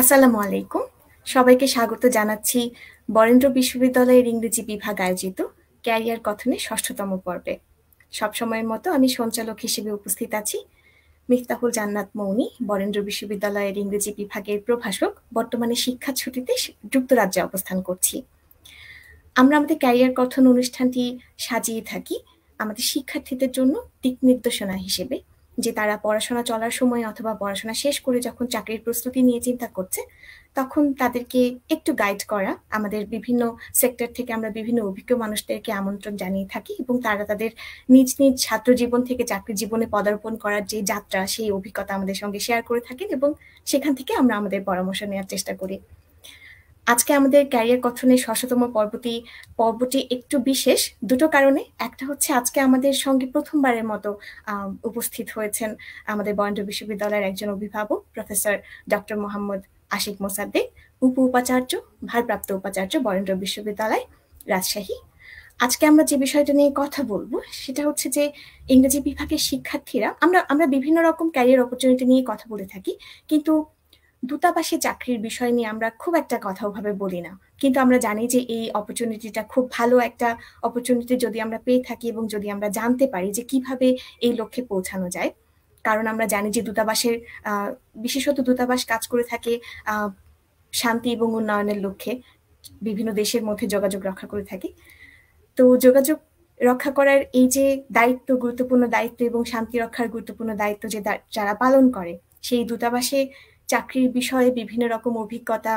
আসসালামু আলাইকুম। সবাইকে স্বাগত জানাচ্ছি বরেন্দ্র বিশ্ববিদ্যালয়ের ইংরেজি বিভাগ আয়োজিত ক্যারিয়ার কথনে ষষ্ঠতম পর্বে। সবসময়ের মতো আমি সঞ্চালক হিসেবে উপস্থিত আছি মিফতাহুল জান্নাত মৌনি, বরেন্দ্র বিশ্ববিদ্যালয়ের ইংরেজি বিভাগের প্রভাষক। বর্তমানে শিক্ষা ছুটিতে যুক্তরাজ্যে অবস্থান করছি। আমরা আমাদের ক্যারিয়ার কথন অনুষ্ঠানটি সাজিয়ে থাকি আমাদের শিক্ষার্থীদের জন্য দিক নির্দেশনা হিসেবে। যে তারা পড়াশোনা চলার সময় অথবা পড়াশোনা শেষ করে যখন চাকরির প্রস্তুতি নিয়ে চিন্তা করছে, তখন তাদেরকে একটু গাইড করা, আমাদের বিভিন্ন সেক্টর থেকে আমরা বিভিন্ন অভিজ্ঞ মানুষদেরকে আমন্ত্রণ জানিয়ে থাকি এবং তারা তাদের নিজ নিজ ছাত্র জীবন থেকে চাকরি জীবনে পদার্পণ করার যে যাত্রা, সেই অভিজ্ঞতা আমাদের সঙ্গে শেয়ার করে থাকেন এবং সেখান থেকে আমরা আমাদের পরামর্শ নেওয়ার চেষ্টা করি। আজকে আমাদের ক্যারিয়ার কথনের ষষ্ঠতম পর্বটি পর্বটি একটু বিশেষ। দুটো কারণে। একটা হচ্ছে আজকে আমাদের সঙ্গে প্রথমবারের মতো উপস্থিত হয়েছেন আমাদের বরেন্দ্র বিশ্ববিদ্যালয়ের একজন অভিভাবক, প্রফেসর ডক্টর মোহাম্মদ আশিক মোসাদ্দেক, উপ উপাচার্য, ভারপ্রাপ্ত উপাচার্য বরেন্দ্র বিশ্ববিদ্যালয়, রাজশাহী। আজকে আমরা যে বিষয়টা নিয়ে কথা বলব, সেটা হচ্ছে যে ইংরেজি বিভাগের শিক্ষার্থীরা, আমরা আমরা বিভিন্ন রকম ক্যারিয়ার অপরচুনিটি নিয়ে কথা বলে থাকি, কিন্তু দূতাবাসে চাকরির বিষয় নিয়ে আমরা খুব একটা কথা ওভাবে বলি না। কিন্তু আমরা জানি যে এই অপরচুনিটিটা খুব ভালো একটা অপরচুনিটি যদি আমরা পেয়ে থাকি এবং যদি আমরা জানতে পারি যে কীভাবে এই লক্ষ্যে পৌঁছানো যায়। কারণ আমরা জানি যে দূতাবাসের বিশেষত দূতাবাস কাজ করে থাকে শান্তি এবং উন্নয়নের লক্ষ্যে। বিভিন্ন দেশের মধ্যে যোগাযোগ রক্ষা করে থাকে। তো যোগাযোগ রক্ষা করার এই যে দায়িত্ব, গুরুত্বপূর্ণ দায়িত্ব এবং শান্তি রক্ষার গুরুত্বপূর্ণ দায়িত্ব যে যারা পালন করে, সেই দূতাবাসে চাকরির বিষয়ে বিভিন্ন রকম অভিজ্ঞতা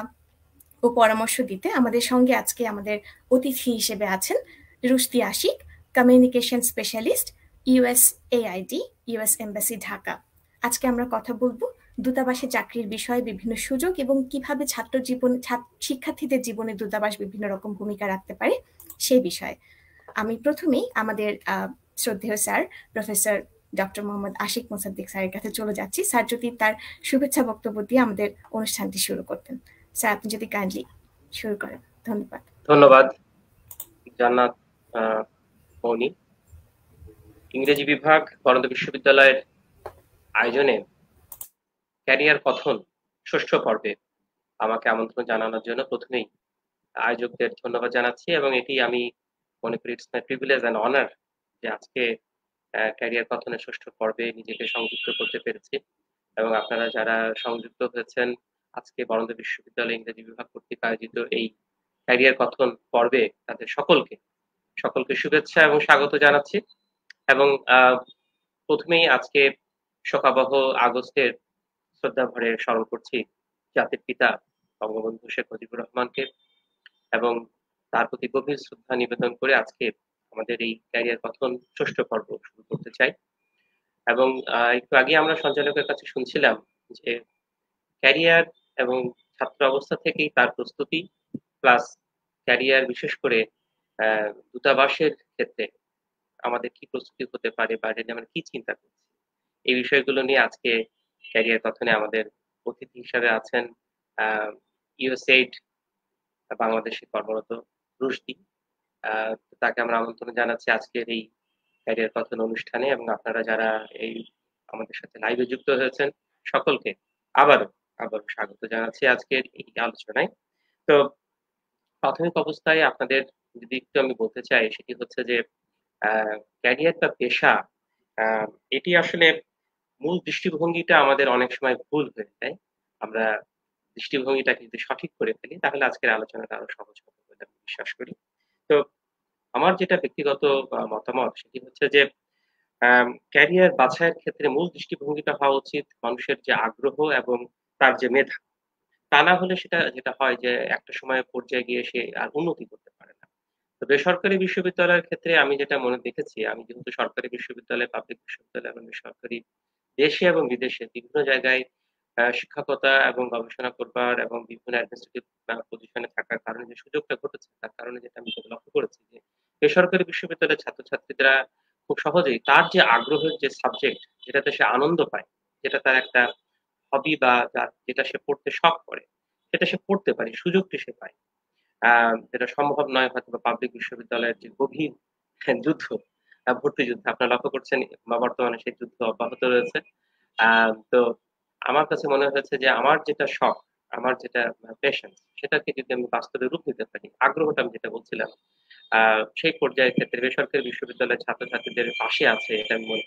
ও পরামর্শ দিতে আমাদের সঙ্গে আজকে আমাদের অতিথি হিসেবে আছেন Rusti Ashiq communication specialist US AID US embassy Dhaka. আজকে আমরা কথা বলব দূতাবাসে চাকরির বিষয়ে বিভিন্ন সুযোগ এবং কীভাবে ছাত্র জীবন শিক্ষার্থীদের জীবনে দূতাবাস বিভিন্ন রকম ভূমিকা রাখতে পারে সেই বিষয়ে। আমি প্রথমেই আমাদের শ্রদ্ধেয় sir professor doctor Mohammad Ashiq Mosaddiq স্যারের কাছে চলে যাচ্ছি। স্যার যদি তার শুভেচ্ছা বক্তব্য দিয়ে আমাদের অনুষ্ঠানটি শুরু করতেন। স্যার, আপনি যদি কাইন্ডলি শুরু করেন। ধন্যবাদ। ধন্যবাদ। জান্নাত মৌনি ইংরেজি বিভাগ, বরন্দ বিশ্ববিদ্যালয়ের আয়োজনে ক্যারিয়ার কথন ষষ্ঠ পর্বে আমাকে আমন্ত্রণ জানানোর জন্য প্রথমেই আয়োজকদের ধন্যবাদ জানাচ্ছি এবং এটি আমি মনে করি it's my privilege and honour যে আজকে ক্যারিয়ার কথনের ষষ্ঠ পর্বে নিজেকে সংযুক্ত করতে পেরেছি এবং আপনারা যারা সংযুক্ত হয়েছেন, আজকে বরন্দ বিশ্ববিদ্যালয় ইংরেজি বিভাগ কর্তৃক আয়োজিত এই ক্যারিয়ার কথন পর্বে তাদের সকলকে সকলকে শুভেচ্ছা এবং স্বাগত জানাচ্ছি এবং প্রথমেই আজকে শোকাবহ আগস্টের শ্রদ্ধা ভরে স্মরণ করছি জাতির পিতা বঙ্গবন্ধু শেখ মুজিবুর রহমানকে এবং তার প্রতি গভীর শ্রদ্ধা নিবেদন করে আজকে আমাদের এই ক্যারিয়ার কথন ষষ্ঠ পর্ব শুরু করতে চাই। এবং একটু আগে আমরা সঞ্চালকের কাছে শুনছিলাম যে ক্যারিয়ার এবং ছাত্র অবস্থা থেকেই তার প্রস্তুতি প্লাস ক্যারিয়ার বিশেষ করে দূতাবাসের ক্ষেত্রে আমাদের কি প্রস্তুতি হতে পারে বা আমরা কি চিন্তা করছি? এই বিষয়গুলো নিয়ে আজকে ক্যারিয়ার কথনে আমাদের অতিথি হিসাবে আছেন ইউএসএইড বাংলাদেশে কর্মরত রুশদি। তাকে আমরা আমন্ত্রণ জানাচ্ছি আজকের এই ক্যারিয়ার কথন অনুষ্ঠানে এবং আপনারা যারা এই আমাদের সাথে লাইভে যুক্ত হয়েছেন, সকলকে আবারও আবারও স্বাগত জানাচ্ছি আজকের এই আলোচনায়। তো প্রাথমিক অবস্থায় আপনাদের যদি একটু আমি বলতে চাই, সেটি হচ্ছে যে ক্যারিয়ার বা পেশা এটি আসলে মূল দৃষ্টিভঙ্গিটা আমাদের অনেক সময় ভুল হয়ে যায়। আমরা দৃষ্টিভঙ্গিটাকে যদি সঠিক করে ফেলি, তাহলে আজকের আলোচনাটা আরও সহজ হবে বলে আমি বিশ্বাস করি। তো আমার যেটা ব্যক্তিগত মতামত সেটি হচ্ছে যে ক্যারিয়ার বাছাইয়ের ক্ষেত্রে মূল দৃষ্টিভঙ্গিটা হওয়া উচিত মানুষের যে আগ্রহ এবং তার যে মেধা। তা না হলে সেটা, যেটা হয় যে, একটা সময় পর্যায়ে গিয়ে সে আর উন্নতি করতে পারে না। তো বেসরকারি বিশ্ববিদ্যালয়ের ক্ষেত্রে আমি যেটা মনে দেখেছি, আমি যেহেতু সরকারি বিশ্ববিদ্যালয় পাবলিক বিশ্ববিদ্যালয় এবং বেসরকারি দেশে এবং বিদেশে বিভিন্ন জায়গায় শিক্ষকতা এবং গবেষণা করবার এবং বিভিন্ন অ্যাডমিনিস্ট্রেটিভ পজিশনে থাকার কারণে যে সুযোগটা ঘটেছে, তার কারণে যেটা আমি লক্ষ্য করেছি যে বেসরকারি বিশ্ববিদ্যালয়ের ছাত্রছাত্রীরা খুব সহজেই তার যে আগ্রহের যে সাবজেক্ট যেটাতে সে আনন্দ পায়, যেটা তার একটা হবি বা যেটা সে পড়তে শখ করে, সেটা সে পড়তে পারে, সুযোগটি সে পায়। যেটা সম্ভব নয় হয়তো বা পাবলিক বিশ্ববিদ্যালয়ের যে গভীর যুদ্ধ ভর্তি যুদ্ধ। আপনারা লক্ষ্য করছেন বা বর্তমানে সেই যুদ্ধ অব্যাহত রয়েছে। তো আমার কাছে মনে হয়েছে যে আমার যেটা শখ, আমার যেটা পেশেন্স সেটাকে যদি আমি বাস্তবে রূপ দিতে পারি, আগ্রহটা আমি যেটা বলছিলাম সেই পর্যায়ের ক্ষেত্রে বেসরকারি বিশ্ববিদ্যালয়ের ছাত্রছাত্রীদের পাশে আছে এটা আমি মনে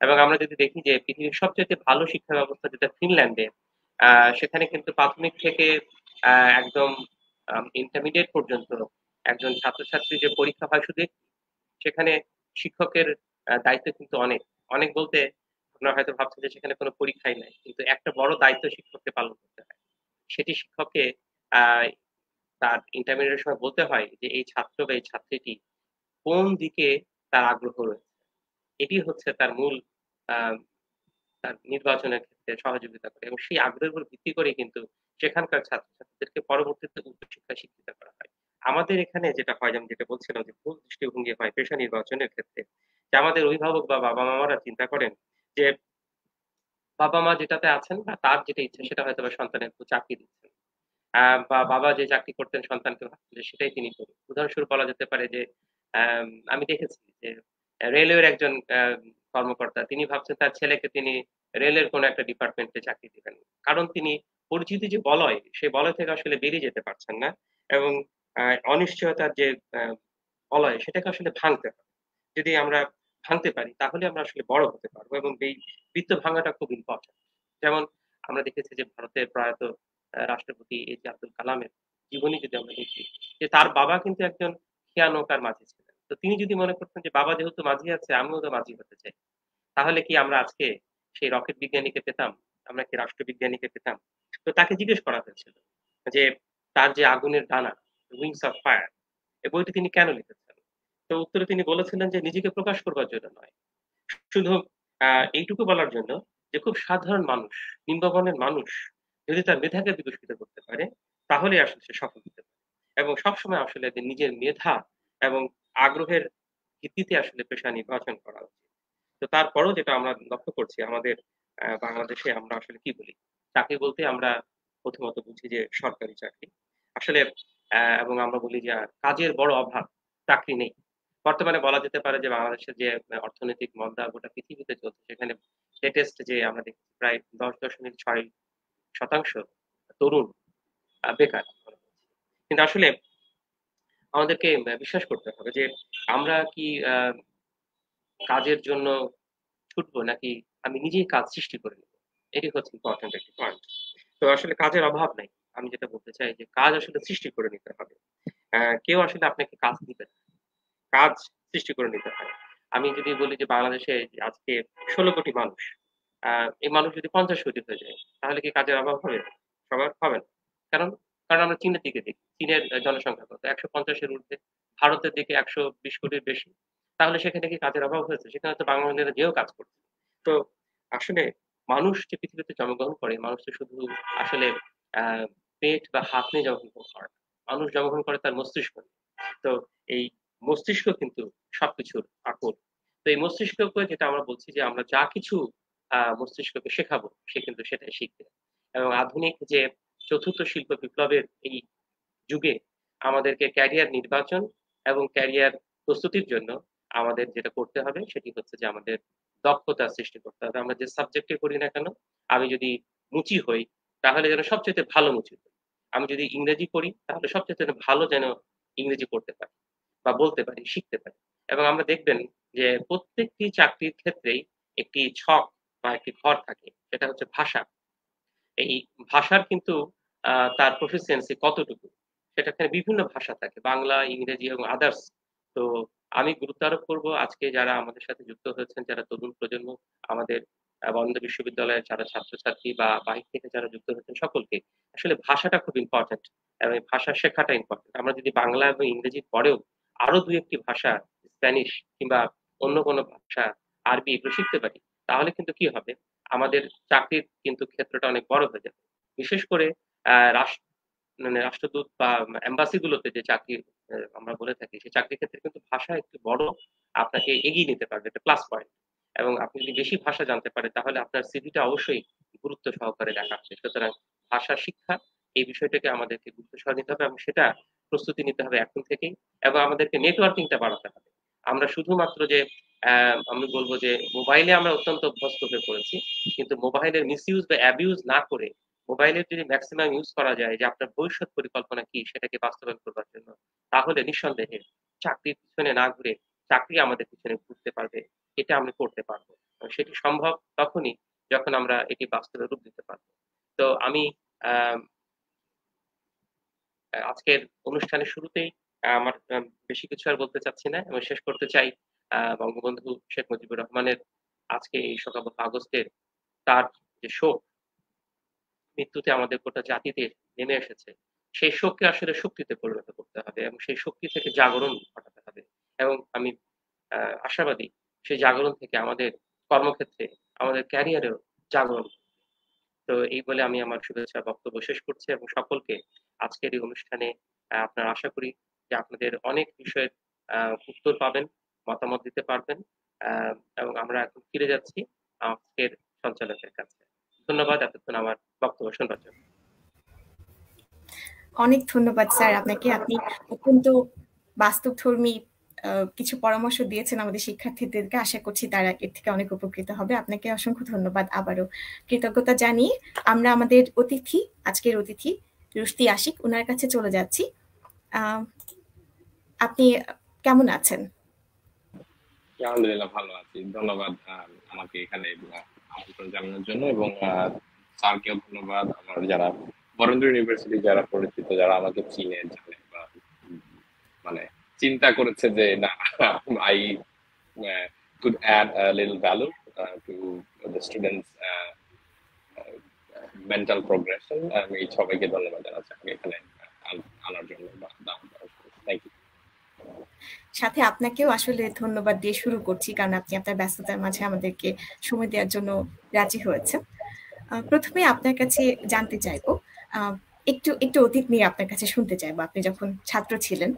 এবং আমরা যদি দেখি যে পৃথিবীর সবচেয়ে ভালো শিক্ষা ব্যবস্থা যেটা ফিনল্যান্ডে সেখানে কিন্তু প্রাথমিক থেকে একদম ইন্টারমিডিয়েট পর্যন্ত একজন ছাত্রছাত্রী যে পরীক্ষা হয় শুধু সেখানে শিক্ষকের দায়িত্ব কিন্তু অনেক। অনেক বলতে আপনারা হয়তো ভাবছেন যে সেখানে কোনো পরীক্ষাই নাই, কিন্তু একটা বড় দায়িত্ব শিক্ষককে পালন করতে হয়। সেটি শিক্ষককে তার ইন্টারমিডিয়েট সময় বলতে হয় যে এই ছাত্র বা এই ছাত্রীটি কোন দিকে তার আগ্রহ রয়েছে? এটি হচ্ছে তার মূল তার নির্বাচনের ক্ষেত্রে সহযোগিতা করে এবং সেই আগ্রহের উপর ভিত্তি করে কিন্তু সেখানকার ছাত্রছাত্রীদেরকে পরবর্তীতে উচ্চশিক্ষা শিক্ষিত করা হয়। আমাদের এখানে যেটা হয় আমি যেটা বলছিলাম যে ভুল দৃষ্টিভঙ্গি হয় পেশা নির্বাচনের ক্ষেত্রে, যে আমাদের অভিভাবক বা বাবা মামারা চিন্তা করেন যে বাবা মা যেটাতে আছেন বা তার যেটা ইচ্ছা, সেটা হয়তো সন্তানের চাকরি দিচ্ছেন। বা বাবা যে চাকরি করতেন সন্তানকে সেটাই তিনি করুন উদাহরণস্বরূপ বলা যেতে পারে যে, আমি দেখেছি যে রেলওয়ের একজন কর্মকর্তা, তিনি ভাবছেন তার ছেলেকে তিনি রেলের কোনো একটা ডিপার্টমেন্টে চাকরি দিবেন। কারণ তিনি পরিচিতি যে বলয়, সেই বলয় থেকে আসলে বেরিয়ে যেতে পারছেন না এবং অনিশ্চয়তার যে বলয়, সেটাকে আসলে ভাঙতে হবে। যদি আমরা ভাঙতে পারি, তাহলে আমরা আসলে বড় হতে পারব এবং এই বৃত্ত ভাঙাটা খুব ইম্পর্টেন্ট যেমন আমরা দেখেছি যে ভারতের প্রয়াত রাষ্ট্রপতি এ জে আব্দুল কালামের জীবনী যদি আমরা দেখি, যে তার বাবা কিন্তু একজন খেয়া নৌকার মাঝি ছিলেন। তো তিনি যদি মনে করতেন যে বাবা যেহেতু মাঝি আছে, আমিও তো মাঝি হতে চাই, তাহলে কি আমরা আজকে সেই রকেট বিজ্ঞানীকে পেতাম? আমরা কি রাষ্ট্রবিজ্ঞানীকে পেতাম? তো তাকে জিজ্ঞেস করা হয়েছিল যে তার যে আগুনের ডানা উইংস অফ ফায়ার এই বইটি তিনি কেন লিখেছেন? তো উত্তরে তিনি বলেছিলেন যে নিজেকে প্রকাশ করবার জন্য নয়। শুধু এইটুকু বলার জন্য যে খুব সাধারণ মানুষ, নিম্নবর্ণের মানুষ যদি তার মেধাকে বিকশিত করতে পারে তাহলে আসলে সে সফল হতে পারে। এবং সবসময় আসলে নিজের মেধা এবং আগ্রহের ভিত্তিতে আসলে পেশা নির্বাচন করা উচিত। তো তারপরও যেটা আমরা লক্ষ্য করছি, আমাদের বাংলাদেশে আমরা আসলে কি বলি? চাকরি বলতে আমরা প্রথমত বুঝি যে সরকারি চাকরি। আসলে এবং আমরা বলি যে কাজের বড় অভাব চাকরি নেই। বর্তমানে বলা যেতে পারে যে বাংলাদেশের যে অর্থনৈতিক মন্দা গোটা পৃথিবীতে চলছে, সেখানে লেটেস্ট যে আমরা দেখছি প্রায় দশ দশমিক ছয় শতাংশ তরুণ বেকার কিন্তু আসলে আমাদেরকে বিশ্বাস করতে হবে যে আমরা কি কাজের জন্য ছুটবো নাকি আমি নিজেই কাজ সৃষ্টি করে নেব? এটি হচ্ছে ইম্পর্টেন্ট একটি পয়েন্ট তো আসলে কাজের অভাব নাই। আমি যেটা বলতে চাই যে কাজ আসলে সৃষ্টি করে নিতে হবে। কেউ আসলে আপনাকে কাজ দিবে না। কাজ সৃষ্টি করে নিতে হয়। আমি যদি বলি যে বাংলাদেশে আজকে ষোলো কোটি মানুষ এই মানুষ যদি পঞ্চাশ কোটি হয়ে যায়, তাহলে কি কাজের অভাব হবে? সবার হবে না। কারণ কারণ আমরা চীনের দিকে দেখি, চীনের জনসংখ্যা কত? একশো পঞ্চাশের ঊর্ধ্বে, ভারতের দিকে একশো বিশ কোটির বেশি। তাহলে সেখানে কি কাজের অভাব হয়েছে? সেখানে তো বাংলাদেশের যেও কাজ করছে। তো আসলে মানুষ যে পৃথিবীতে জন্মগ্রহণ করে, মানুষ তো শুধু আসলে পেট বা হাত নিয়ে জন্মগ্রহণ করে মানুষ জন্মগ্রহণ করে তার মস্তিষ্ক তো এই মস্তিষ্ক কিন্তু সবকিছুর আকর তো এই মস্তিষ্ককে যেটা আমরা বলছি যে আমরা যা কিছু মস্তিষ্ককে শেখাবো, সে কিন্তু সেটাই শিখবে। এবং আধুনিক যে চতুর্থ শিল্প বিপ্লবের এই যুগে আমাদেরকে ক্যারিয়ার নির্বাচন এবং ক্যারিয়ার প্রস্তুতির জন্য আমাদের যেটা করতে হবে, সেটি হচ্ছে যে আমাদের দক্ষতা সৃষ্টি করতে হবে। আমরা যে সাবজেক্টে করি না কেন, আমি যদি মুচি হই, তাহলে যেন সবচেয়ে ভালো মুচি হই। আমি যদি ইংরেজি পড়ি, তাহলে সবচেয়ে ভালো যেন ইংরেজি পড়তে পারি। বা বলতে পারি, শিখতে পারি। এবং আমরা দেখবেন যে প্রত্যেকটি চাকরির ক্ষেত্রেই একটি ছক বা একটি ঘর থাকে, সেটা হচ্ছে ভাষা। এই ভাষার কিন্তু তার প্রফিসিয়েন্সি কতটুকু সেটাখানে বিভিন্ন ভাষা থাকে, বাংলা, ইংরেজি এবং আদার্স তো আমি গুরুত্ব আরোপ করব আজকে যারা আমাদের সাথে যুক্ত হয়েছেন, যারা তরুণ প্রজন্ম, আমাদের বন্ধ বিশ্ববিদ্যালয়ের যারা ছাত্রছাত্রী বা বাহির থেকে যারা যুক্ত হয়েছেন সকলকে, আসলে ভাষাটা খুব ইম্পর্টেন্ট এবং ভাষা শেখাটা ইম্পর্টেন্ট আমরা যদি বাংলা এবং ইংরেজির পরেও আরও দুই একটি ভাষা, স্প্যানিশ কিংবা অন্য কোনো ভাষা, আরবি এগুলো শিখতে পারি, তাহলে কিন্তু কি হবে? আমাদের চাকরির কিন্তু ক্ষেত্রটা অনেক বড় হয়ে যাবে। বিশেষ করে রাষ্ট্র মানে রাষ্ট্রদূত বা এম্বাসি গুলোতে যে চাকরি আমরা বলে থাকি সেই চাকরির ক্ষেত্রে কিন্তু ভাষা একটু বড়, আপনাকে এগিয়ে নিতে পারবে, একটা প্লাস পয়েন্ট এবং আপনি যদি বেশি ভাষা জানতে পারেন, তাহলে আপনার সিভিটা অবশ্যই গুরুত্ব সহকারে দেখা সুতরাং ভাষা, শিক্ষা এই বিষয়টাকে আমাদেরকে গুরুত্ব সহ নিতে হবে এবং সেটা প্রস্তুতি নিতে হবে এখন থেকেই এবং আমাদেরকে নেটওয়ার্কিংটা বাড়াতে হবে। আমরা শুধুমাত্র যে আমি বলব যে মোবাইলে আমরা অত্যন্ত অভ্যস্ত হয়ে পড়েছি, কিন্তু মোবাইলের মিসইউজ বা অ্যাবিউজ না করে মোবাইলের যদি ম্যাক্সিমাম ইউজ করা যায় যে আপনার ভবিষ্যৎ পরিকল্পনা কি সেটাকে বাস্তবায়ন করবার জন্য, তাহলে নিঃসন্দেহে চাকরির পিছনে না ঘুরে চাকরি আমাদের পিছনে ঘুরতে পারবে, এটা আমরা করতে পারব। সেটি সম্ভব তখনই যখন আমরা এটি বাস্তবে রূপ দিতে পারব। তো আমি আজকের অনুষ্ঠানের শুরুতেই আমার বেশি কিছু আর বলতে চাচ্ছি না এবং শেষ করতে চাই বঙ্গবন্ধু শেখ মুজিবুর রহমানের আজকে এই সকাল আগস্টের তার যে শোক, মৃত্যুতে আমাদের গোটা জাতিতে নেমে এসেছে, সেই শোককে আসলে শক্তিতে পরিণত করতে হবে এবং সেই শক্তি থেকে জাগরণ ঘটাতে হবে এবং আমি আশাবাদী সেই জাগরণ থেকে আমাদের কর্মক্ষেত্রে, আমাদের ক্যারিয়ারেও জাগরণ তো এই বলে আমি আমার শুভেচ্ছা বক্তব্য শেষ করছি এবং সকলকে আজকের এই অনুষ্ঠানে আপনার আশা করি যে আপনাদের অনেক বিষয়ের উত্তর পাবেন, মতামত দিতে পারবেন এবং আমরা এখন ফিরে যাচ্ছি আজকের সঞ্চালকের কাছে। ধন্যবাদ, এতক্ষণ আমার বক্তব্য শুনবার জন্য। অনেক ধন্যবাদ স্যার আপনাকে। আপনি অত্যন্ত বাস্তবধর্মী কিছু পরামর্শ দিয়েছেন আমাদের শিক্ষার্থীদেরকে। আশা করছি তারা এর থেকে অনেক উপকৃত হবে। আপনাকে অসংখ্য ধন্যবাদ আবারও। কৃতজ্ঞতা জানিয়ে আমরা আমাদের অতিথি, আজকের অতিথি রুস্তি আশিক ওনার কাছে চলে যাচ্ছি। আপনি কেমন আছেন? আলহামদুলিল্লাহ ভালো আছি। ধন্যবাদ আমাকে এখানে আমন্ত্রণ জানানোর জন্য এবং স্যারকেও ধন্যবাদ। আমার যারা বরেন্দ্র ইউনিভার্সিটি, যারা পরিচিত, যারা আমাকে চিনে, জানে বা মানে চিন্তা করেছে যে না I could add a little value uh, to the students uh, uh, আমি সবাইকে ধন্যবাদ জানাচ্ছি এখানে আনার জন্য থ্যাংক ইউ সাথে আপনাকেও আসলে ধন্যবাদ দিয়ে শুরু করছি কারণ আপনি আপনার ব্যস্ততার মাঝে আমাদেরকে সময় দেওয়ার জন্য রাজি হয়েছে প্রথমে আপনার কাছে জানতে চাইব একটু একটু অতীত নিয়ে আপনার কাছে শুনতে চাইব। আপনি যখন ছাত্র ছিলেন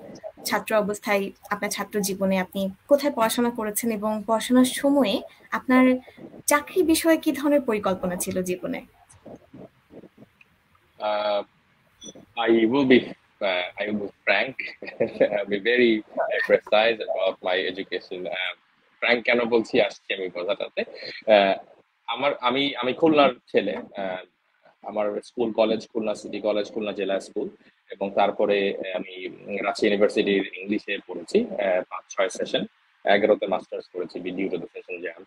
ছাত্র অবস্থায় আপনার ছাত্র জীবনে আপনি কোথায় পড়াশোনা করেছেন এবং পড়াশোনার সময়ে আপনার চাকরি বিষয়ে কি ধরনের পরিকল্পনা ছিল জীবনে? I will be uh, I will be frank, I'll be very uh, precise about my education. Uh, frank কেন বলছি? আসছি আমি কথাটাতে আমার আমি আমি খুলনার ছেলে আমার school college Khulna, city college, Khulna জেলা স্কুল এবং তারপরে আমি রাজশাহী ইউনিভার্সিটির ইংলিশে পড়েছি পাঁচ, ছয় সেশন। এগারোতে মাস্টার্স করেছি বিডিউতে সেশন জ্যাম।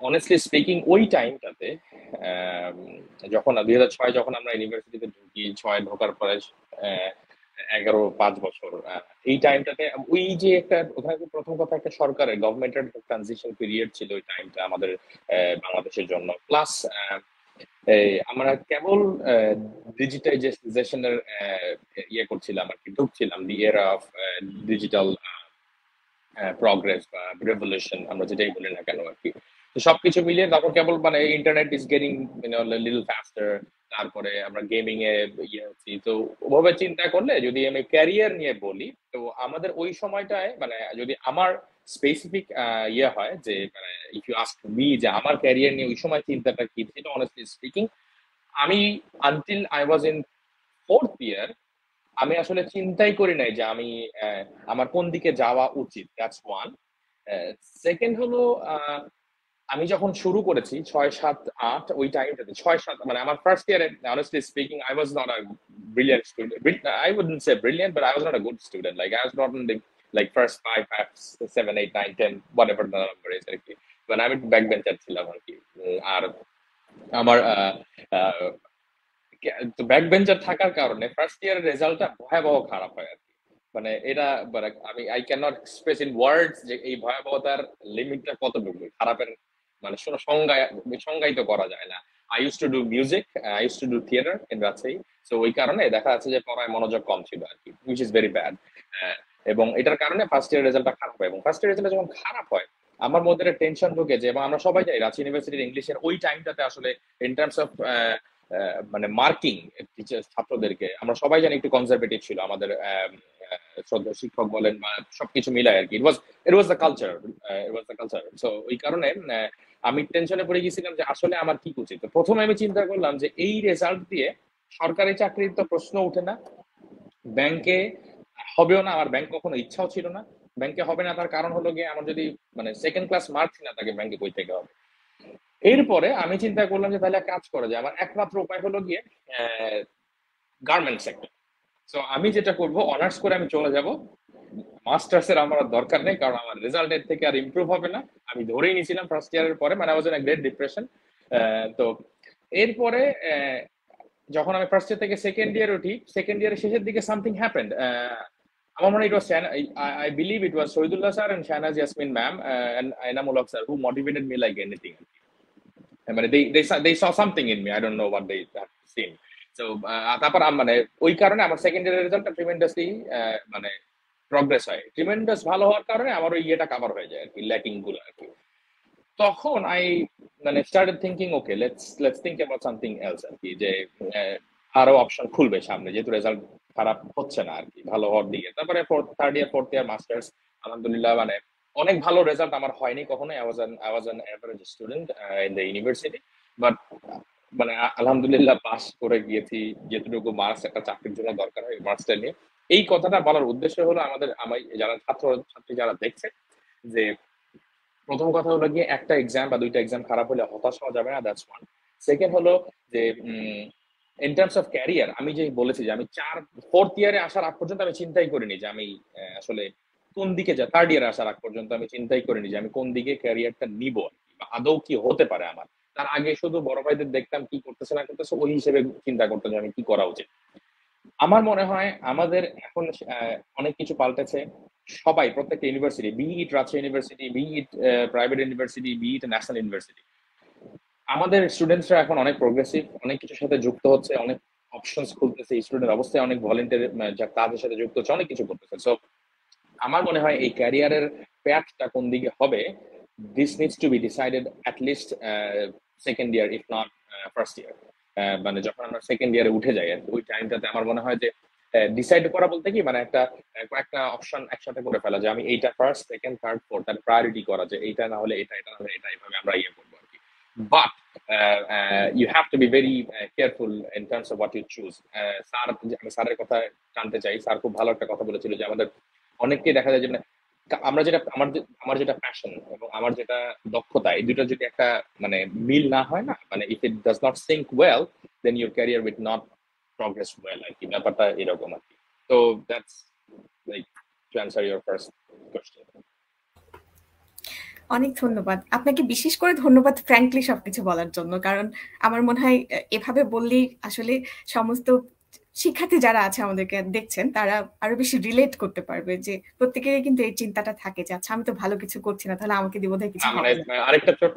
অনেস্টলি স্পিকিং ওই টাইমটাতে যখন, দুই হাজার ছয় যখন আমরা ইউনিভার্সিটিতে ঢুকি, ছয় ঢোকার পরে এগারো, পাঁচ বছর এই টাইমটাতে, ওই যে একটা, ওখানে প্রথম কথা একটা সরকারের গভর্নমেন্টের ট্রানজিশন পিরিয়ড ছিল ওই টাইমটা আমাদের বাংলাদেশের জন্য। প্লাস আমরা কেবল ডিজিটাইজেশনের ইয়ে করছিলাম আর কি, ঢুকছিলাম the era of digital progress বা রেভলিউশন আমরা যেটাই বলি না কেন আর কি। তো সবকিছু মিলিয়ে তারপর কেবল মানে internet is getting little faster তারপরে আমরা গেমিং এ ইয়ে হচ্ছি। তো ওভাবে চিন্তা করলে যদি আমি ক্যারিয়ার নিয়ে বলি, তো আমাদের ওই সময়টায় মানে যদি আমার স্পেসিফিক ইয়ে হয় যে ইফ ইউ আস্ক মি যে আমার ক্যারিয়ার নিয়ে ওই সময় চিন্তাটা কি ছিল অনেস্টলি স্পিকিং আমি until I was in fourth year আমি আসলে চিন্তাই করি নাই যে আমি আমার কোন দিকে যাওয়া উচিত দ্যাটস ওয়ান সেকেন্ড হলো আমি যখন শুরু করেছি ছয় সাত আট, ওই টাইমটাতে ছয় সাত মানে আমার ফার্স্ট ইয়ারে honestly speaking I was not a brilliant student I would say brilliant but I was not a good student like I was not in like first five, five, seven, eight, nine, ten, whatever the number is আর কি মানে আমি back bencher ছিলাম আর তো back bencher থাকার কারণে first ইয়ারের রেজাল্টটা ভয়াবহ খারাপ হয় আর কি। মানে এটা আমি I can not express in words যে এই ভয়াবহতার লিমিটটা কতটুকু। খারাপের মানে সংজ্ঞায় সংজ্ঞায়িত করা যায় না। I use to do music I use to do theatre in Rajshahi so ওই কারণে দেখা যাচ্ছে যে পড়ায় মনোযোগ কম ছিল আর কি উইচ ইজ ভেরি ব্যাড এবং এটার কারণে ফার্স্ট ইয়ার রেজাল্টটা খারাপ হয় এবং ফার্স্ট ইয়ার রেজাল্ট যখন খারাপ হয়, আমার মধ্যে একটা টেনশন ঢুকে যে, এবং আমরা সবাই যাই রাজশাহী ইউনিভার্সিটির ইংলিশের ওই টাইমটাতে আসলে ইন টার্মস অফ মানে মার্কিং টিচার ছাত্রদেরকে, আমরা সবাই জানি একটু কনজারভেটিভ ছিল, আমাদের শ্রদ্ধা শিক্ষক বলেন বা সবকিছু মিলায় আর কি। It was it was the culture it was the culture so ওই কারণে আমি টেনশনে পড়ে গেছিলাম যে আসলে আমার কি উচিত। প্রথমে আমি চিন্তা করলাম যে এই রেজাল্ট দিয়ে সরকারি চাকরির তো প্রশ্ন ওঠে না ব্যাংকে হবেও না, আমার ব্যাংক কখনো ইচ্ছাও ছিল না। ব্যাংকে হবে না তার কারণ হলো গিয়ে আমার যদি মানে সেকেন্ড ক্লাস মার্কস না তাকে ব্যাংকে বই থেকে হবে। এরপরে আমি চিন্তা করলাম যে তাহলে কাজ করা যায়। আমার একমাত্র উপায় হলো গিয়ে গার্মেন্ট সেক্টর সো আমি যেটা করব অনার্স করে আমি চলে যাব। মাস্টার্স এর আমার দরকার নেই, কারণ আমার রেজাল্টের থেকে আর ইমপ্রুভ হবে না। আমি ধরেই নিয়েছিলাম ফার্স্ট ইয়ারের পরে মানে ওয়াজ গ্রেট ডিপ্রেশন তো এরপরে যখন আমি ফার্স্ট ইয়ার থেকে সেকেন্ড ইয়ার উঠি সেকেন্ড ইয়ারের শেষের দিকে সামথিং হ্যাপেন্ড আমার মনে it was I believe it was Shahidullah sir and Shahnaz Yasmin ma'am and Enamul Haque sir who motivated me like anything মানে they they they saw something in me. I don't know what they have seen. So তারপর মানে ওই কারণে আমার second ইয়ারের রেজাল্টটা tremendously মানে progress হয় ট্রিমেন্ডাস ভালো হওয়ার কারণে আমার ওই ইয়েটা কভার হয়ে যায় আর কি ল্যাকিংগুলো আর কি তখন আই মানে started thinking okay let's let's think about something else আর কি যে আরও অপশন খুলবে সামনে যেহেতু রেজাল্ট খারাপ হচ্ছে না আর কি ভালো হওয়ার দিকে। তারপরে third year fourth year masters আলহামদুলিল্লাহ মানে অনেক ভালো রেজাল্ট আমার হয়নি কখনো student in the university but মানে আলহামদুলিল্লাহ পাস করে গিয়েছি, যেটুকু মার্কস একটা চাকরির জন্য দরকার হয় মার্কসটা নিয়ে। এই কথাটা বলার উদ্দেশ্য হলো আমাদের, আমার যারা ছাত্র, ছাত্রী যারা দেখছে, যে প্রথম কথা হলো গিয়ে একটা এক্সাম বা দুইটা এক্সাম খারাপ হলে হতাশ হওয়া যাবে না দ্যাটস ওয়ান সেকেন্ড হলো যে ইন টার্মস অফ ক্যারিয়ার আমি যে বলেছি যে আমি চার ফোর্থ ইয়ারে আসার আগ পর্যন্ত আমি চিন্তাই করিনি যে আমি আসলে কোন দিকে যা থার্ড ইয়ারে আসার আগ পর্যন্ত আমি চিন্তাই করিনি যে আমি কোন দিকে ক্যারিয়ারটা নিব বা আদৌ কি হতে পারে আমার। তার আগে শুধু বড় ভাইদের দেখতাম কি করতেছে, না করতেছে, ওই হিসেবে চিন্তা করতাম যে আমি কি করা উচিত। আমার মনে হয় আমাদের এখন অনেক কিছু পাল্টেছে। সবাই, প্রত্যেকটা university be it Rajshahi university be private university be it national university আমাদের স্টুডেন্টসরা এখন অনেক প্রোগ্রেসিভ অনেক কিছুর সাথে যুক্ত হচ্ছে, অনেক অপশনস খুলতেছে স্টুডেন্ট অবস্থায় অনেক ভলেন্টিয়ার যা কাজের সাথে যুক্ত হচ্ছে, অনেক কিছু করতেছে। সো আমার মনে হয় এই ক্যারিয়ারের প্যাথটা কোন দিকে হবে this needs to be decided at least second year if not first year মানে যখন আমরা সেকেন্ড ইয়ারে উঠে যাই, আর ওই টাইমটাতে আমার মনে হয় যে ডিসাইড করা বলতে কি মানে একটা কয়েকটা অপশন একসাথে করে ফেলা যে, আমি এইটা ফার্স্ট সেকেন্ড থার্ড ফোর্থ তার প্রায়োরিটি করা যে, এইটা না হলে এটা এটা না হলে এটা, এইভাবে আমরা ইয়ে করব আর কি but you have to be very careful in terms of what you choose sir আমি স্যারের কথা জানতে চাই। স্যার খুব ভালো একটা কথা বলেছিল যে আমাদের অনেককে দেখা যায় যে মানে আমরা যেটা, আমার আমার যেটা প্যাশন এবং আমার যেটা দক্ষতা, এই দুটো যদি একটা মানে মিল না হয় না মানে if it does not sync well then your career with not progress well আর কি। ব্যাপারটা এরকম আর কি। তো that's like to answer your first question অনেক ধন্যবাদ। আপনাকে বিশেষ করে ধন্যবাদ ফ্র্যাঙ্কলি সবকিছু বলার জন্য। কারণ আমার মনে হয় এভাবে বললেই আসলে সমস্ত শিক্ষার্থী যারা আছে আমাদেরকে দেখছেন তারা আরও বেশি রিলেট করতে পারবে যে প্রত্যেকেরই কিন্তু এই চিন্তাটা থাকে যে আচ্ছা আমি তো ভালো কিছু করছি না তাহলে আমাকে দিব কিছু আরেকটা ছোট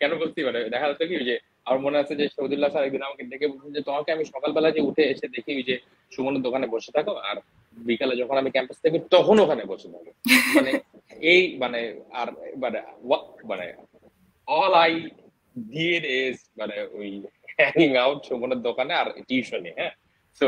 কেন বলছি মানে দেখা যাচ্ছে কি যে আমার মনে আছে যে সৌদুল্লাহ স্যার একদিন আমাকে ডেকে বলছেন যে তোমাকে আমি সকালবেলা যে উঠে এসে দেখি যে সুমনের দোকানে বসে থাকো আর বিকালে যখন আমি ক্যাম্পাস থেকে তখন ওখানে বসে থাকো। মানে এই মানে আর মানে মানে অল আই ডিড ইজ মানে ওই হ্যাঙ্গিং আউট সুমনের দোকানে আর টিউশনে হ্যাঁ সো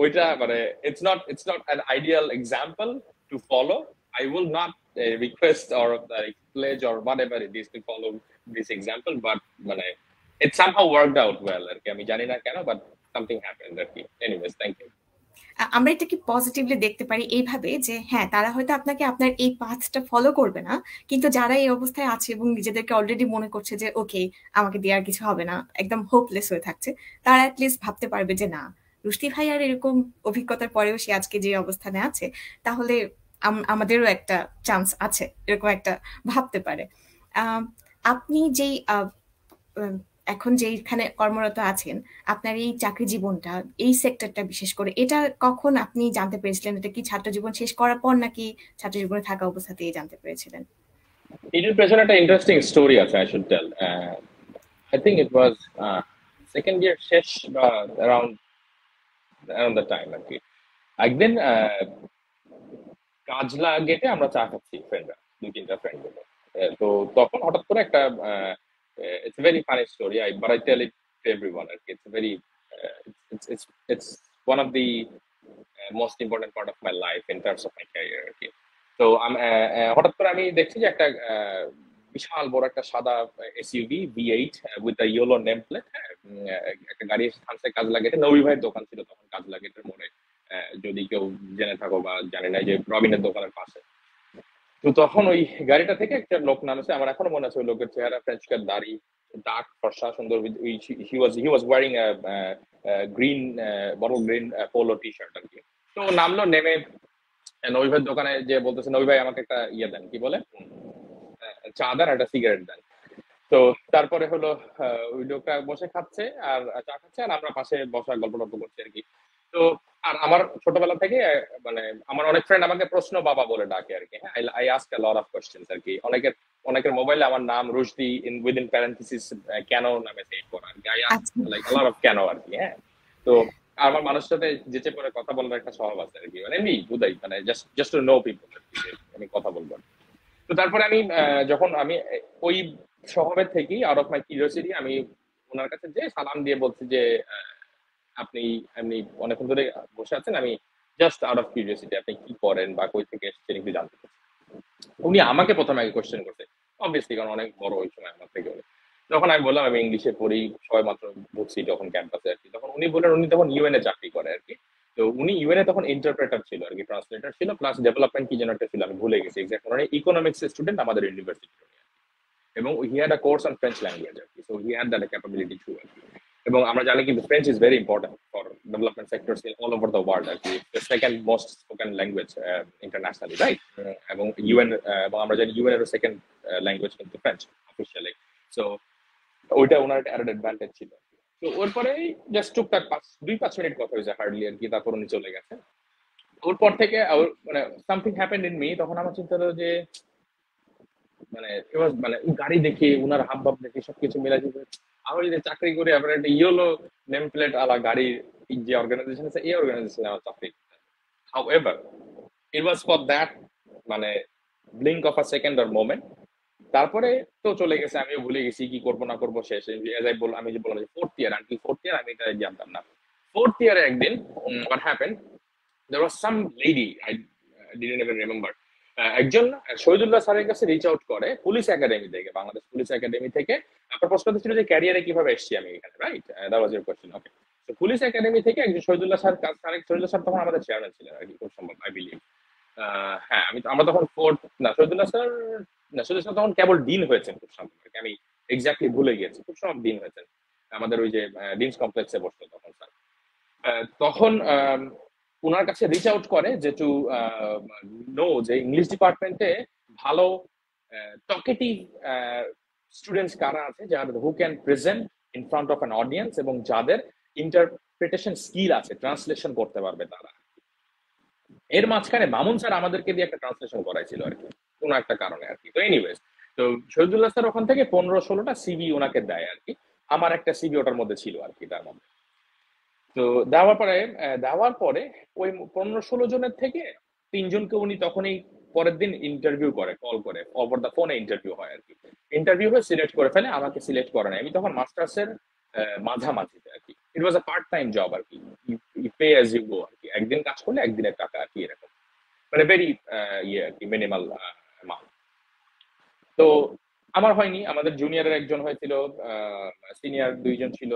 ওইটা মানে it's not it's not an ideal example to follow I will not uh, request or uh, pledge or whatever it is to follow this example, but মানে it somehow worked out well. আর কি আমি জানি না কেন, but something happened আর কি. Anyways, thank you. আমরা এটাকে positively দেখতে পারি এইভাবে যে হ্যাঁ তারা হয়তো আপনাকে আপনার এই পাথটা ফলো করবে না, কিন্তু যারা এই অবস্থায় আছে এবং নিজেদেরকে অলরেডি মনে করছে যে ওকে আমাকে দেওয়ার কিছু হবে না, একদম হোপলেস হয়ে থাকছে, তারা অ্যাটলিস্ট ভাবতে পারবে যে, না রুষ্টি ভাই আর এরকম অভিজ্ঞতার পরেও সে আজকে যে অবস্থানে আছে, তাহলে আমাদেরও একটা চান্স আছে, এরকম একটা ভাবতে পারে। আপনি যেই এখন যেখানে কর্মরত আছেন আপনার এই চাকরি জীবনটা এই সেক্টরটা বিশেষ করে এটা কখন আপনি জানতে পেরেছিলেন? এটা কি ছাত্র জীবন শেষ করার পর নাকি ছাত্র জীবনে থাকা অবস্থাতেই জানতে পেরেছিলেন? এটার পেছনে একটা ইন্টারেস্টিং স্টোরি আছে I should tell I think it was second year শেষ বা অ্যারাউন্ড অ্যারাউন্ড দ্য টাইম আর কি একদিন কাজলা গেটে আমরা চা খাচ্ছি ফ্রেন্ডরা দুই তিনটা ফ্রেন্ড মিলে তো তখন হঠাৎ করে একটা uh, it's a very funny story, I, but I tell it to everyone. It's a very, uh, it's, it's, it's one of the uh, most important part of my life in terms of my career. Okay. তো হঠাৎ করে আমি দেখছি যে একটা বিশাল বড় একটা সাদা SUV V eight with the yellow name plate একটা গাড়ি এসে থামছে কাজ লাগেটে নবী ভাইয়ের দোকান ছিল তখন কাজ লাগেটের মোড়ে যদি কেউ জেনে থাকো বা জানে না যে রবিনের দোকানের পাশে তো তখন ওই গাড়িটা থেকে একটা লোক নামেছে। আমার এখনও মনে আছে ওই লোকের চেহারা ফ্রেঞ্চ কাট দাড়ি ডার্ক ফর্সা, সুন্দর he was he was wearing green bottle green polo T shirt আর কি। তো নামলো, নেমে নবী ভাইয়ের দোকানে যে বলতেছে নবী ভাই আমাকে একটা ইয়ে দেন। কি বলে? চা দেন, একটা সিগারেট দেন। তো তারপরে হলো ওই লোকটা বসে খাচ্ছে আর, চা খাচ্ছে আর আমরা পাশে বসা গল্প টল্প করছি আর কি। তো আর আমার ছোটবেলা থেকে মানে আমার অনেক ফ্রেন্ড আমাকে প্রশ্ন বাবা বলে ডাকে আর কি হ্যাঁ I ask lot of questions আর কি অনেকের অনেকের মোবাইলে আমার নাম রুশদি ইন উইদিন প্যারেন্থিসিস কেন নামে সেভ করা আর কি I ask like lot of কেন আর কি হ্যাঁ। তো আমার মানুষের সাথে যেচে পরে কথা বলার একটা স্বভাব আছে আর কি মানে এমনি বুঝাই মানে just just to know people আমি কথা বলব তো তারপরে আমি যখন আমি ওই স্বভাবের থেকেই আউট অফ মাই কিউরিয়াসিটি আমি ওনার কাছে যে সালাম দিয়ে বলছি যে আপনি এমনি অনেকক্ষণ ধরে বসে আছেন, আমি জাস্ট আউট অফ কিউরিয়াসিটি আপনি কি করেন বা কই থেকে এসেছেন একটু জানতে চাচ্ছি। উনি আমাকে প্রথমে আগে কোয়েশ্চেন করছে অবভিয়াসলি কারণ অনেক বড় ওই সময় আমার থেকে যখন আমি বললাম, আমি ইংলিশে পড়ি, সবাই মাত্র বুঝছি তখন ক্যাম্পাসে আর কি, তখন উনি বললেন, উনি তখন ইউএনএ চাকরি করে আর কি। তো উনি ইউএনএ তখন ইন্টারপ্রেটার ছিল আর কি ট্রান্সলেটার ছিল প্লাস ডেভেলপমেন্ট কি যেন একটা ছিল, আমি ভুলে গেছি এক্সাক্ট মানে ইকোনমিক্স স্টুডেন্ট আমাদের ইউনিভার্সিটি এবং he had a course on French language আর কি so he had that capability to আর কি। এবং আমরা জানি কিন্তু French is very important for development sectors in all over the world আর কি second most spoken language internationally right এবং UN এবং আমরা জানি ইউএন এর সেকেন্ড ল্যাঙ্গুয়েজ কিন্তু ফ্রেঞ্চ অফিসিয়ালি সো ওইটা ওনার একটা অ্যাডভান্টেজ ছিল। তো ওর পরে জাস্ট টুকটাক পাঁচ দুই পাঁচ মিনিট কথা হয়েছে হার্ডলি আর কি তারপর উনি চলে গেছে ওর পর থেকে মানে সামথিং হ্যাপেন্ড ইন মি তখন আমার চিন্তা হলো যে মানে মানে গাড়ি দেখে, উনার হাব ভাব দেখে, সবকিছু মিলা আমি যদি চাকরি করি আবার একটা ইয়েলো নেম প্লেট আলা গাড়ির যে অর্গানাইজেশন আছে, এই অর্গানাইজেশনে আমার চাকরি however it was for that মানে blink of a second or moment তারপরে তো চলে গেছে, আমিও ভুলে গেছি, কি করব, না করব, শেষ। আই বল, আমি যে বললাম ফোর্থ ইয়ার আনকি ফোর্থ ইয়ার আমি এটা জানতাম না। ফোর্থ ইয়ারে একদিন what happen there was some lady I didn't even remember একজন শহীদুল্লাহ স্যারের কাছে রিচ আউট করে পুলিশ একাডেমি থেকে, বাংলাদেশ পুলিশ একাডেমি থেকে। আপনার প্রশ্ন ছিল যে ক্যারিয়ারে কীভাবে এসেছি আমি এখানে right that was your question okay তো পুলিশ একাডেমি থেকে একজন Shahidullah sir sir Shahidullah sir তখন আমাদের চেয়ারম্যান ছিলেন আর কি খুব সম্ভব আই বিলিভ হ্যাঁ আমি আমরা তখন ফোর্থ না, শহীদুল্লাহ স্যার না, শহীদুল্লাহ স্যার তখন কেবল ডিন হয়েছেন খুব সম্ভব আমি এক্স্যাক্টলি ভুলে গিয়েছি, খুব সম্ভব ডিন হয়েছেন। আমাদের ওই যে ডিনস কমপ্লেক্সে বসতো তখন স্যার। তখন ওনার কাছে রিচ আউট করে যে টু নো যে ইংলিশ ডিপার্টমেন্টে ভালো টকেটিভ স্টুডেন্টস কারা আছে যাদের who can present in front of an audience এবং যাদের ইন্টারপ্রিটেশন স্কিল আছে ট্রান্সলেশন করতে পারবে তারা। এর মাঝখানে মামুন স্যার আমাদেরকে দিয়ে একটা ট্রান্সলেশন করাইছিল আর কি কোনো একটা কারণে আর কি। তো এনিওয়েজ তো শহীদুল্লাহ স্যার ওখান থেকে পনেরো ষোলোটা সিবি ওনাকে দেয় আর কি। আমার একটা সিবি ওটার মধ্যে ছিল আর কি তার মধ্যে। তো দেওয়ার পরে দেওয়ার পরে ওই পনেরো ষোলো জনের থেকে তিনজনকে উনি তখনই পরের দিন ইন্টারভিউ করে কল করে ওভার দ্য ফোনে ইন্টারভিউ হয় আর কি। ইন্টারভিউ হয়ে সিলেক্ট করে ফেলে, আমাকে সিলেক্ট করে না আমি তখন মাস্টার্সের মাঝামাঝিতে আর কি। It was a part time job আর কি। পে অ্যাজ ইউ গো আর কি। একদিন কাজ করলে একদিনের টাকা আর কি এরকম। মানে ভেরি ইয়ে আর কি মিনিমাল অ্যামাউন্ট তো আমার হয়নি। আমাদের জুনিয়রের একজন হয়েছিল সিনিয়র দুইজন ছিল।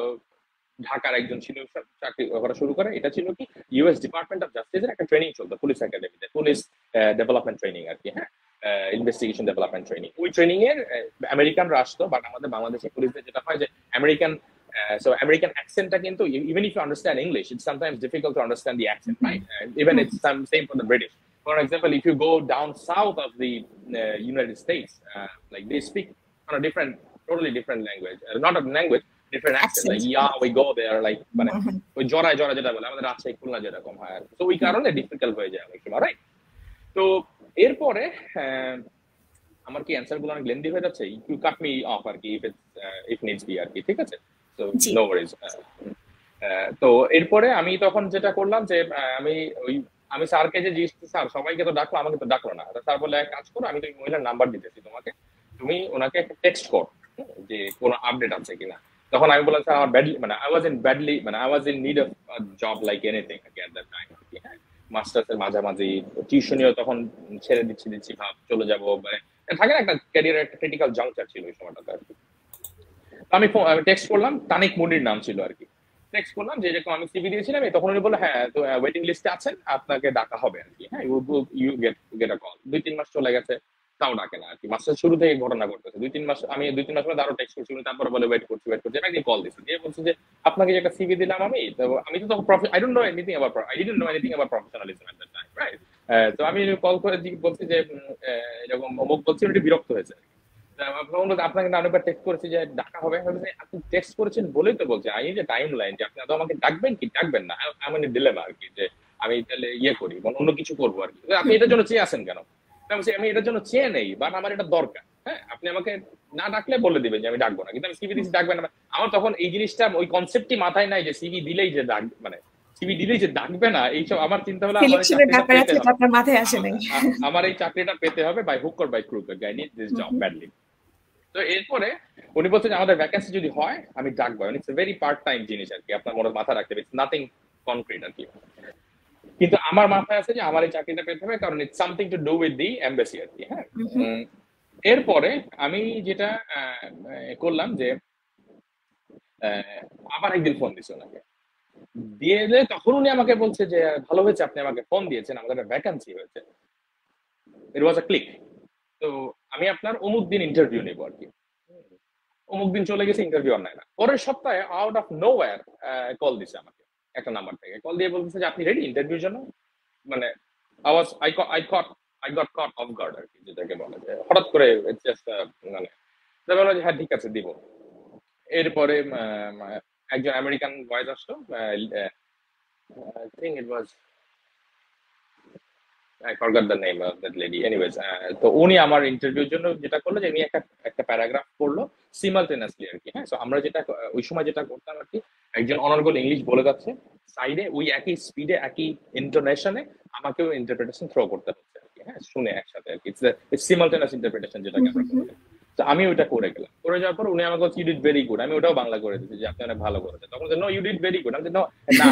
ঢাকার একজন ছিল চাকরি করা শুরু করে এটা ছিল কি ইউএস ডিপার্টমেন্ট অফ জাস্টিসের একটা ট্রেনিং চলতো পুলিশ একাডেমিতে পুলিশ ডেভেলপমেন্ট ট্রেনিং আর কি হ্যাঁ ইনভেস্টিগেশন ডেভেলপমেন্ট ট্রেনিং ওই ট্রেনিং এর আমেরিকানরা আসতো বাট আমাদের বাংলাদেশের পুলিশদের যেটা হয় যে আমেরিকান so American accent কিন্তু even if you understand English, it's sometimes difficult to understand the accent, right? Uh, even it's some same for the British. For example, if you go down south of the uh, United States, uh, like they speak on a different, totally different language, uh, not a language, different accent. Like yeah, we go there, like মানে ওই জড়ায় জড়া যেটা বলে আমাদের রাজশাহী খুলনা যেরকম হয় আর তো ওই কারণে ডিফিকাল্ট হয়ে যায় অনেক সময় রাইট তো এরপরে আমার কি অ্যান্সারগুলো অনেক লেন্দি হয়ে যাচ্ছে? ইউ কাট মি অফ আর কি if it's if needs be আর কি ঠিক আছে? তো নো ওয়ারিজ তো এরপরে আমি তখন যেটা করলাম যে আমি ওই আমি স্যারকে যে জিজ্ঞেস স্যার সবাইকে তো ডাকলো আমাকে তো ডাকলো না। স্যার বলে এক কাজ করো আমি তো মহিলার নাম্বার দিতেছি তোমাকে। তুমি ওনাকে একটা টেক্সট কর যে কোনো আপডেট আছে কিনা। তখন আমি বললাম, স্যার, আমার ব্যাডলি মানে আই ওয়াজ ইন ব্যাডলি মানে I was in need of job like anything at that time masters এর মাঝামাঝি টিউশনিও তখন ছেড়ে দিচ্ছি দিচ্ছি, ভাব, চলে যাব মানে থাকে না একটা ক্যারিয়ার একটা ক্রিটিক্যাল জাংচার ছিল ওই সময়টাতে আর কি। আমি টেক্সট করলাম, তানিক মুনির নাম ছিল আর কি। টেক্সট করলাম যে এরকম আমি সিভি দিয়েছিলাম তখন উনি বলল হ্যাঁ তো ওয়েটিং লিস্টে আছেন, আপনাকে ডাকা হবে আর কি। হ্যাঁ you get get a call দুই, তিন মাস চলে গেছে। তাও ডাকে না আর কি মাসের শুরু থেকে ঘটনা ঘটতেছে। দুই তিন মাস, আমি দুই তিন মাস পরে আরও টেক্সট করছি তারপরে বলে ওয়েট করছি ওয়েট করছি। একদিন কল দিচ্ছি দিয়ে বলছে যে, আপনাকে যে একটা সিভি দিলাম আমি আমি তো তখন I don't know anything about I didn't know anything about professionalism at that time right তো আমি কল করে বলছি যে এরকম অমুক বলছি একটু বিরক্ত হয়েছে। আপনাকে না অনেকবার টেক্সট করেছি যে, ডাকা হবে। আপনি টেক্সট করেছেন বলেই তো বলছি। আই যে টাইম লাইন যে, আপনি আমাকে ডাকবেন কি? ডাকবেন না। আমি ডিলেমা আর কি যে, আমি তাহলে ইয়ে করি মানে অন্য কিছু করব আর কি আপনি এটার জন্য চেয়ে আসেন কেন? আমি আমি এটার জন্য চেয়ে নেই বাট আমার এটা দরকার। হ্যাঁ আপনি আমাকে না ডাকলে বলে দিবেন যে আমি ডাকবো না কিন্তু আমি সিভি দিচ্ছি ডাকবেন না। আমার তখন এই জিনিসটা ওই কনসেপ্টটি মাথায় নাই যে সিভি দিলেই যে ডাক মানে সিভি দিলেই যে ডাকবে না এইসব আমার চিন্তা হলো আমার এই চাকরিটা পেতে হবে। মাথায় আসে নাই। আমার এই চাকরিটা পেতে হবে by hook or by crook I need this job. Badly তো এরপরে উনি বলছেন যে আমাদের ভ্যাকেন্সি যদি হয় আমি ডাকবো ইটস ভেরি পার্ট টাইম জিনিস আর কি আপনার মনে মাথা রাখতে হবে নাথিং কনক্রিট আর কি। কিন্তু আমার মাথায় আছে যে আমার এই চাকরিটা পেতে হবে কারণ it's something to do with the embassy আর কি হ্যাঁ? এরপরে আমি যেটা করলাম যে আবার একদিন ফোন দিছে ওনাকে। দিয়ে তখন উনি আমাকে বলছে যে ভালো হয়েছে আপনি আমাকে ফোন দিয়েছেন আমাদের একটা ভ্যাকান্সি হয়েছে। ইট ওয়াজ আ ক্লিক তো আমি আপনার অমুক দিন ইন্টারভিউ নেব আর কি। অমুক দিন চলে গেছে ইন্টারভিউ আর নাই না। পরের সপ্তাহে আউট অফ নো কল দিছে আমাকে। একটা নাম্বার থেকে। কল দিয়ে বলতেছে যে, আপনি রেডি ইন্টারভিউর জন্য? মানে আওয়াজ I I caught I got caught off guard আর কি, যেটাকে বলে যে, হঠাৎ করে মানে বলল যে হ্যাঁ ঠিক আছে, দিব। এরপরে একজন আমেরিকান ভয়েস আসলো I think it was Forgot the name of that lady. Anyways, uh, তো উনি আমার ইন্টারভিউর জন্য যেটা করল যে উনি একটা একটা প্যারাগ্রাফ পড়ল সিমালটেনাসলি আর কি হ্যাঁ? সো আমরা যেটা ওই সময় যেটা করতাম আর কি একজন অনর্গল ইংলিশ বলে যাচ্ছে সাইডে ওই একই স্পিডে একই আমাকেও ইন্টারপ্রিটেশন থ্রো করতে হচ্ছে আর কি হ্যাঁ? শুনে একসাথে আর কি। সিমালটেনাস ইন্টারপ্রিটেশন যেটাকে আমরা তো আমি ওটা করে গেলাম। করে যাওয়ার পর উনি আমাকে ইউ ডিড ভেরি গুড আমি ওটাও বাংলা করে দিচ্ছি যে আপনি অনেক ভালো করেছেন। তখন no you did very good আমি না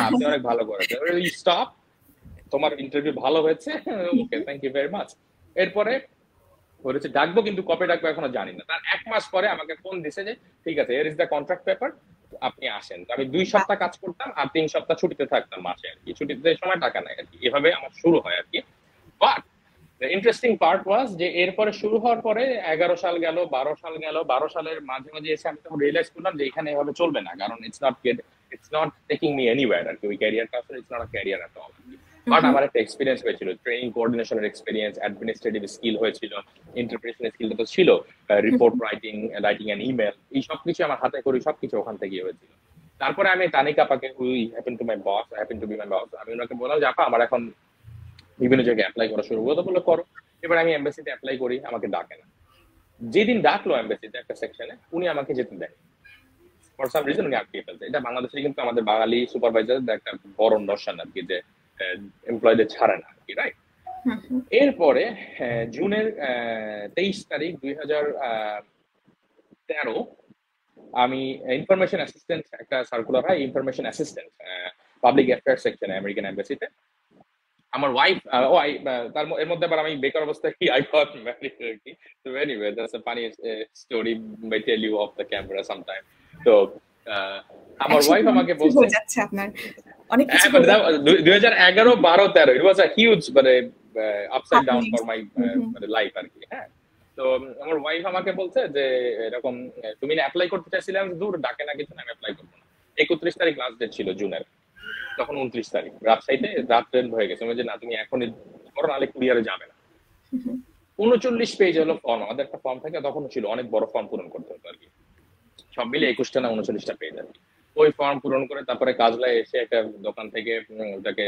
আপনি অনেক ভালো করেছেন। স্টপ তোমার ইন্টারভিউ ভালো হয়েছে? Okay thank you very much এরপরে বলেছে ডাকবো কিন্তু কবে ডাকবো এখনও জানি না। তার এক মাস পরে আমাকে ফোন দিছে যে ঠিক আছে এর ইজ দ্য কন্ট্রাক্ট পেপার আপনি আসেন। আমি দুই সপ্তাহ কাজ করতাম আর তিন সপ্তাহ ছুটিতে থাকতাম মাসে আর কি। ছুটিতে সময় টাকা নাই আর কি। এভাবে আমার শুরু হয় আর কি। বাট ইন্টারেস্টিং পার্ট ওয়াজ যে এরপরে শুরু হওয়ার পরে এগারো সাল গেল বারো সাল গেল বারো সালের মাঝে মাঝে এসে আমি তখন রিয়েলাইজ করলাম যে এখানে এভাবে চলবে না। কারণ it's not get it's not taking me anywhere আর কি। ওই ক্যারিয়ারটা আসলে it's not a career at all but আমার একটা এক্সপিরিয়েন্স হয়েছিল ট্রেনিং কোঅর্ডিনেশনের এক্সপিরিয়েন্স অ্যাডমিনিস্ট্রেটিভ স্কিল হয়েছিল ইন্টারপ্রিটেশন স্কিলটা তো ছিল report writing writing an email এই সব কিছু আমার হাতে করি সবকিছু ওখান থেকে হয়েছিল। তারপরে আমি Tanika Parker who happen to my boss happen to be my boss আমি ওনাকে বললাম যে আপা আমার এখন বিভিন্ন জায়গায় অ্যাপ্লাই করা শুরু করব তো বলল করো। এবার আমি এম্বাসিতে অ্যাপ্লাই করি আমাকে ডাকে না। যেদিন ডাকলো এম্বাসিতে একটা সেকশনে উনি আমাকে যেতে দেয়। ফর সাম রিজন উনি আটকে ফেলছে। এটা বাংলাদেশে কিন্তু আমাদের বাঙালি সুপারভাইজার একটা বড় নশান আর কি যে এমপ্লয়ীদের ছাড়ে না আর কি রাইট। এরপরে জুনের তেইশ তারিখ দুই হাজার তেরো আমি ইনফরমেশন অ্যাসিস্ট্যান্ট একটা সার্কুলার হয় ইনফরমেশন অ্যাসিস্ট্যান্ট পাবলিক অ্যাফেয়ার সেকশনে আমেরিকান এম্বাসিতে আমার ওয়াইফ ও আহ, তার এর মধ্যে আবার আমি বেকার অবস্থায় কি আই গট ম্যারিড আর কি তো anyway that's a funny story by tell you off the camera sometime তো আমার ওয়াইফ আমাকে বলছে আপনার? অনেক কিছু দুই- হাজার এগারো বারো তেরো ইট ওয়াজ আ হিউজ মানে upside down for my life আর কি হ্যাঁ। তো আমার ওয়াইফ আমাকে বলছে যে এরকম তুমি না অ্যাপ্লাই করতে চাইছিলাম দূর ডাকে না কিছু না আমি অ্যাপ্লাই করব না। একত্রিশ তারিখ লাস্ট ডেট ছিল জুনের। তখন উনত্রিশ তারিখ রাজশাহীতে রাত ট্রেন হয়ে গেছে। বলছি, না তুমি এখনই করো নাহলে কুরিয়ারে যাবে না। উনচল্লিশ পেজ হলো ফর্ম আমাদের একটা ফর্ম থাকে তখন ছিল অনেক বড় ফর্ম পূরণ করতে হতো আর কি। সব মিলে একুশটা না উনচল্লিশটা পেজ আর কি। ওই ফর্ম পূরণ করে তারপরে কাজলায় এসে একটা দোকান থেকে ওটাকে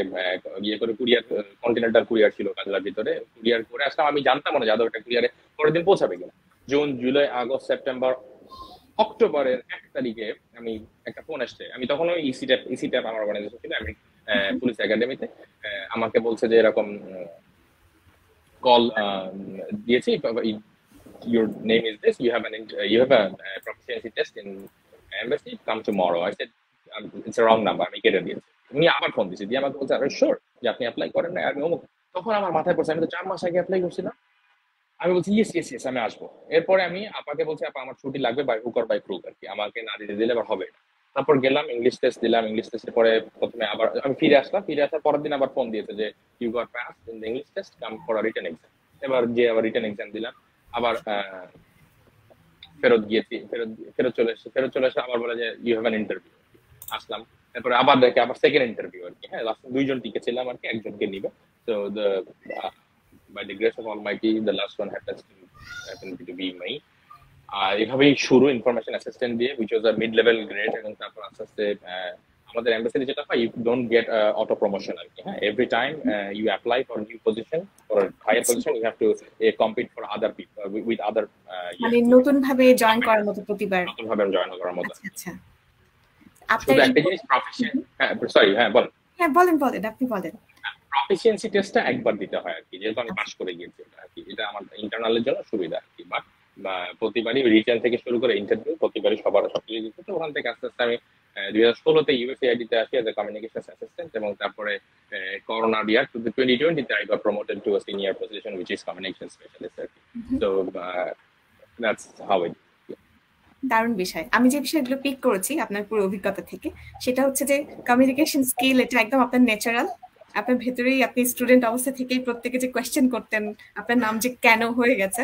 ইয়ে করে কুরিয়ার কন্টিনেন্টাল কুরিয়ার ছিল কাজলার ভিতরে। কুরিয়ার করে আসলাম আমি জানতাম না যাদব একটা কুরিয়ারে পরের দিন পৌঁছাবে কিনা। জুন জুলাই আগস্ট সেপ্টেম্বর অক্টোবরের এক তারিখে আমি একটা ফোন আসছে। আমি তখন ওই ইসি ট্যাপ ইসি ট্যাপ আমার অর্গানাইজেশন ছিল আমি পুলিশ একাডেমিতে আমাকে বলছে যে এরকম কল দিয়েছি your name is this you have an int- uh, you have embassy come tomorrow. I said um, it's a wrong number আমি কেটে দিয়েছি। উনি আবার ফোন দিয়েছি দিয়ে আমাকে বলছে আরে যে আপনি অ্যাপ্লাই করেন না। আমি অমুক তখন আমার মাথায় পড়ছে আমি তো চার মাস আগে অ্যাপ্লাই করছিলাম। আমি বলছি ইয়েস ইয়েস ইয়েস আমি আসব। এরপরে আমি আপাকে বলছি আপা আমার ছুটি লাগবে by hook or by crook আর কি আমাকে না দিতে দিলে আবার হবে না। তারপর গেলাম ইংলিশ টেস্ট দিলাম ইংলিশ টেস্টের পরে প্রথমে আবার আমি ফিরে আসলাম ফিরে আসার পরের দিন আবার ফোন দিয়েছে যে you got pass in the English test come for return exam এবার যে আবার রিটার্ন এক্সাম দিলাম আবার ফেরত গিয়ে ফেরত ফেরত চলে এসে, ফেরত চলে এসে আবার বলে যে ইউ হ্যাভ অ্যান ইন্টারভিউ আসলাম। তারপরে আবার দেখে, আবার সেকেন্ড ইন্টারভিউ আর কি। হ্যাঁ লাস্ট দুইজন টিকে ছিলাম আর কি, একজনকে নিবে। তো by the grace of almighty the last one happens to to be my আর এভাবেই শুরু ইনফরমেশন অ্যাসিস্ট্যান্ট দিয়ে which was a mid level grade এবং তারপর আস্তে আস্তে আমাদের এম্বাসিতে যেটা হয় you don't get auto promotion আর কি হ্যাঁ? Every time you apply for new position for higher position you have to compete for other people with other মানে নতুন ভাবে জয়েন করার মতো প্রতিবার। নতুন ভাবে জয়েন করার মতো। আচ্ছা আচ্ছা। আপনার একটা জিনিস প্রফেশন হ্যাঁ সরি হ্যাঁ বল হ্যাঁ বলেন বলেন আপনি বলেন। প্রফিসিয়েন্সি টেস্টটা একবার দিতে হয় আর কি যেহেতু আমি পাস করে গিয়েছি আর কি এটা আমার ইন্টারনালের জন্য সুবিধা আর কি বাট প্রতিবারই রিটার্ন থেকে শুরু করে ইন্টারভিউ প্রতিবারই সবার সবকিছু দিতে তো ওখান থেকে আস্তে আস্তে আমি দুই হাজার ষোলোতে ইউএসএআইডিতে আসি এ কমিউনিকেশন অ্যাসিস্ট্যান্ট এবং তারপরে করোনা ইয়ার টু টোয়েন্টি টোয়েন্টিতে I got promoted to senior position which is communication specialist আর কি তো দ্যাটস হাউ ইট দারুণ বিষয়। আমি যে বিষয়গুলো পিক করেছি আপনার পুরো অভিজ্ঞতা থেকে সেটা হচ্ছে যে কমিউনিকেশন স্কিল এটা একদম আপনার ন্যাচারাল আপনার ভেতরেই আপনি স্টুডেন্ট অবস্থা থেকেই প্রত্যেকে যে কোয়েশ্চেন করতেন আপনার নাম যে কেন হয়ে গেছে।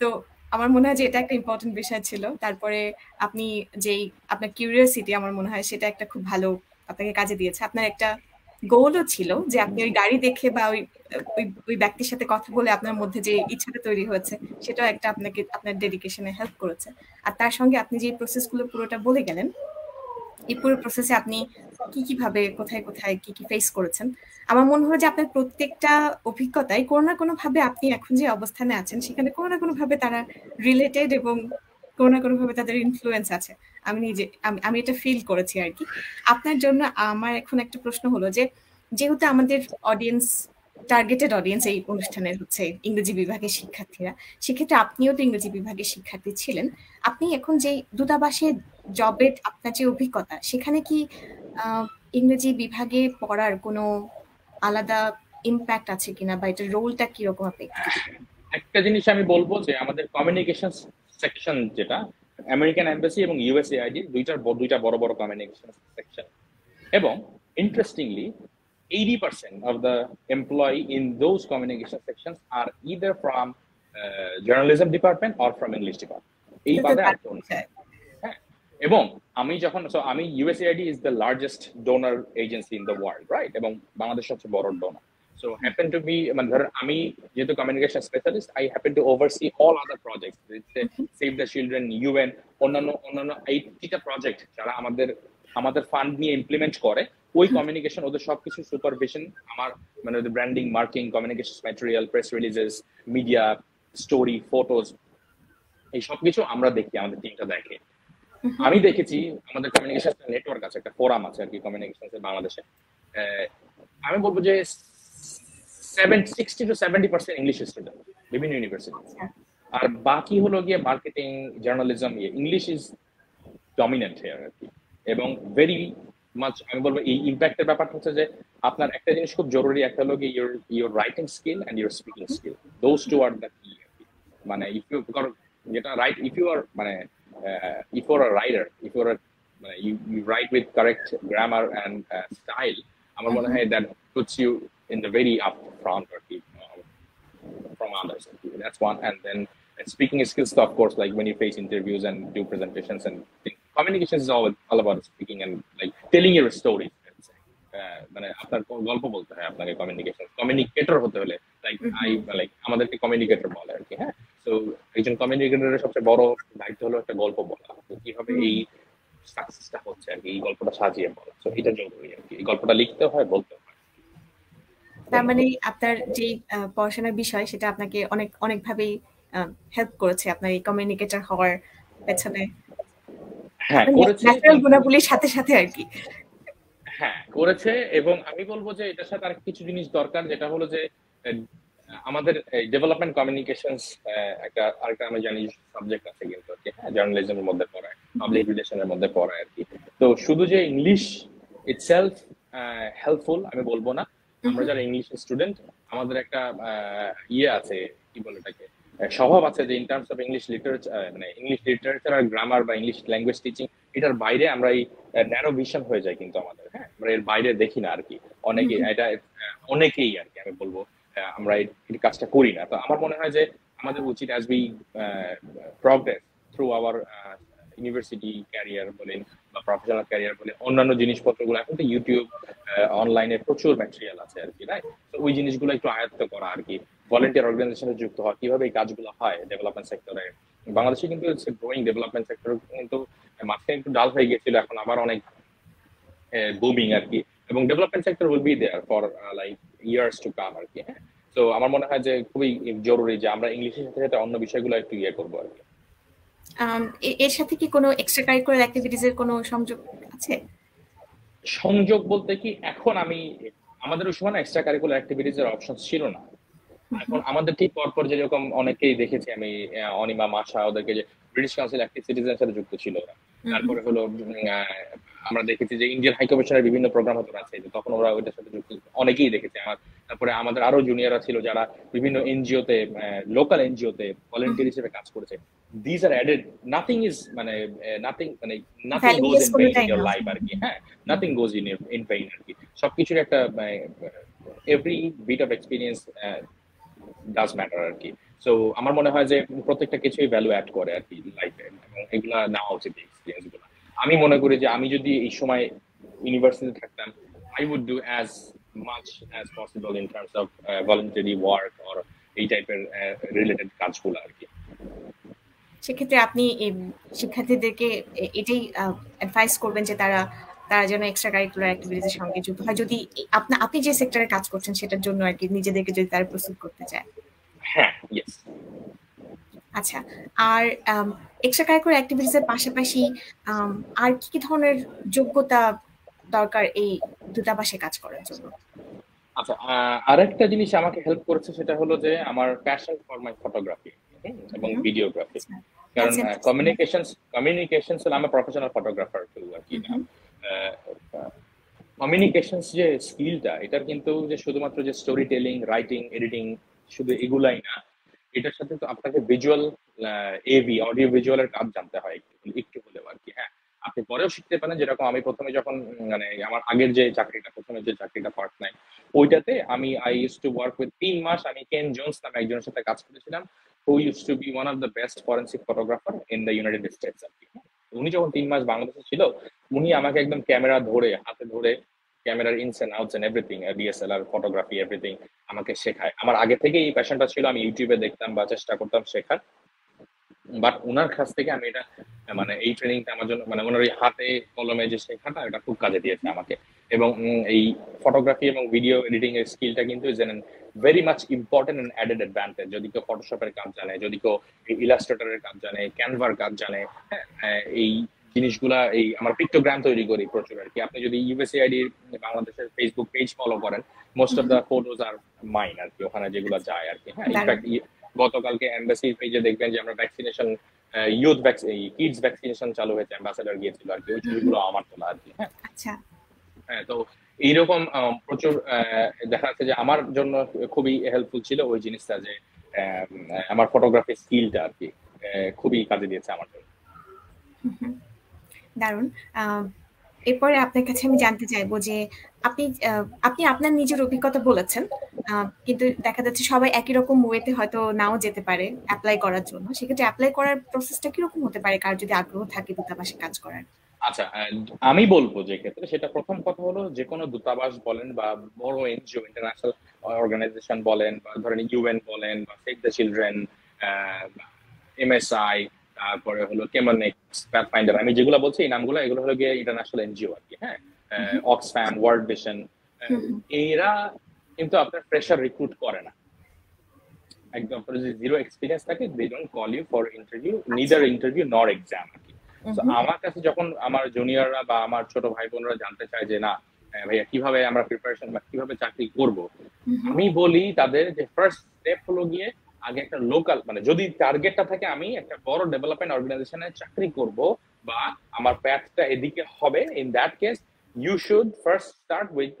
তো আমার মনে হয় যে এটা একটা ইম্পর্টেন্ট বিষয় ছিল। তারপরে আপনি যেই আপনার কিউরিয়াসিটি আমার মনে হয় সেটা একটা খুব ভালো আপনাকে কাজে দিয়েছে। আপনার একটা গোলও ছিল যে আপনি ওই গাড়ি দেখে বা ওই ওই ব্যক্তির সাথে কথা বলে আপনার মধ্যে যে ইচ্ছাটা তৈরি হয়েছে, সেটাও একটা আপনাকে, আপনার ডেডিকেশনে হেল্প করেছে। আর তার সঙ্গে আপনি যে প্রসেসগুলো পুরোটা বলে গেলেন এই পুরো প্রসেসে আপনি কি কি ভাবে, কোথায় কোথায় কি কি ফেস করেছেন? আমার মনে হয় যে আপনার প্রত্যেকটা অভিজ্ঞতায় কোনো না কোনো ভাবে আপনি এখন যে অবস্থানে আছেন, সেখানে কোনো না কোনো ভাবে তারা রিলেটেড এবং কোনো না কোনো ভাবে তাদের ইনফ্লুয়েন্স আছে। আমি নিজে, আমি এটা ফিল করেছি আর কি। আপনার জন্য আমার এখন একটা প্রশ্ন হলো যে, যেহেতু আমাদের অডিয়েন্স টার্গেটেড অডিয়েন্স এই অনুষ্ঠানের হচ্ছে ইংরেজি বিভাগের শিক্ষার্থীরা। সেক্ষেত্রে আপনিও তো ইংরেজি বিভাগের শিক্ষার্থী ছিলেন। আপনি এখন যে দূতাবাসে জবের আপনার যে অভিজ্ঞতা, সেখানে কি ইংরেজি বিভাগে পড়ার কোনো আলাদা ইম্প্যাক্ট আছে কিনা বা এটার রোলটা কীরকম আপনি একটা জিনিস আমি বলব যে আমাদের কমিউনিকেশন সেকশন যেটা আমেরিকান এম্বাসি এবং ইউএসএআইডি দুইটার দুইটা বড় বড় কমিউনিকেশন সেকশন এবং interestingly 80% of the employee in those communication sections are either from uh, journalism department or from English department. এই বাদে হ্যাঁ এবং আমি যখন সো আমি USAID is the largest donor agency in the world right এবং বাংলাদেশ সবচেয়ে বড় donor so happen to be মানে ধর আমি যেহেতু communication specialist I happen to oversee all other project save the children UN অন্যান্য অন্যান্য এইটিটা প্রজেক্ট যারা আমাদের আমাদের ফান্ড নিয়ে ইমপ্লিমেন্ট করে ওই কমিউনিকেশন ওদের সবকিছু সুপারভিশন আমার মানে ওদের branding marking communication material press releases media story photos এই সবকিছু আমরা দেখি আমাদের টিমটা দেখে। আমি দেখেছি আমাদের কমিউনিকেশন নেটওয়ার্ক আছে একটা ফোরাম আছে আর কি কমিউনিকেশন বাংলাদেশে। আমি বলব যে sixty to seventy percent English student বিভিন্ন ইউনিভার্সিটি আর বাকি হলো গিয়ে marketing journalism English is dominant here আর কি। এবং ভেরি মাছ আমি বলব এই ইম্প্যাক্টের ব্যাপারটা হচ্ছে যে আপনার একটা জিনিস খুব জরুরি একটা হলো কি your your writing skill and your speaking skill those two are the key মানে ইফ ইউ যেটা রাইট ইফ ইউ আর মানে if you're a writer if you're মানে you you write with correct grammar and style আমার মনে হয় that puts you in the very up front আর কি from others. That's one. And then and speaking skills, of course, like when you face interviews and do presentations and things. Communication is all, all about speaking and like telling your story মানে আপনার গল্প বলতে হয় আপনাকে communication communicator হতে হলে like I like আমাদেরকে communicator বলে আর কি হ্যাঁ? তো একজন কমিউনিকেটরের সবচেয়ে বড় দায়িত্ব হলো একটা গল্প বলা। কীভাবে এই সাকসেসটা হচ্ছে আর কি এই গল্পটা সাজিয়ে বলা। তো এটা জরুরি আর কি এই গল্পটা লিখতে হয় বলতে হয়। তার মানে আপনার যে পড়াশোনার বিষয় সেটা আপনাকে অনেক অনেক ভাবেই হেল্প করেছে আপনার এই কমিউনিকেটর হওয়ার পেছনে। হ্যাঁ করেছে গুণাবলীর সাথে সাথে আর কি। হ্যাঁ করেছে এবং আমি বলব যে এটার সাথে আর কিছু জিনিস দরকার যেটা হলো যে আমাদের ডেভেলপমেন্ট কমিউনিকেশন একটা আরেকটা আমি জানি সাবজেক্ট আছে কিন্তু আর কি হ্যাঁ জার্নালিজমের মধ্যে পড়ায় পাবলিক রিলেশনের মধ্যে পড়ায় আর কি। তো শুধু যে ইংলিশ ইটসেলফ হেল্পফুল আমি বলব না। আমরা যারা ইংলিশ স্টুডেন্ট আমাদের একটা ইয়ে আছে কি বলে এটাকে? স্বভাব আছে যে in terms of English literature মানে ইংলিশ লিটারেচার আর গ্রামার বা ইংলিশ ল্যাঙ্গুয়েজ টিচিং এটার বাইরে আমরা এই ন্যারো ভিশন হয়ে যায় কিন্তু আমাদের হ্যাঁ? আমরা এর বাইরে দেখি না আর কি অনেকে এটা অনেকেই আর কি আমি বলব আমরা এই কাজটা করি না। তো আমার মনে হয় যে আমাদের উচিত as we progress through our university career বলেন বা প্রফেশনাল ক্যারিয়ার বলেন অন্যান্য জিনিসপত্রগুলো এখন তো ইউটিউব অনলাইনে প্রচুর ম্যাটেরিয়াল আছে আর কি রাইট তো ওই জিনিসগুলো একটু আয়ত্ত করা আর কি ভলেন্টিয়ার অর্গানাইজেশনে যুক্ত হওয়া কীভাবে এই কাজগুলো হয় ডেভেলপমেন্ট সেক্টরে বাংলাদেশে কিন্তু গ্রোয়িং ডেভেলপমেন্ট সেক্টর কিন্তু মাঝখানে একটু ডাল হয়ে গেছিল এখন আবার অনেক বুমিং আর কি। এবং development sector will be there for like years to come আর কি হ্যাঁ? তো আমার মনে হয় যে খুবই জরুরি যে আমরা ইংলিশের সাথে সাথে অন্য বিষয়গুলো একটু ইয়ে করব আর কি। এর সাথে কি কোনো এক্সট্রা কারিকুলার অ্যাক্টিভিটিস এর কোনো সংযোগ আছে? সংযোগ বলতে কি এখন আমি আমাদের ওই সময় এক্সট্রা কারিকুলার অ্যাক্টিভিটিস এর অপশন ছিল না। এখন আমাদের ঠিক পরপর যেরকম অনেকেই দেখেছি আমি অনিমা মাসা ওদেরকে যে ব্রিটিশ কাউন্সিল অ্যাক্টিভ সিটিজেন সাথে যুক্ত ছিল ওরা। তারপরে হলো আমরা দেখেছি যে ইন্ডিয়ান হাই কমিশনের বিভিন্ন প্রোগ্রাম হতো আছে তখন ওরা ওইটার সাথে যুক্ত অনেকেই দেখেছি। আমার তারপরে আমাদের আরও জুনিয়ররা ছিল যারা বিভিন্ন এনজিওতে লোকাল এনজিওতে ভলেন্টিয়ার হিসেবে কাজ করেছে। This are added nothing is মানে নাথিং মানে nothing goes in vain in your life আর কি হ্যাঁ? Nothing goes in in vain আর কি সবকিছুর একটা every bit of experience does matter আর কি সো আমার মনে হয় যে প্রত্যেকটা কিছুই ভ্যালু অ্যাড করে আর কি লাইফে এবং নেওয়া উচিত এক্সপিরিয়েন্সগুলো। আমি মনে করি যে আমি যদি এই সময় ইউনিভার্সিটি থাকতাম I would do as much as possible in terms of voluntary work or এই টাইপের রিলেটেড কাজগুলো আর কি সেক্ষেত্রে আপনি শিক্ষার্থীদেরকে এটাই অ্যাডভাইস করবেন যে তারা তারা যেন এক্সট্রা কারিকুলার অ্যাক্টিভিটিসের সঙ্গে যুক্ত হয়। যদি আপনি আপনি যে সেক্টরে কাজ করছেন সেটার জন্য আর কি নিজেদেরকে যদি তারা প্রস্তুত করতে চায়। হ্যাঁ আচ্ছা আর এক্সট্রা কারিকুলার অ্যাক্টিভিটিস এর পাশাপাশি আর কি কি ধরনের যোগ্যতা দরকার এই দূতাবাসে কাজ করার জন্য? আচ্ছা আরেকটা জিনিস আমাকে হেল্প করেছে সেটা হলো যে আমার প্যাশন ফর মাই ফটোগ্রাফি এবং ভিডিওগ্রাফি কারণ কমিউনিকেশন কমিউনিকেশন আমি প্রফেশনাল ফটোগ্রাফার আর কি। কমিউনিকেশনস যে স্কিলটা এটার কিন্তু যে শুধুমাত্র যে স্টোরি টেলিং রাইটিং এডিটিং শুধু এগুলাই না, এটার সাথে তো আপনাকে ভিজুয়াল এভি অডিও ভিজুয়ালের কাজ জানতে হয় একটু হলেও আর কি হ্যাঁ? আপনি পরেও শিখতে পারেন, যেরকম আমি প্রথমে যখন মানে আমার আগের যে চাকরিটা, প্রথমে যে চাকরিটা পার্ট নাই, ওইটাতে আমি I use to work with তিন মাস, আমি কেন জোন্স নামে একজনের সাথে কাজ করেছিলাম who use to be one of the best forensic photographer in the United States আর কি উনি যখন তিন মাস বাংলাদেশে ছিল, উনি আমাকে একদম ক্যামেরা ধরে, হাতে ধরে ক্যামেরার ins and outs and everything DSLR photography everything আমাকে শেখায়। আমার আগে থেকেই এই প্যাশনটা ছিল, আমি ইউটিউবে দেখতাম বা চেষ্টা করতাম শেখার। বাট ওনার কাছ থেকে আমি এটা মানে এই ট্রেনিংটা আমার জন্য মানে ওনার এই হাতে কলমে যে শেখাটা এটা খুব কাজে দিয়েছে আমাকে। এবং এই ফটোগ্রাফি এবং ভিডিও এডিটিং এর স্কিলটা কিন্তু is an very much important and added advantage যদি কেউ ফটোশপের কাজ জানে যদি কেউ ইলাস্ট্রেটরের কাজ জানে ক্যানভার কাজ জানে হ্যাঁ এই জিনিসগুলা এই আমার পিক্টোগ্রাম তৈরি করি প্রচুর আর কি। আপনি যদি ইউএসএআইডি বাংলাদেশের ফেসবুক পেজ ফলো করেন most of the photos are mine আর কি ওখানে যেগুলো যায় আর কি হ্যাঁ। ইনফ্যাক্ট গতকালকে এম্বাসি পেজে দেখবেন যে আমরা ভ্যাকসিনেশন ইউথ কিডস ভ্যাকসিনেশন চালু হয়েছে। অ্যাম্বাসেডর গিয়েছিল আর কি। ওই ছবিগুলো আমার তোলা আর কি। হ্যাঁ। আচ্ছা। হ্যাঁ তো এইরকম প্রচুর দেখা যাচ্ছে যে আমার জন্য খুবই হেল্পফুল ছিল ওই জিনিসটা যে আমার ফটোগ্রাফি স্কিলটা আর কি খুবই কাজে দিয়েছে আমার জন্য। দারুণ। এরপরে আপনার কাছে আমি জানতে চাইব যে আপনি আপনি আপনার নিজের অভিজ্ঞতা বলেছেন কিন্তু দেখা যাচ্ছে সবাই একই রকম ওয়েতে হয়তো নাও যেতে পারে অ্যাপ্লাই করার জন্য। সেক্ষেত্রে অ্যাপ্লাই করার প্রসেসটা কীরকম হতে পারে কার যদি আগ্রহ থাকে দূতাবাসে কাজ করার? আচ্ছা আমি বলব যে ক্ষেত্রে সেটা প্রথম কথা হলো যে কোনো দূতাবাস বলেন বা বড় এনজিও ইন্টারন্যাশনাল অর্গানাইজেশন বলেন বা ধরেন ইউএন বলেন বা সেভ দ্য চিলড্রেন এমএসআই তারপরে হলো কেমনেক্স প্যাথফাইন্ডার আমি যেগুলো বলছি এই নামগুলো এগুলো হলো গিয়ে ইন্টারন্যাশনাল এনজিও আর কি হ্যাঁ অক্সফ্যাম ওয়ার্ল্ড ভিশন এরা কিন্তু আপনার প্রেশার রিক্রুট করে না। একদম যদি জিরো এক্সপিরিয়েন্স থাকে they don't call you for interview neither interview nor exam আর কি আমার কাছে যখন আমার জুনিয়ররা বা আমার ছোট ভাই বোনরা জানতে চায় যে না ভাইয়া কীভাবে আমরা প্রিপারেশন বা কীভাবে চাকরি করব? আমি বলি তাদের যে ফার্স্ট স্টেপ হলো গিয়ে আগে একটা লোকাল মানে যদি টার্গেটটা থাকে আমি একটা বড় ডেভেলপমেন্ট অর্গানাইজেশনে চাকরি করব বা আমার প্যাথটা এদিকে হবে in that case you should first start with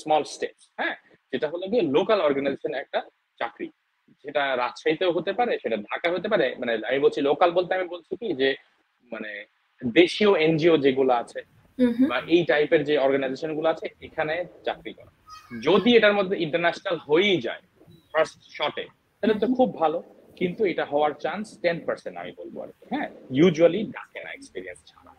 small steps হ্যাঁ? যেটা হলো গিয়ে লোকাল অর্গানাইজেশন একটা চাকরি। সেটা রাজশাহীতেও হতে পারে সেটা ঢাকা হতে পারে মানে আমি বলছি লোকাল বলতে আমি বলছি কি যে মানে দেশীয় এনজিও যেগুলো আছে বা এই টাইপের যে অর্গানাইজেশনগুলো আছে এখানে চাকরি করা। যদি এটার মধ্যে ইন্টারন্যাশনাল হয়েই যায় ফার্স্ট শটে তাহলে তো খুব ভালো। কিন্তু এটা হওয়ার চান্স টেন পার্সেন্ট আমি বলব আর হ্যাঁ ইউজুয়ালি ডাকে না এক্সপিরিয়েন্স ছাড়া।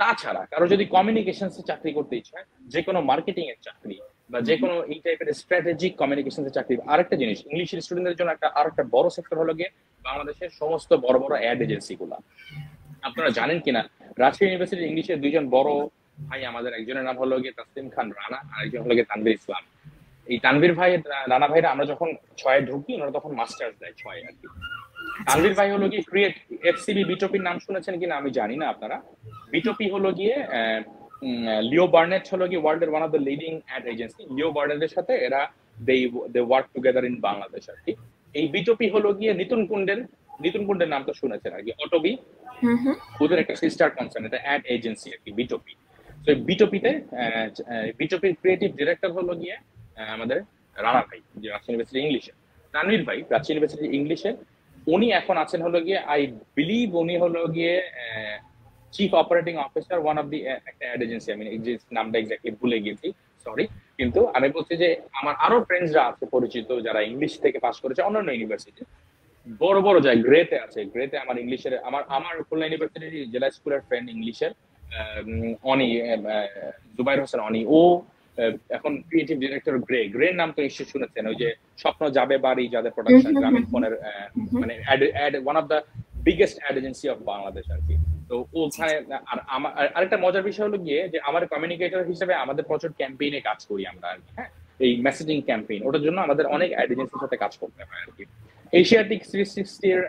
তাছাড়া কারও যদি কমিউনিকেশন চাকরি করতে ইচ্ছা হয় যে কোনো মার্কেটিং এর চাকরি বা যে কোনো এই টাইপের স্ট্র্যাটেজিক কমিউনিকেশন এর চাকরি আরেকটা জিনিস ইংলিশ স্টুডেন্টদের জন্য একটা আরেকটা বড় সেক্টর হলো গিয়ে বাংলাদেশের সমস্ত বড় বড় অ্যাড এজেন্সি গুলা। আপনারা জানেন কিনা রাজশাহী ইউনিভার্সিটি ইংলিশের দুইজন বড় ভাই আমাদের একজনের নাম হলো গিয়ে তাসলিম খান রানা আর একজন হলো গিয়ে তানভীর ইসলাম। এই তানভীর ভাই রানা ভাইরা আমরা যখন ছয়ে ঢুকি ওনারা তখন মাস্টার্স দেয় ছয় আর কি। তানভীর ভাই হলো গিয়ে ক্রিয়েট এফসিবি বিটপির নাম শুনেছেন কিনা আমি জানি না আপনারা। বিটপি হলো গিয়ে লিও বার্নেট হলো গিয়ে ওয়ার্ল্ডের one of the leading ad agency Leo বার্নেটের সাথে এরা they they work together in Bangladesh আর কি। এই বিটপি হলো গিয়ে নিতুন কুন্ডের নিতুন কুন্ডের নাম তো শুনেছেন আর কি অটোবি হুম হুম। ওদের একটা সিস্টার কনসার্ন এটা অ্যাড এজেন্সি আর কি বিটপি তো বিটপিতে বিটপির ক্রিয়েটিভ ডিরেক্টর হলো গিয়ে আমাদের রানা ভাই যে রাজশাহী ইউনিভার্সিটি ইংলিশে তানভীর ভাই রাজশাহী ইউনিভার্সিটি ইংলিশে উনি এখন আছেন হলো গিয়ে আই বিলিভ উনি হলো গিয়ে chief operating officer one of the একটা এজেন্সি আমি নামটা এক্স্যাক্টলি ভুলে গেছি সরি কিন্তু আমি বলছি যে, আমার আরও ফ্রেন্ডসরা আছে, পরিচিত, যারা ইংলিশ থেকে পাস করেছে, অন্যান্য ইউনিভার্সিটি বড় বড় যায় গ্রেতে আছে। গ্রেতে আমার ইংলিশের আমার আমার খুলনা ইউনিভার্সিটির জেলা স্কুলের ফ্রেন্ড ইংলিশের অনি জুবাইর হোসেন অনি। ও এখন ক্রিয়েটিভ ডিরেক্টর গ্রে গ্রে নাম তো নিশ্চয়ই শুনেছেন ওই যে স্বপ্ন যাবে বাড়ি যাদের প্রোডাকশন গ্রামীণ ফোনের মানে ad one of the biggest ad agency of Bangladesh আর কি। তো ওখানে আর আমার আরেকটা মজার বিষয় হলো গিয়ে যে আমার কমিউনিকেটর হিসেবে আমাদের প্রচুর ক্যাম্পেইনে কাজ করি আমরা আর কি হ্যাঁ? এই মেসেজিং ক্যাম্পেইন ওটার জন্য আমাদের অনেক অ্যাড এজেন্সির সাথে কাজ করতে হয় আর কি। এশিয়াটিক থ্রি সিক্সটির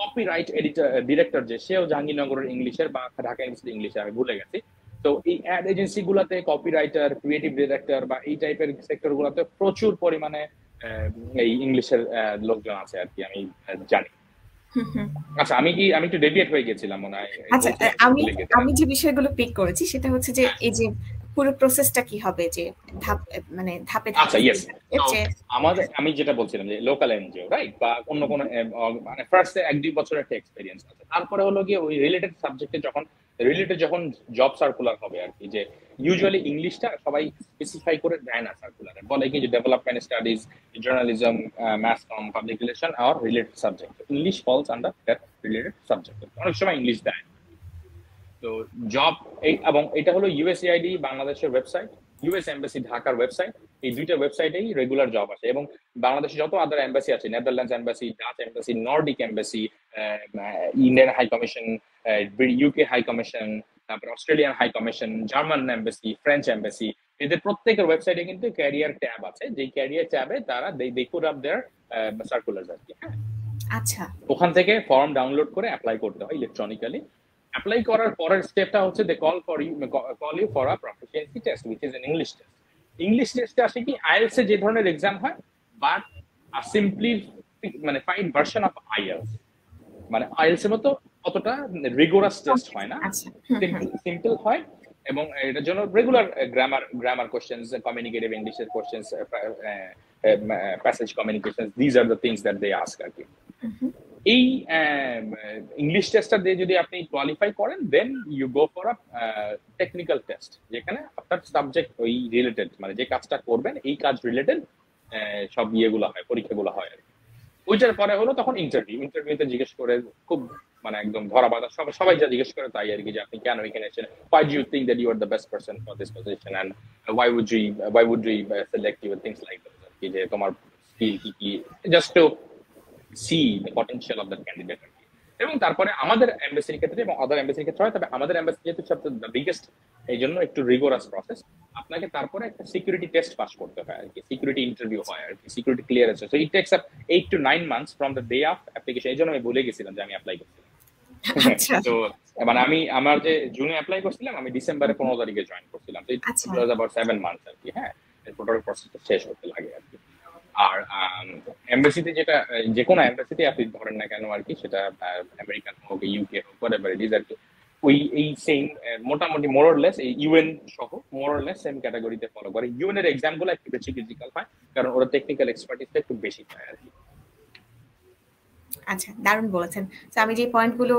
কপিরাইট এডিটর ডিরেক্টর যে সেও জাহাঙ্গীরনগরের ইংলিশের বা ঢাকা ইউনিভার্সিটি ইংলিশে আমি ভুলে গেছি। তো এই অ্যাড এজেন্সি গুলাতে কপিরাইটার ক্রিয়েটিভ ডিরেক্টর বা এই টাইপের সেক্টর গুলাতে প্রচুর পরিমাণে এই ইংলিশের লোকজন আছে আর কি আমি জানি। আচ্ছা আমি কি আমি একটু ডেভিয়েট হয়ে গেছিলাম মনে হয় আচ্ছা আমি আমি যে বিষয়গুলো পিক করেছি সেটা হচ্ছে যে এই যে পুরো প্রসেসটা কি হবে যে ধাপ মানে ধাপে আচ্ছা ইয়েস আমাদের আমি যেটা বলছিলাম যে লোকাল এনজিও রাইট বা অন্য কোনো মানে ফার্স্ট এক দুই বছরের একটা এক্সপিরিয়েন্স আছে। তারপরে হলো গিয়ে ওই রিলেটেড সাবজেক্টে যখন রিলেটেড যখন জব সার্কুলার হবে আর কি, যে ইউজুয়ালি ইংলিশটা সবাই স্পেসিফাই করে দেয় না সার্কুলারে বলে কি যে development studies journalism mass com public relation R related subject English falls under that related subject অনেক সময় ইংলিশ দেয় তো জব এই এবং এটা হলো ইউএসএআইডি বাংলাদেশের ওয়েবসাইট ইউএস এম্বাসি ঢাকার ওয়েবসাইট এই দুইটা ওয়েবসাইটেই রেগুলার জব আছে এবং বাংলাদেশে যত আদার এম্বাসি আছে Netherlands embassy Dutch embassy Nordic embassy Indian high commission UK high commission তারপর Australian high commission German embassy French embassy এদের প্রত্যেকের ওয়েবসাইটে কিন্তু ক্যারিয়ার ট্যাব আছে। যে ক্যারিয়ার ট্যাবে তারা they they put up their circular আর কি। হ্যাঁ আচ্ছা। ওখান থেকে ফর্ম ডাউনলোড করে অ্যাপ্লাই করতে হয় ইলেকট্রনিক্যালি অ্যাপ্লাই করার পরের স্টেপটা হচ্ছে they call for you call you for a proficiency test which is an English test English টেস্টে আসে কি আইএলস এ যে ধরনের এক্সাম হয় বাট আ সিম্পলি মানে ফাইন ভার্সন অফ আইএলস মানে আইএলস এর মতো অতটা রিগোরাস টেস্ট হয় না। আচ্ছা সিম্পল হয় এবং এটার জন্য regular grammar grammar questions communicative ইংলিশের questions passage communication these are the things that they ask আর কি। এই ইংলিশ টেস্টটা দিয়ে যদি আপনি কোয়ালিফাই করেন then you go for a technical test যেখানে আপনার সাবজেক্ট ওই রিলেটেড মানে যে কাজটা করবেন এই কাজ রিলেটেড সব ইয়েগুলো হয় পরীক্ষাগুলো হয় আর কি। ওইটার পরে হলো তখন ইন্টারভিউ ইন্টারভিউতে জিজ্ঞেস করে খুব মানে একদম ধরা বাঁধা সবাই সবাই যা জিজ্ঞেস করে তাই আর কি যে আপনি কেন এখানে এসেছেন? Why do you think that you are the best person for this position and why would you why would you select you things like that যে তোমার স্কিল কি কি just to see the potential of the candidate এবং তারপরে আমাদের এম্বাসির ক্ষেত্রে এবং আদার এম্বাসির ক্ষেত্রে হয় তবে আমাদের এম্বাসি যেহেতু সবচেয়ে বিগেস্ট এই জন্য একটু রিগোরাস প্রসেস আপনাকে তারপরে একটা সিকিউরিটি টেস্ট পাস করতে হয় আর কি সিকিউরিটি ইন্টারভিউ হয় আর কি security clearance so it takes up eight to nine months from the day of application এই জন্য আমি বলে গেছিলাম যে আমি অ্যাপ্লাই করছিলাম। আচ্ছা। তো মানে আমি আমার যে জুনে অ্যাপ্লাই করছিলাম আমি ডিসেম্বরে পনেরো তারিখে জয়েন করছিলাম। তো আচ্ছা। ইট সেভেন মান্থস আর কি হ্যাঁ। টোটাল প্রসেসটা শেষ হতে লাগে আর কি। আর এমবাসিতে যেটা যে কোনো এমবাসিতে আপনি ধরেন না কেন আর কি সেটা আমেরিকান হোক ইউকে হোক ইজ আর কি ওই, এই সেম মোটামুটি মোরলেস এই ইউএন সহ মোরলেস সেম ক্যাটাগরিতে ফলো করে। ইউএন এর এক্সামগুলো একটু বেশি ফিজিক্যাল হয়, কারণ ওরা টেকনিক্যাল এক্সপার্টিসটা একটু বেশি পায় আর কি আচ্ছা দারুণ বলেছেন। তো আমি যে পয়েন্টগুলো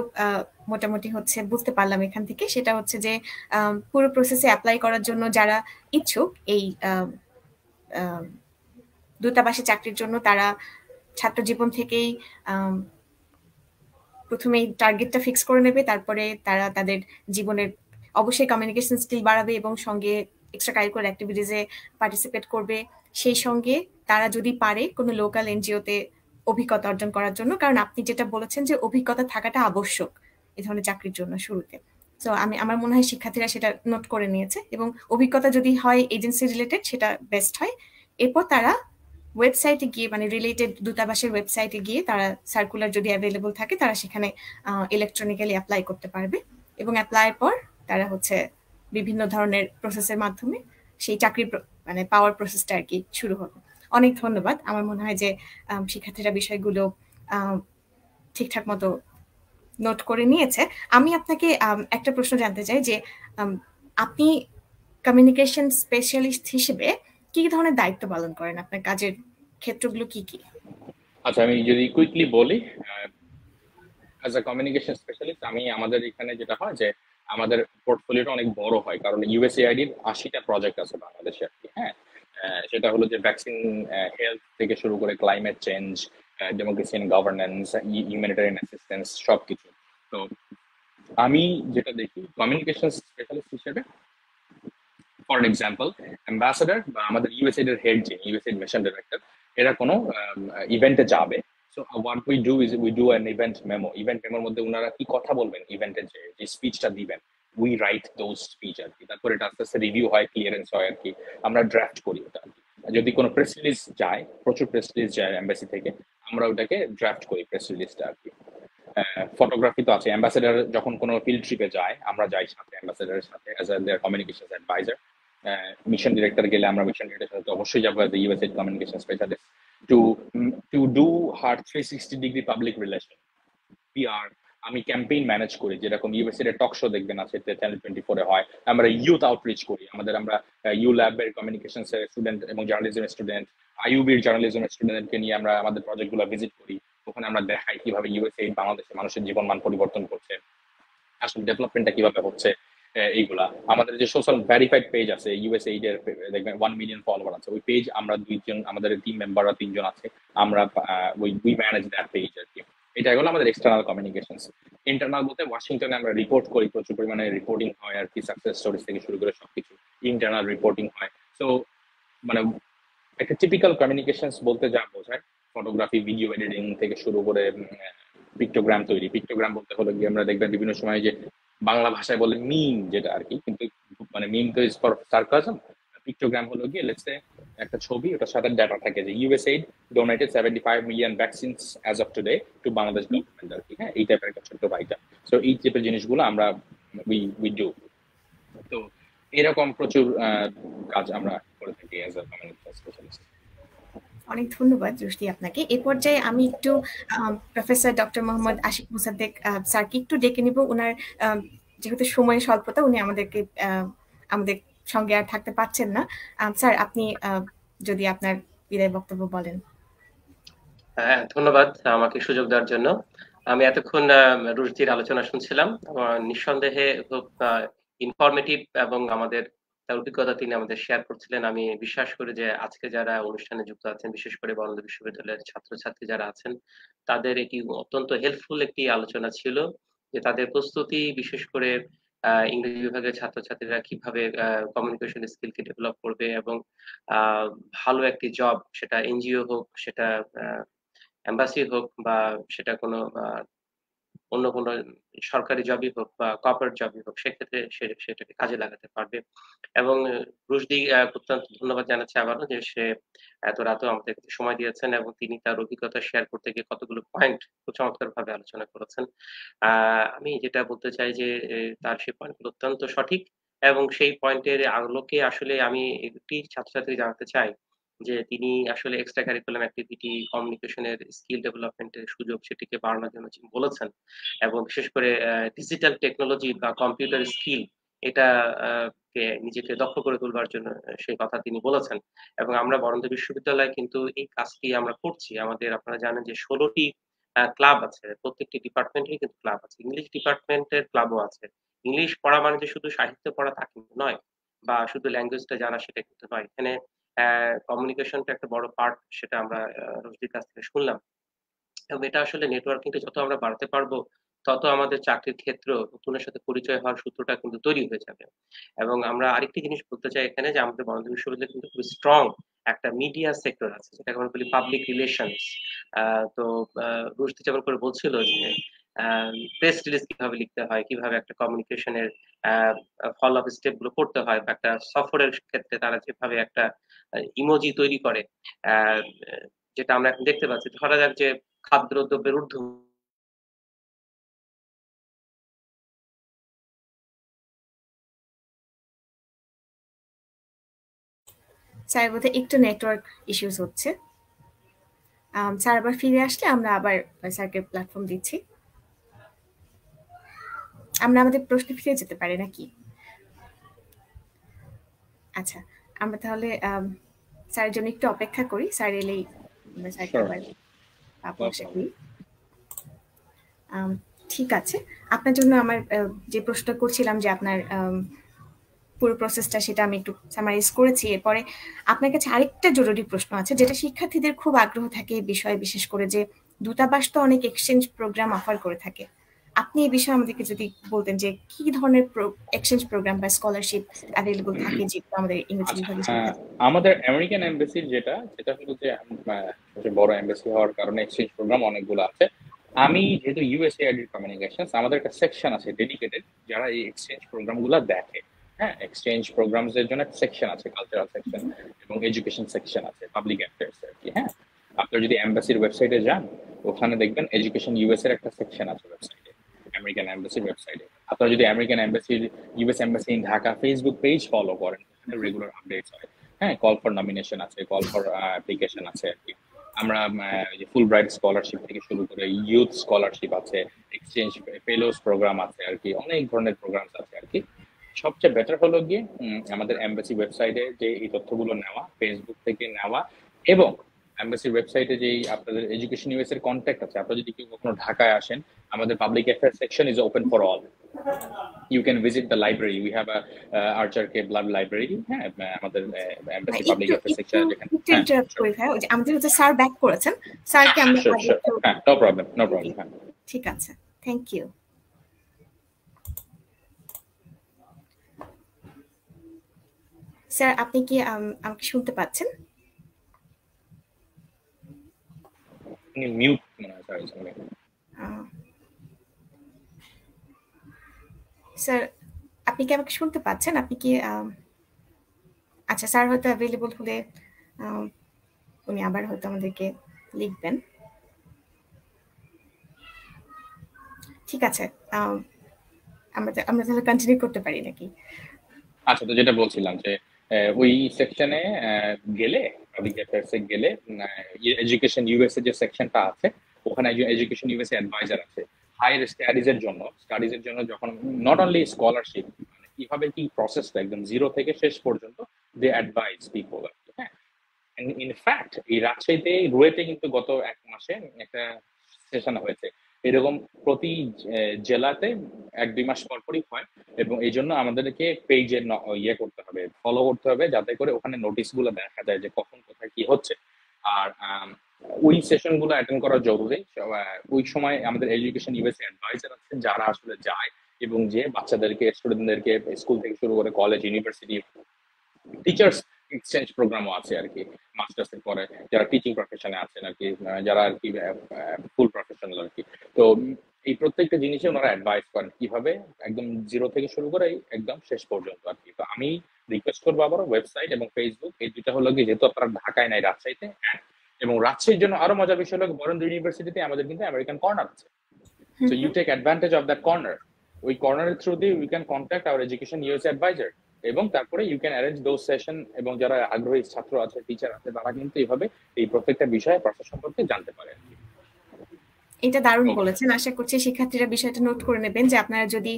মোটামুটি হচ্ছে বুঝতে পারলাম এখান থেকে, সেটা হচ্ছে যে পুরো প্রসেসে অ্যাপ্লাই করার জন্য যারা ইচ্ছুক, এই দূতাবাসে চাকরির জন্য তারা ছাত্র জীবন থেকেই প্রথমে টার্গেটটা ফিক্স করে নেবে, তারপরে তারা তাদের জীবনের অবশ্যই কমিউনিকেশন স্কিল বাড়াবে এবং সঙ্গে এক্সট্রা কারিকুলার অ্যাক্টিভিটিসে পার্টিসিপেট করবে। সেই সঙ্গে তারা যদি পারে কোনো লোকাল এনজিওতে অভিজ্ঞতা অর্জন করার জন্য, কারণ আপনি যেটা বলেছেন যে অভিজ্ঞতা থাকাটা আবশ্যক এ ধরনের চাকরির জন্য শুরুতে। তো আমি, আমার মনে হয় শিক্ষার্থীরা সেটা নোট করে নিয়েছে এবং অভিজ্ঞতা যদি হয় এজেন্সি রিলেটেড সেটা বেস্ট হয়। এরপর তারা ওয়েবসাইটে গিয়ে মানে রিলেটেড দূতাবাসের ওয়েবসাইটে গিয়ে তারা সার্কুলার যদি অ্যাভেলেবল থাকে, তারা সেখানে ইলেকট্রনিক্যালি অ্যাপ্লাই করতে পারবে। এবং অ্যাপ্লাইয়ের পর তারা হচ্ছে বিভিন্ন ধরনের প্রসেসের মাধ্যমে সেই চাকরির মানে পাওয়ার প্রসেসটা আর কি শুরু হবে। অনেক ধন্যবাদ। আমার মনে হয় যে শিক্ষার্থীরা বিষয়গুলো ঠিকঠাক মতো নোট করে নিয়েছে। আমি আপনাকে একটা প্রশ্ন জানতে চাই যে আপনি কমিউনিকেশন স্পেশালিস্ট হিসেবে কি ধরনের দায়িত্ব পালন করেন আপনার কাজের ক্ষেত্রগুলো কি কি? আচ্ছা আমি যদি কুইকলি বলি অ্যাজ আ কমিউনিকেশন স্পেশালিস্ট আমি আমাদের এখানে যেটা হয় যে আমাদের পোর্টফোলিওটা অনেক বড় হয়, কারণ ইউএসএআইডির আশিটা প্রজেক্ট আছে বাংলাদেশে আর কি হ্যাঁ? সেটা হলো যে ভ্যাকসিন হেলথ থেকে শুরু করে climate change democracy and governance humanitarian assistance সব কিছু তো আমি যেটা দেখি কমিউনিকেশন স্পেশালিস্ট হিসেবে ফর এক্সাম্পল অ্যাম্বাসাডার বা আমাদের ইউএসএড এর হেড যিনি ইউএসএড মিশন ডাইরেক্টর এরা কোনো ইভেন্টে যাবে। So what we do is we do an event memo event মেমোর মধ্যে ওনারা কি কথা বলবেন? ইভেন্টে যে যে স্পিচটা দিবেন। উই রাইট দোজ স্পিচ আর কি। তারপর এটা আস্তে আস্তে রিভিউ হয় ক্লিয়ারেন্স হয় আর কি। আমরা ড্রাফট করি ওটা আর কি। যদি কোনো প্রেস রিলিজ যায়, প্রচুর প্রেস রিলিজ যায় অ্যাম্বাসি থেকে, আমরা ওটাকে ড্রাফট করি প্রেস রিলিজটা আর কি। ফটোগ্রাফি তো আছে। অ্যাম্বাসেডার যখন কোনো ফিল্ড ট্রিপে যায়, আমরা যাই সাথে অ্যাম্বাসেডারের সাথে as a their communication advisor mission director গেলে আমরা মিশন ডিরেক্টর সাথে অবশ্যই যাব as communication specialist to to do her three sixty degree public relation PR আমি ক্যাম্পেইন ম্যানেজ করি, যেরকম ইউএসএর টক শো দেখবেন, আছে চ্যানেল টোয়েন্টি ফোরে হয়। আমরা ইউথ আউটরিচ করি, আমাদের আমরা ইউ ল্যাবের কমিউনিকেশন স্টুডেন্ট এবং জার্নালিজম স্টুডেন্ট আইউবির জার্নালিজম স্টুডেন্টকে নিয়ে আমরা আমাদের প্রজেক্টগুলো ভিজিট করি। ওখানে আমরা দেখাই কীভাবে ইউএসএ বাংলাদেশের মানুষের জীবন মান পরিবর্তন করছে, আসলে ডেভেলপমেন্টটা কীভাবে হচ্ছে। এইগুলা। আমাদের যে সোশ্যাল ভেরিফাইড পেজ আছে ইউএস এইডের দেখবেন ওয়ান মিলিয়ন ফলোয়ার আছে। ওই পেজ আমরা দুইজন, আমাদের টিম মেম্বাররা তিনজন আছে। আমরা we we manage that page আর কি। এটা হলো আমাদের এক্সটার্নাল কমিউনিকেশন ইন্টারনাল বলতে ওয়াশিংটনে আমরা রিপোর্ট করি, প্রচুর পরিমাণে রিপোর্টিং হয় আর কি সাকসেস স্টোরিজ থেকে শুরু করে সবকিছু ইন্টারনাল রিপোর্টিং হয়। সো মানে একটা টিপিক্যাল কমিউনিকেশন বলতে যা বোঝায় ফটোগ্রাফি ভিডিও এডিটিং থেকে শুরু করে পিক্টোগ্রাম তৈরি। পিক্টোগ্রাম বলতে হলো গিয়ে আমরা দেখবেন বিভিন্ন সময় যে বাংলা ভাষায় বলে মিম যেটা আর কি কিন্তু মানে মিম তো ইজ ফর সার্কাজম পিক্টোগ্রাম হলো গিয়ে লেটস একটা ছবি ওটার সাথে ডাটা থাকে যে USAID donated seventy five million vaccines as of today to Bangladesh government আর কি হ্যাঁ এই টাইপের একটা ছোট্ট ভাইটা। সো এই টাইপের জিনিসগুলো আমরা উই উই ডু তো এরকম প্রচুর কাজ আমরা করে থাকি অ্যাজ আ কমিউনিটি স্পেশালিস্ট অনেক ধন্যবাদ জুষ্টি আপনাকে। এ পর্যায়ে আমি একটু প্রফেসর ডক্টর মোহাম্মদ আশিক মুসাদ্দেক স্যারকে একটু ডেকে নিব। ওনার যেহেতু সময় স্বল্পতা, উনি আমাদেরকে আমাদের সঙ্গে আর থাকতে পারছেন না। স্যার, আপনি যদি আপনার বিদায় বক্তব্য বলেন। হ্যাঁ ধন্যবাদ আমাকে সুযোগ দেওয়ার জন্য। আমি এতক্ষণ রুশদির আলোচনা শুনছিলাম। নিঃসন্দেহে খুব ইনফরমেটিভ এবং আমাদের তার অভিজ্ঞতা তিনি আমাদের শেয়ার করছিলেন। আমি বিশ্বাস করি যে আজকে যারা অনুষ্ঠানে যুক্ত আছেন, বিশেষ করে বরন্দ বিশ্ববিদ্যালয়ের ছাত্রছাত্রী যারা আছেন, তাদের এটি অত্যন্ত হেল্পফুল একটি আলোচনা ছিল যে তাদের প্রস্তুতি, বিশেষ করে ইংরেজি বিভাগের ছাত্রছাত্রীরা কীভাবে কমিউনিকেশন স্কিলকে ডেভেলপ করবে এবং ভালো একটি জব সেটা এনজিও হোক, সেটা এম্বাসি হোক বা সেটা কোনো অন্য কোনো সরকারি জবই হোক বা কর্পোরেট জবই হোক, সেক্ষেত্রে সে, সেটাকে কাজে লাগাতে পারবে। এবং রুশদি অত্যন্ত ধন্যবাদ জানাচ্ছি আবারও যে সে এত রাতেও আমাদের সময় দিয়েছেন এবং তিনি তার অভিজ্ঞতা শেয়ার করতে গিয়ে কতগুলো পয়েন্ট খুব চমৎকার ভাবে আলোচনা করেছেন। আমি যেটা বলতে চাই যে তার সেই পয়েন্টগুলো অত্যন্ত সঠিক এবং সেই পয়েন্টের আলোকে আসলে আমি একটি ছাত্রছাত্রী জানাতে চাই যে তিনি আসলে এক্সট্রা কারিকুলাম অ্যাক্টিভিটি কমিউনিকেশনের স্কিল ডেভেলপমেন্টের সুযোগ সেটিকে বাড়ানোর জন্য তিনি বলেছেন এবং বিশেষ করে ডিজিটাল টেকনোলজি বা কম্পিউটার স্কিল এটা নিজেকে দক্ষ করে তুলবার জন্য সেই কথা তিনি বলেছেন। এবং আমরা বরন্দ বিশ্ববিদ্যালয়ে কিন্তু এই কাজটি আমরা করছি। আমাদের আপনারা জানেন যে ষোলোটি ক্লাব আছে। প্রত্যেকটি ডিপার্টমেন্টেরই কিন্তু ক্লাব আছে। ইংলিশ ডিপার্টমেন্টের ক্লাবও আছে। ইংলিশ পড়া মানে যে শুধু সাহিত্য পড়া তা কিন্তু নয়, বা শুধু ল্যাঙ্গুয়েজটা জানা সেটা কিন্তু নয়। এখানে কমিউনিকেশনটা একটা বড় পার্ট সেটা আমরা রশিদির কাছ থেকে শুনলাম। এবং এটা আসলে নেটওয়ার্কিংটা যত আমরা বাড়াতে পারব, তত আমাদের চাকরির ক্ষেত্র নতুনের সাথে পরিচয় হওয়ার সূত্রটা কিন্তু তৈরি হয়ে যাবে। এবং আমরা আরেকটি জিনিস বলতে চাই এখানে যে আমাদের বন্ধ বিশ্ববিদ্যালয় কিন্তু খুব স্ট্রং একটা মিডিয়া সেক্টর আছে যেটাকে আমরা বলি পাবলিক রিলেশনস তো রুশদি যেমন করে বলছিল যে প্রেস রিলিজ কীভাবে লিখতে হয়, কীভাবে একটা কমিউনিকেশনের ফলো আপ স্টেপগুলো করতে হয় বা একটা সফরের ক্ষেত্রে তারা যেভাবে একটা ইমোজি তৈরি করে যেটা আমরা এখন দেখতে পাচ্ছি। ধরা যাক যে খাদ্যদ্রব্যের ঊর্ধ্ব স্যার বোধহয় একটু নেটওয়ার্ক ইস্যুস হচ্ছে। স্যার আবার ফিরে আসলে আমরা আবার স্যারকে প্ল্যাটফর্ম দিচ্ছি। আমরা আমাদের প্রশ্নে ফিরে যেতে পারি নাকি? আচ্ছা আমরা তাহলে স্যারের জন্য একটু অপেক্ষা করি। স্যার এলেই ঠিক আছে। আপনার জন্য আমার যে প্রশ্ন করছিলাম যে আপনার পুরো প্রসেসটা সেটা আমি একটু সামারাইজ করেছি। এরপরে আপনার কাছে আরেকটা জরুরি প্রশ্ন আছে যেটা শিক্ষার্থীদের খুব আগ্রহ থাকে এই বিষয়ে বিশেষ করে যে দূতাবাস তো অনেক এক্সচেঞ্জ প্রোগ্রাম অফার করে থাকে। আপনি এই বিষয়ে আমাদেরকে যদি বলতেন যে কি ধরনের এক্সচেঞ্জ প্রোগ্রাম বা স্কলারশিপ অ্যাভেলেবল থাকে যেগুলো আমাদের ইংরেজি বিভাগে হ্যাঁ, আমাদের আমেরিকান এমবাসির যেটা যেটা হলো যে বড় এমবাসি হওয়ার কারণে এক্সচেঞ্জ প্রোগ্রাম অনেকগুলো আছে। আমি যেহেতু ইউএসএ আইডি কমিউনিকেশন আমাদের একটা সেকশন আছে ডেডিকেটেড যারা এই এক্সচেঞ্জ প্রোগ্রামগুলো দেখে। হ্যাঁ এক্সচেঞ্জ প্রোগ্রামস এর জন্য একটা সেকশন আছে কালচারাল সেকশন এবং এডুকেশন সেকশন আছে পাবলিক অ্যাফেয়ার্স আর কি হ্যাঁ। আপনার যদি এম্বাসির ওয়েবসাইটে যান ওখানে দেখবেন এডুকেশন ইউএস এর একটা সেকশন আছে ওয়েবসাইটে আমেরিকান এম্বাসির ওয়েবসাইটে আপনারা যদি American এম্বাসির US embassy in Dhaka Facebook page follow করেন রেগুলার আপডেটস হয়। হ্যাঁ কল ফর নমিনেশন আছে কল ফর অ্যাপ্লিকেশন আছে আর কি। আমরা ফুল ব্রাইট স্কলারশিপ থেকে শুরু করে ইউথ স্কলারশিপ আছে এক্সচেঞ্জ ফেলোস প্রোগ্রাম আছে আর কি, অনেক ধরনের প্রোগ্রাম আছে আর কি। সবচেয়ে বেটার হলো গিয়ে আমাদের এম্বাসি ওয়েবসাইটে যে এই তথ্যগুলো নেওয়া ফেসবুক থেকে নেওয়া এবং এম্বাসির ওয়েবসাইটে যে আপনাদের এডুকেশন ইউএস এর কন্ট্যাক্ট আছে আপনারা যদি কেউ কখনো ঢাকায় আসেন আমাদের public affair section is open for all you can visit the library we have Archer K Blood library হ্যাঁ আমাদের এম্বাসি পাবলিক অ্যাফেয়ার সেকশন যেখানে। আমাদের হচ্ছে স্যার ব্যাক করেছেন স্যারকে আমরা হ্যাঁ নো প্রবলেম নো প্রবলেম ঠিক আছে থ্যাংক ইউ স্যার আপনি কি আমাকে শুনতে পাচ্ছেন? মিউট স্যার আপনি কি আমাকে শুনতে পাচ্ছেন? আপনি কি আচ্ছা স্যার হয়তো অ্যাভেলেবল হলে উনি আবার হয়তো আমাদেরকে লিখবেন। ঠিক আছে আমরা আমরা তাহলে কন্টিনিউ করতে পারি নাকি? আচ্ছা তো যেটা বলছিলাম যে ওই সেকশনে গেলে গেলে এডুকেশন ইউএসএ যে সেকশনটা আছে, ওখানে একজন এডুকেশন ইউএসএ অ্যাডভাইজার আছে। হায়ার স্টাডিজ এর জন্য স্টাডিজ এর জন্য যখন নট অনলি স্কলারশিপ মানে কীভাবে কি প্রসেসটা একদম জিরো থেকে শেষ পর্যন্ত দে অ্যাডভাইস পিপল হ্যাঁ? ইনফ্যাক্ট এই রাজশাহীতে, রুয়েতে কিন্তু গত এক মাসে একটা সেশন হয়েছে। এরকম প্রতি জেলাতে এক দুই মাস পর পরই হয়, এবং এই জন্য আমাদেরকে পেজে ইয়ে করতে হবে। ফলো করতে হবে যাতে করে ওখানে নোটিশগুলো দেখা যায় যে কখন, কোথায়, কি হচ্ছে। আর ওই সেশনগুলো অ্যাটেন্ড করা জরুরি। ওই সময় আমাদের এডুকেশন ইউএসএ অ্যাডভাইজার আছে যারা আসলে যায় এবং যে বাচ্চাদেরকে স্টুডেন্টদেরকে স্কুল থেকে শুরু করে কলেজ ইউনিভার্সিটি টিচার্স এক্সচেঞ্জ প্রোগ্রামও আছে আর কি মাস্টার্স এর পরে। যারা টিচিং প্রফেশনে আছেন আর কি যারা আর কি ফুল প্রফেশনাল আর কি। তো, এই প্রত্যেকটা জিনিসে ওনারা অ্যাডভাইস করেন কীভাবে, একদম জিরো থেকে শুরু করে একদম শেষ পর্যন্ত আর কি। তো আমি রিকোয়েস্ট করব আবার ওয়েবসাইট এবং ফেসবুক এই দুইটা হলো যেহেতু আপনারা ঢাকায় নাই রাজশাহীতে, এবং রাজশাহীর জন্য আরও মজার বিষয় হলো বরেন্দ্র ইউনিভার্সিটিতে আমাদের কিন্তু আমেরিকান কর্নার আছে। So you take advantage of that corner ওই কর্নারের থ্রু দিয়ে we can contact our education US advisor এবং তারপরে you can arrange those session এবং যারা আগ্রহী ছাত্র আছে টিচার আছে, তারা কিন্তু এইভাবে এই প্রত্যেকটা বিষয়ে প্রসেস সম্পর্কে জানতে পারে। এটা দারুণ বলেছেন। আশা করছি শিক্ষার্থীরা বিষয়টা নোট করে নেবেন যে আপনারা যদি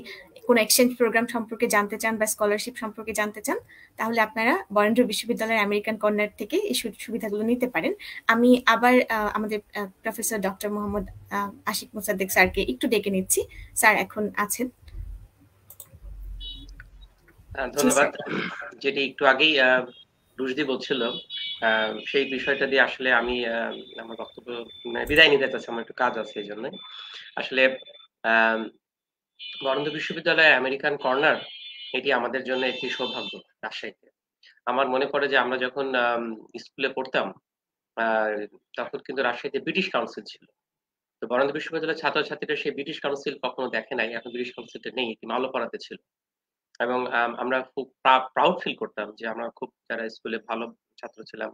কোনো এক্সচেঞ্জ প্রোগ্রাম সম্পর্কে জানতে চান বা স্কলারশিপ সম্পর্কে জানতে চান তাহলে আপনারা বরেন্দ্র বিশ্ববিদ্যালয়ের আমেরিকান কর্নার থেকে এই সুবিধাগুলো নিতে পারেন। আমি আবার আমাদের প্রফেসর ডক্টর মোহাম্মদ আশিক মুসাদ্দেক স্যারকে একটু ডেকে নিচ্ছি। স্যার এখন আছেন। ধন্যবাদ। যেটি একটু আগেই রুশদি বলছিল সেই বিষয়টা দিয়ে আসলে আমি আমার বক্তব্য মানে বিদায় নিতে চাচ্ছি, আমার একটু কাজ আছে এই জন্য আসলে বরেন্দ্র বিশ্ববিদ্যালয়ে আমেরিকান কর্নার, এটি আমাদের জন্য একটি সৌভাগ্য রাজশাহীতে। আমার মনে পড়ে যে আমরা যখন স্কুলে পড়তাম তখন কিন্তু রাজশাহীতে ব্রিটিশ কাউন্সিল ছিল। তো বরেন্দ্র বিশ্ববিদ্যালয়ের ছাত্রছাত্রীরা সেই ব্রিটিশ কাউন্সিল কখনো দেখে নাই, এখন ব্রিটিশ কাউন্সিলটা নেই, এটি মালোপাড়াতে ছিল। এবং আমরা খুব প্রাউড ফিল করতাম যে আমরা খুব, যারা স্কুলে ভালো ছাত্র ছিলাম।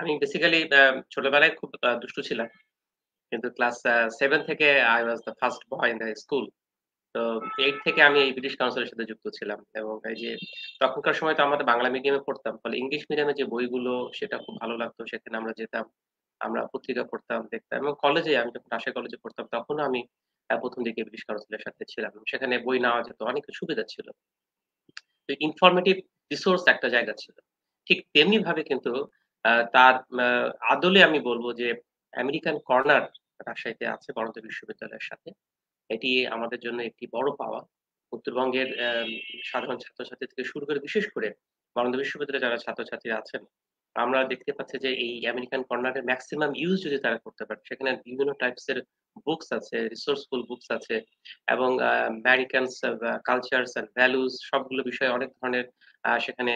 আমি বেসিক্যালি ছোটবেলায় খুব দুষ্টু ছিলাম। কিন্তু ক্লাস সেভেন থেকে I was the first boy in the school তো এইট থেকে আমি এই ব্রিটিশ কাউন্সিলের সাথে যুক্ত ছিলাম এবং এই যে তখনকার সময় তো আমাদের বাংলা মিডিয়ামে পড়তাম। ফলে ইংলিশ মিডিয়ামে যে বইগুলো, সেটা খুব ভালো লাগতো। সেখানে আমরা যেতাম, আমরা পত্রিকা পড়তাম, দেখতাম এবং কলেজে আমি যখন রাজশাহী কলেজে পড়তাম, তখনও আমি প্রথম দিকে ব্রিটিশ কাউন্সিলের সাথে ছিলাম। সেখানে বই নেওয়া যেত, অনেক সুবিধা ছিল। ইনফরমেটিভ রিসোর্স একটা জায়গা ছিল। ঠিক তেমনি ভাবে কিন্তু তার আদলে আমি বলব যে আমেরিকান কর্নার রাজশাহীতে আছে বরন্ত বিশ্ববিদ্যালয়ের সাথে। এটি আমাদের জন্য একটি বড় পাওয়া। উত্তরবঙ্গের সাধারণ ছাত্রছাত্রী থেকে শুরু করে বিশেষ করে বরন্ত বিশ্ববিদ্যালয়ে যারা ছাত্রছাত্রী আছেন, আমরা দেখতে পাচ্ছি যে এই আমেরিকান কর্নারের ম্যাক্সিমাম ইউজ যদি তারা করতে পারে, সেখানে বিভিন্ন টাইপস এর বুকস আছে রিসোর্সফুল বুকস আছে এবং আমেরিকানস কালচারস অ্যান্ড ভ্যালুস সবগুলো বিষয়ে অনেক ধরনের সেখানে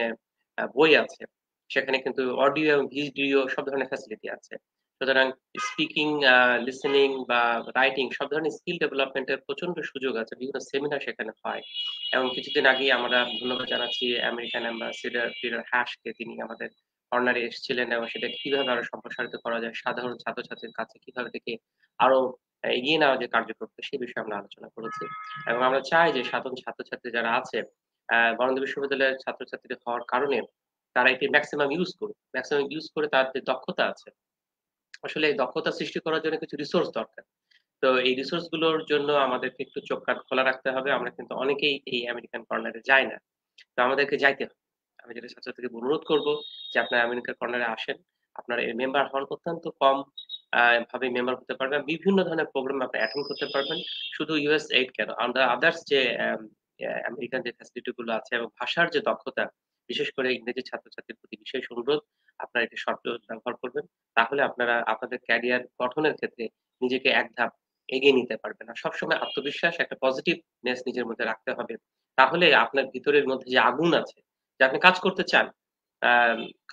বই আছে। সেখানে কিন্তু অডিও এবং ভিডিও সব ধরনের ফ্যাসিলিটি আছে। সুতরাং স্পিকিং লিসেনিং বা রাইটিং সব ধরনের স্কিল ডেভেলপমেন্টের প্রচণ্ড সুযোগ আছে। বিভিন্ন সেমিনার সেখানে হয়। এবং কিছুদিন আগে আমরা ধন্যবাদ জানাচ্ছি আমেরিকান অ্যাম্বাসিডার পিটার হ্যাশকে তিনি আমাদের কর্নারে এসেছিলেন এবং সেটা কীভাবে আরও সম্প্রসারিত করা যায়, সাধারণ ছাত্রছাত্রীর কাছে কীভাবে থেকে আরও এগিয়ে নেওয়া যে কার্যক্রম সে বিষয়ে আমরা আলোচনা করেছি। এবং আমরা চাই যে সাধারণ ছাত্রছাত্রী যারা আছে বরেন্দ্র বিশ্ববিদ্যালয়ের ছাত্রছাত্রী হওয়ার কারণে তারা এটি ম্যাক্সিমাম ইউজ করুক ম্যাক্সিমাম ইউজ করে তার যে দক্ষতা আছে, আসলে এই দক্ষতা সৃষ্টি করার জন্য কিছু রিসোর্স দরকার। তো এই রিসোর্সগুলোর জন্য আমাদেরকে একটু চোখ কান খোলা রাখতে হবে। আমরা কিন্তু অনেকেই এই আমেরিকান কর্নারে যাই না। তো আমাদেরকে যাইতে হবে। আমি যেটা ছাত্রছাত্রীকে অনুরোধ করব যে আপনারা আমেরিকান কর্নারে আসেন। আপনারা মেম্বার হন অত্যন্ত কম ভাবে মেম্বার হতে পারবেন। বিভিন্ন ধরনের প্রোগ্রাম আপনি অ্যাটেন্ড করতে পারবেন। শুধু ইউএস এইড কেন আমরা আদার্স যে আমেরিকান যে ফ্যাসিলিটি গুলো আছে এবং ভাষার যে দক্ষতা, বিশেষ করে ইংরেজি ছাত্রছাত্রীর প্রতি বিশেষ অনুরোধ, আপনারা এটি শর্ত ব্যবহার করবেন। তাহলে আপনারা আপনাদের ক্যারিয়ার গঠনের ক্ষেত্রে নিজেকে এক ধাপ এগিয়ে নিতে পারবেন। আর সবসময় আত্মবিশ্বাস, একটা পজিটিভনেস নিজের মধ্যে রাখতে হবে। তাহলে আপনার ভিতরের মধ্যে যে আগুন আছে, যে আপনি কাজ করতে চান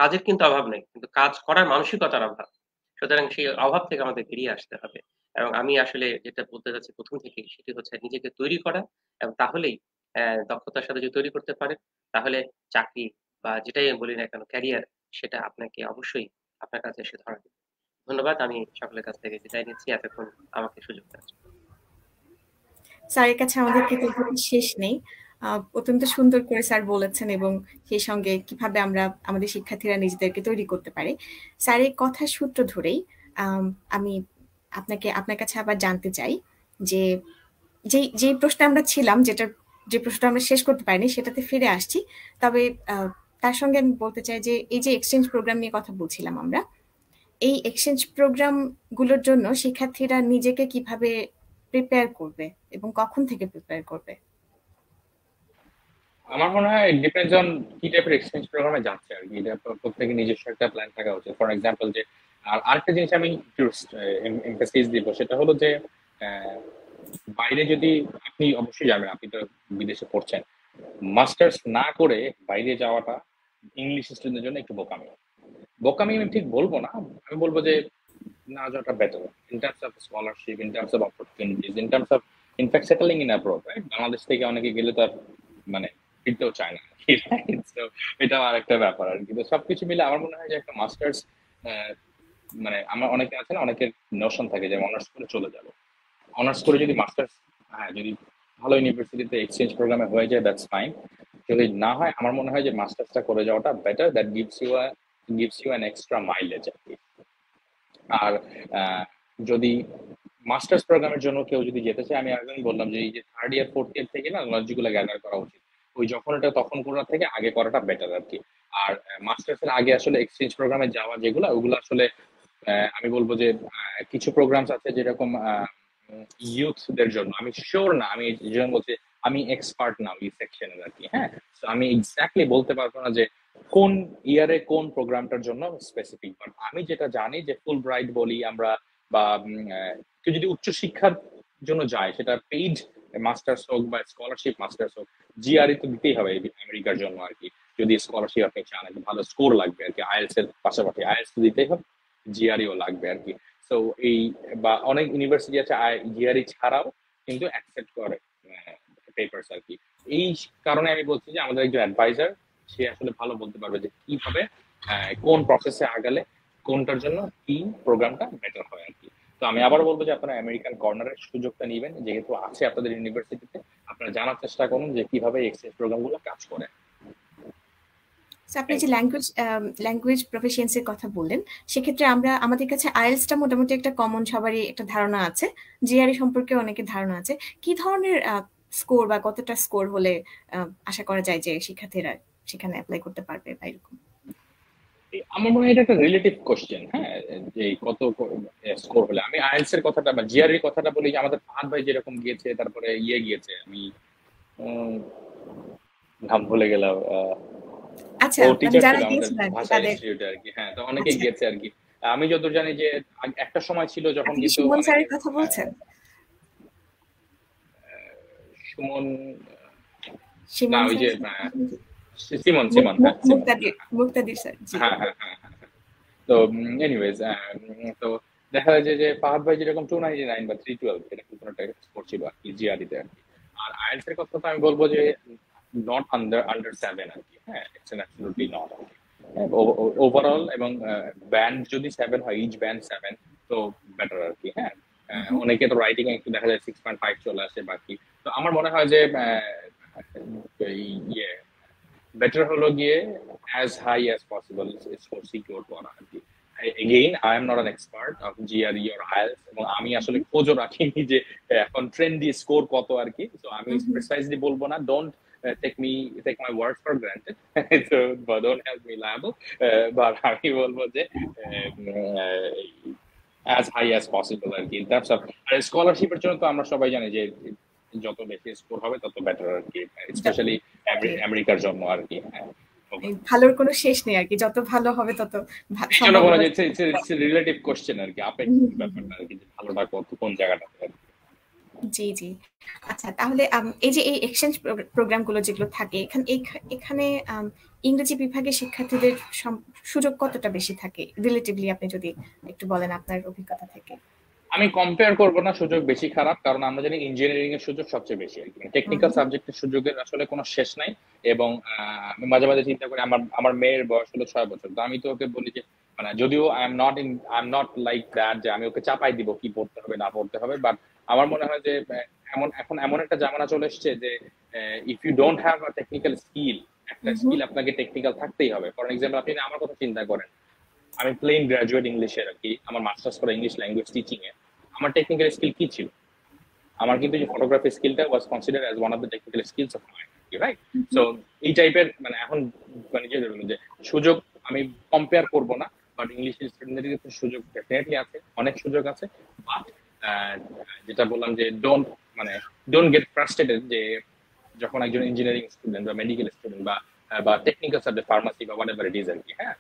কাজের কিন্তু অভাব নেই। কিন্তু কাজ করার মানসিকতার অভাব সুতরাং সেই অভাব থেকে আমাদের বেরিয়ে আসতে হবে। এবং আমি আসলে যেটা বলতে চাচ্ছি প্রথম থেকে সেটি হচ্ছে নিজেকে তৈরি করা এবং তাহলেই দক্ষতার সাথে যদি তৈরি করতে পারে তাহলে চাকরি বা যেটাই আমি বলি না কেন ক্যারিয়ার সেটা আপনাকে অবশ্যই আপনার কাছে এসে ধরা দেবে। ধন্যবাদ, আমি সকলের কাছ থেকে বিদায় নিচ্ছি। এতক্ষণ আমাকে সুযোগ দেওয়ার স্যারের কাছে আমাদের কৃতজ্ঞতা শেষ নেই। অত্যন্ত সুন্দর করে স্যার বলেছেন এবং সেই সঙ্গে কীভাবে আমরা আমাদের শিক্ষার্থীরা নিজেদেরকে তৈরি করতে পারে। স্যার, এই কথা সূত্র ধরেই, আমি আপনাকে, আপনার কাছে আবার জানতে চাই যে যেই প্রশ্নে আমরা ছিলাম, যেটার, যে প্রশ্নটা আমরা শেষ করতে পারিনি, সেটাতে ফিরে আসছি। তবে তার সঙ্গে আমি বলতে চাই যে এই যে এক্সচেঞ্জ প্রোগ্রাম নিয়ে কথা বলছিলাম আমরা, এই এক্সচেঞ্জ প্রোগ্রামগুলোর জন্য শিক্ষার্থীরা নিজেকে কীভাবে প্রিপেয়ার করবে এবং কখন থেকে প্রিপেয়ার করবে? আমার মনে হয় ডিপেন্ডস অন কি টাইপের এক্সচেঞ্জ প্রোগ্রামে যাচ্ছে আর কি। এটা প্রত্যেকের নিজস্ব একটা প্ল্যান থাকা উচিত। ফর এক্সাম্পল যে, আর আরেকটা জিনিস আমি এমফাসাইজ দিব, সেটা হলো যে বাইরে যদি আপনি অবশ্যই যাবেন, আপনি তো বিদেশে পড়ছেন মাস্টার্স না করে বাইরে যাওয়াটা ইংলিশ স্টুডেন্টের জন্য একটু বোকামি। বোকামি আমি ঠিক বলব না, আমি বলব যে, না যাওয়াটা better in terms of scholarship in terms of opportunities in terms of in fact settling in abroad Bangladesh থেকে অনেকে গেলে তার মানে ফিরতেও চায় না। এটা আর একটা ব্যাপার আর কি। তো সবকিছু মিলে আমার মনে হয় যে একটা মাস্টার্স মানে আমার অনেকে আছে না, অনেকের নোশন থাকে যে অনার্স করে চলে যাব। অনার্স করে যদি মাস্টার্স হ্যাঁ যদি ভালো ইউনিভার্সিটিতে এক্সচেঞ্জ প্রোগ্রামে হয়ে যায় দ্যাটস ফাইন যদি না হয়, আমার মনে হয় যে মাস্টার্সটা করে যাওয়াটা better that gives you gives you an extra mileage আর যদি মাস্টার্স প্রোগ্রামের জন্য কেউ যদি যেতে চায়, আমি আগে বললাম যে এই যে থার্ড ইয়ার ফোর্থ ইয়ার থেকে না নলেজগুলো গ্যাদার করা উচিত। ওই যখন এটা তখন করার থেকে আগে করাটা বেটার আর কি আর মাস্টার্স এর আগে আসলে এক্সচেঞ্জ প্রোগ্রামে যাওয়া যেগুলো, ওগুলো আসলে আমি বলব যে কিছু প্রোগ্রামস আছে যেরকম ইউথদের জন্য। আমি শিওর না, আমি এই বলছি, আমি এক্সপার্ট না ওই সেকশনের আর কি হ্যাঁ? আমি এক্স্যাক্টলি বলতে পারব না যে, কোন ইয়ারে কোন প্রোগ্রামটার জন্য স্পেসিফিক বাট আমি যেটা জানি যে ফুল ব্রাইট বলি আমরা, বা কেউ যদি উচ্চশিক্ষার জন্য যায়, সেটা পেইড মাস্টার্স হোক বা স্কলারশিপ মাস্টার্স হোক জিআরই তো দিতেই হবে আমেরিকার জন্য আর কি। যদি স্কলারশিপ আপনি চান, একটা ভালো স্কোর লাগবে আর কি আইএলস এর পাশাপাশি। আইএলস তো দিতেই হবে জিআরইও লাগবে আর কি। তো এই বা অনেক ইউনিভার্সিটি আছে জিআরই ছাড়াও কিন্তু অ্যাকসেপ্ট করে পেপার্স আর কি। এই কারণে আমি বলছি যে, আমাদের একজন অ্যাডভাইজার সে আসলে ভালো বলতে পারবে যে, কীভাবে কোন প্রসেসে আগালে কোনটার জন্য কি প্রোগ্রামটা বেটার হয় আর কি। তো আমি আবার বলব যে আপনারা আমেরিকান কর্নারের সুযোগটা নেবেন, যেহেতু আছে আপনাদের ইউনিভার্সিটিতে আপনারা জানার চেষ্টা করুন যে কীভাবে এক্সচেঞ্জ প্রোগ্রামগুলো কাজ করে। আপনি যে ল্যাঙ্গুয়েজ ল্যাঙ্গুয়েজ প্রফেশিয়েন্সির কথা বললেন, সেক্ষেত্রে আমরা, আমাদের কাছে আইএলসটা মোটামুটি একটা কমন সবারই একটা ধারণা আছে। জিআরই সম্পর্কে অনেকের ধারণা আছে। কি ধরনের স্কোর বা কতটা স্কোর হলে আশা করা যায় যে শিক্ষার্থীরা সেখানে অ্যাপ্লাই করতে পারবে বা এরকম? আমার মনে হয় এটা একটা রিলেটিভ কোশ্চেন হ্যাঁ? যে কত স্কোর হলে। আমি আইএলস এর কথাটা বা জিআর এর কথাটা বলি যে আমাদের ফাহাদ ভাই যেরকম গিয়েছে তারপরে ইয়ে গিয়েছে আমি নাম ভুলে গেলাম আচ্ছা আমাদের ভাষা ইনস্টিটিউটে আর কি হ্যাঁ তো অনেকেই আচ্ছা। গিয়েছে আর কি। আমি যতদূর জানি যে একটা সময় ছিল যখন কিন্তু সুমন স্যারের কথা বলছেন? সুমন না ওই যে? সিমন সিমন হ্যাঁ স্যার হ্যাঁ হ্যাঁ। তো এনিওয়েজ তো দেখা যায় যে- ফাহাদ ভাই যেরকম টু নাইনটি নাইন বা থ্রি টুয়েলভ এরকম কোনো একটা স্কোর ছিল আর কি জিআরিতে আর কি আর আইএলস এর কথা তো আমি বলব যে নট আন্ডার আন্ডার সেভেন আর কি হ্যাঁ ইটস অ্যাবসলিউটলি নট আর কি ওভারঅল এবং ব্যান্ড যদি সেভেন হয় ইচ ব্যান্ড সেভেন তো বেটার আর কি হ্যাঁ। অনেকে তো রাইটিং একটু দেখা যায় সিক্স পয়েন্ট ফাইভ চলে আসে বাকি। তো আমার মনে হয় যে ইয়ে বেটার হলো গিয়ে as high as possible score secure করা আর কি। Again I am not an expert of GRE or IELTS এবং আমি আসলে খোঁজও রাখিনি যে এখন ট্রেন্ডি স্কোর কত আর কি। তো আমি. প্রিসাইজলি বলব না don't take me take my word for granted so but don't help me liable uh, আমি বলব যে অ্যাজ হাই অ্যাজ পসিবল আর কি। দ্যাটস আর স্কলারশিপের জন্য তো আমরা সবাই জানি যে যত বেশি স্কোর হবে তত বেটার আর কি। স্পেশালি আমেরিকার জন্য আর কি। হ্যাঁ ভালোর কোনো শেষ নেই আর কি। যত ভালো হবে তত ভা- এই জন্য বলা সম্ভাবনা- যায় রিলেটিভ কোশ্চেন আর কি আপেক্ষিক ব্যাপারটা আর কি ভালোটা কত কোন জায়গাটাতে আর কি। জি জি। আচ্ছা তাহলে এই যে এই এক্সচেঞ্জ প্রোগ্রামগুলো যেগুলো থাকে এখানে এখানে ইংরেজি বিভাগে শিক্ষার্থীদের সুযোগ কতটা বেশি থাকে? রিলেটিভলি আপনি যদি একটু বলেন আপনার অভিজ্ঞতা থেকে। আমি কম্পেয়ার করব না সুযোগ বেশি খারাপ কারণ আমরা জানি ইঞ্জিনিয়ারিং এর সুযোগ সবচেয়ে বেশি আর কি। টেকনিক্যাল। সাবজেক্টের সুযোগের আসলে কোনো শেষ নাই এবং আমি মাঝে মাঝে চিন্তা করি আমার আমার মেয়ের বয়স হলো ছয় বছর। তো আমি তো ওকে বলি যে মানে যদিও I am not in I am not like that যে আমি ওকে চাপাই দিব কি পড়তে হবে না পড়তে হবে বাট আমার মনে হয় যে এমন এখন এমন একটা জামানা চলে এসছে যে if you don't have a technical skill একটা স্কিল আপনাকে টেকনিক্যাল থাকতেই হবে। ফর এক্সাম্পল আপনি আমার কথা চিন্তা করেন আমি প্লেন গ্রাজুয়েট ইংলিশের আর কি আমার মাস্টার্স করা ইংলিশ ল্যাঙ্গুয়েজ টিচিং এ আমার টেকনিক্যাল স্কিল কি ছিল? আমার কিন্তু যে ফটোগ্রাফি স্কিলটা was consider as one of the technical skills of mind right so এই টাইপের মানে এখন মানে যে যে সুযোগ আমি কম্পেয়ার করব না বাট ইংলিশ স্টুডেন্টদের সুযোগ ডেফিনেটলি আছে অনেক সুযোগ আছে বাট যেটা বললাম যে ডোন্ট মানে ডোন্ট গেট ফ্রাস্ট্রেটেড যে যখন একজন ইঞ্জিনিয়ারিং স্টুডেন্ট বা মেডিকেল স্টুডেন্ট বা বা টেকনিক্যাল সাবজেক্ট ফার্মাসি বা হোয়াট এভার ইট ইজ আর কি হ্যাঁ?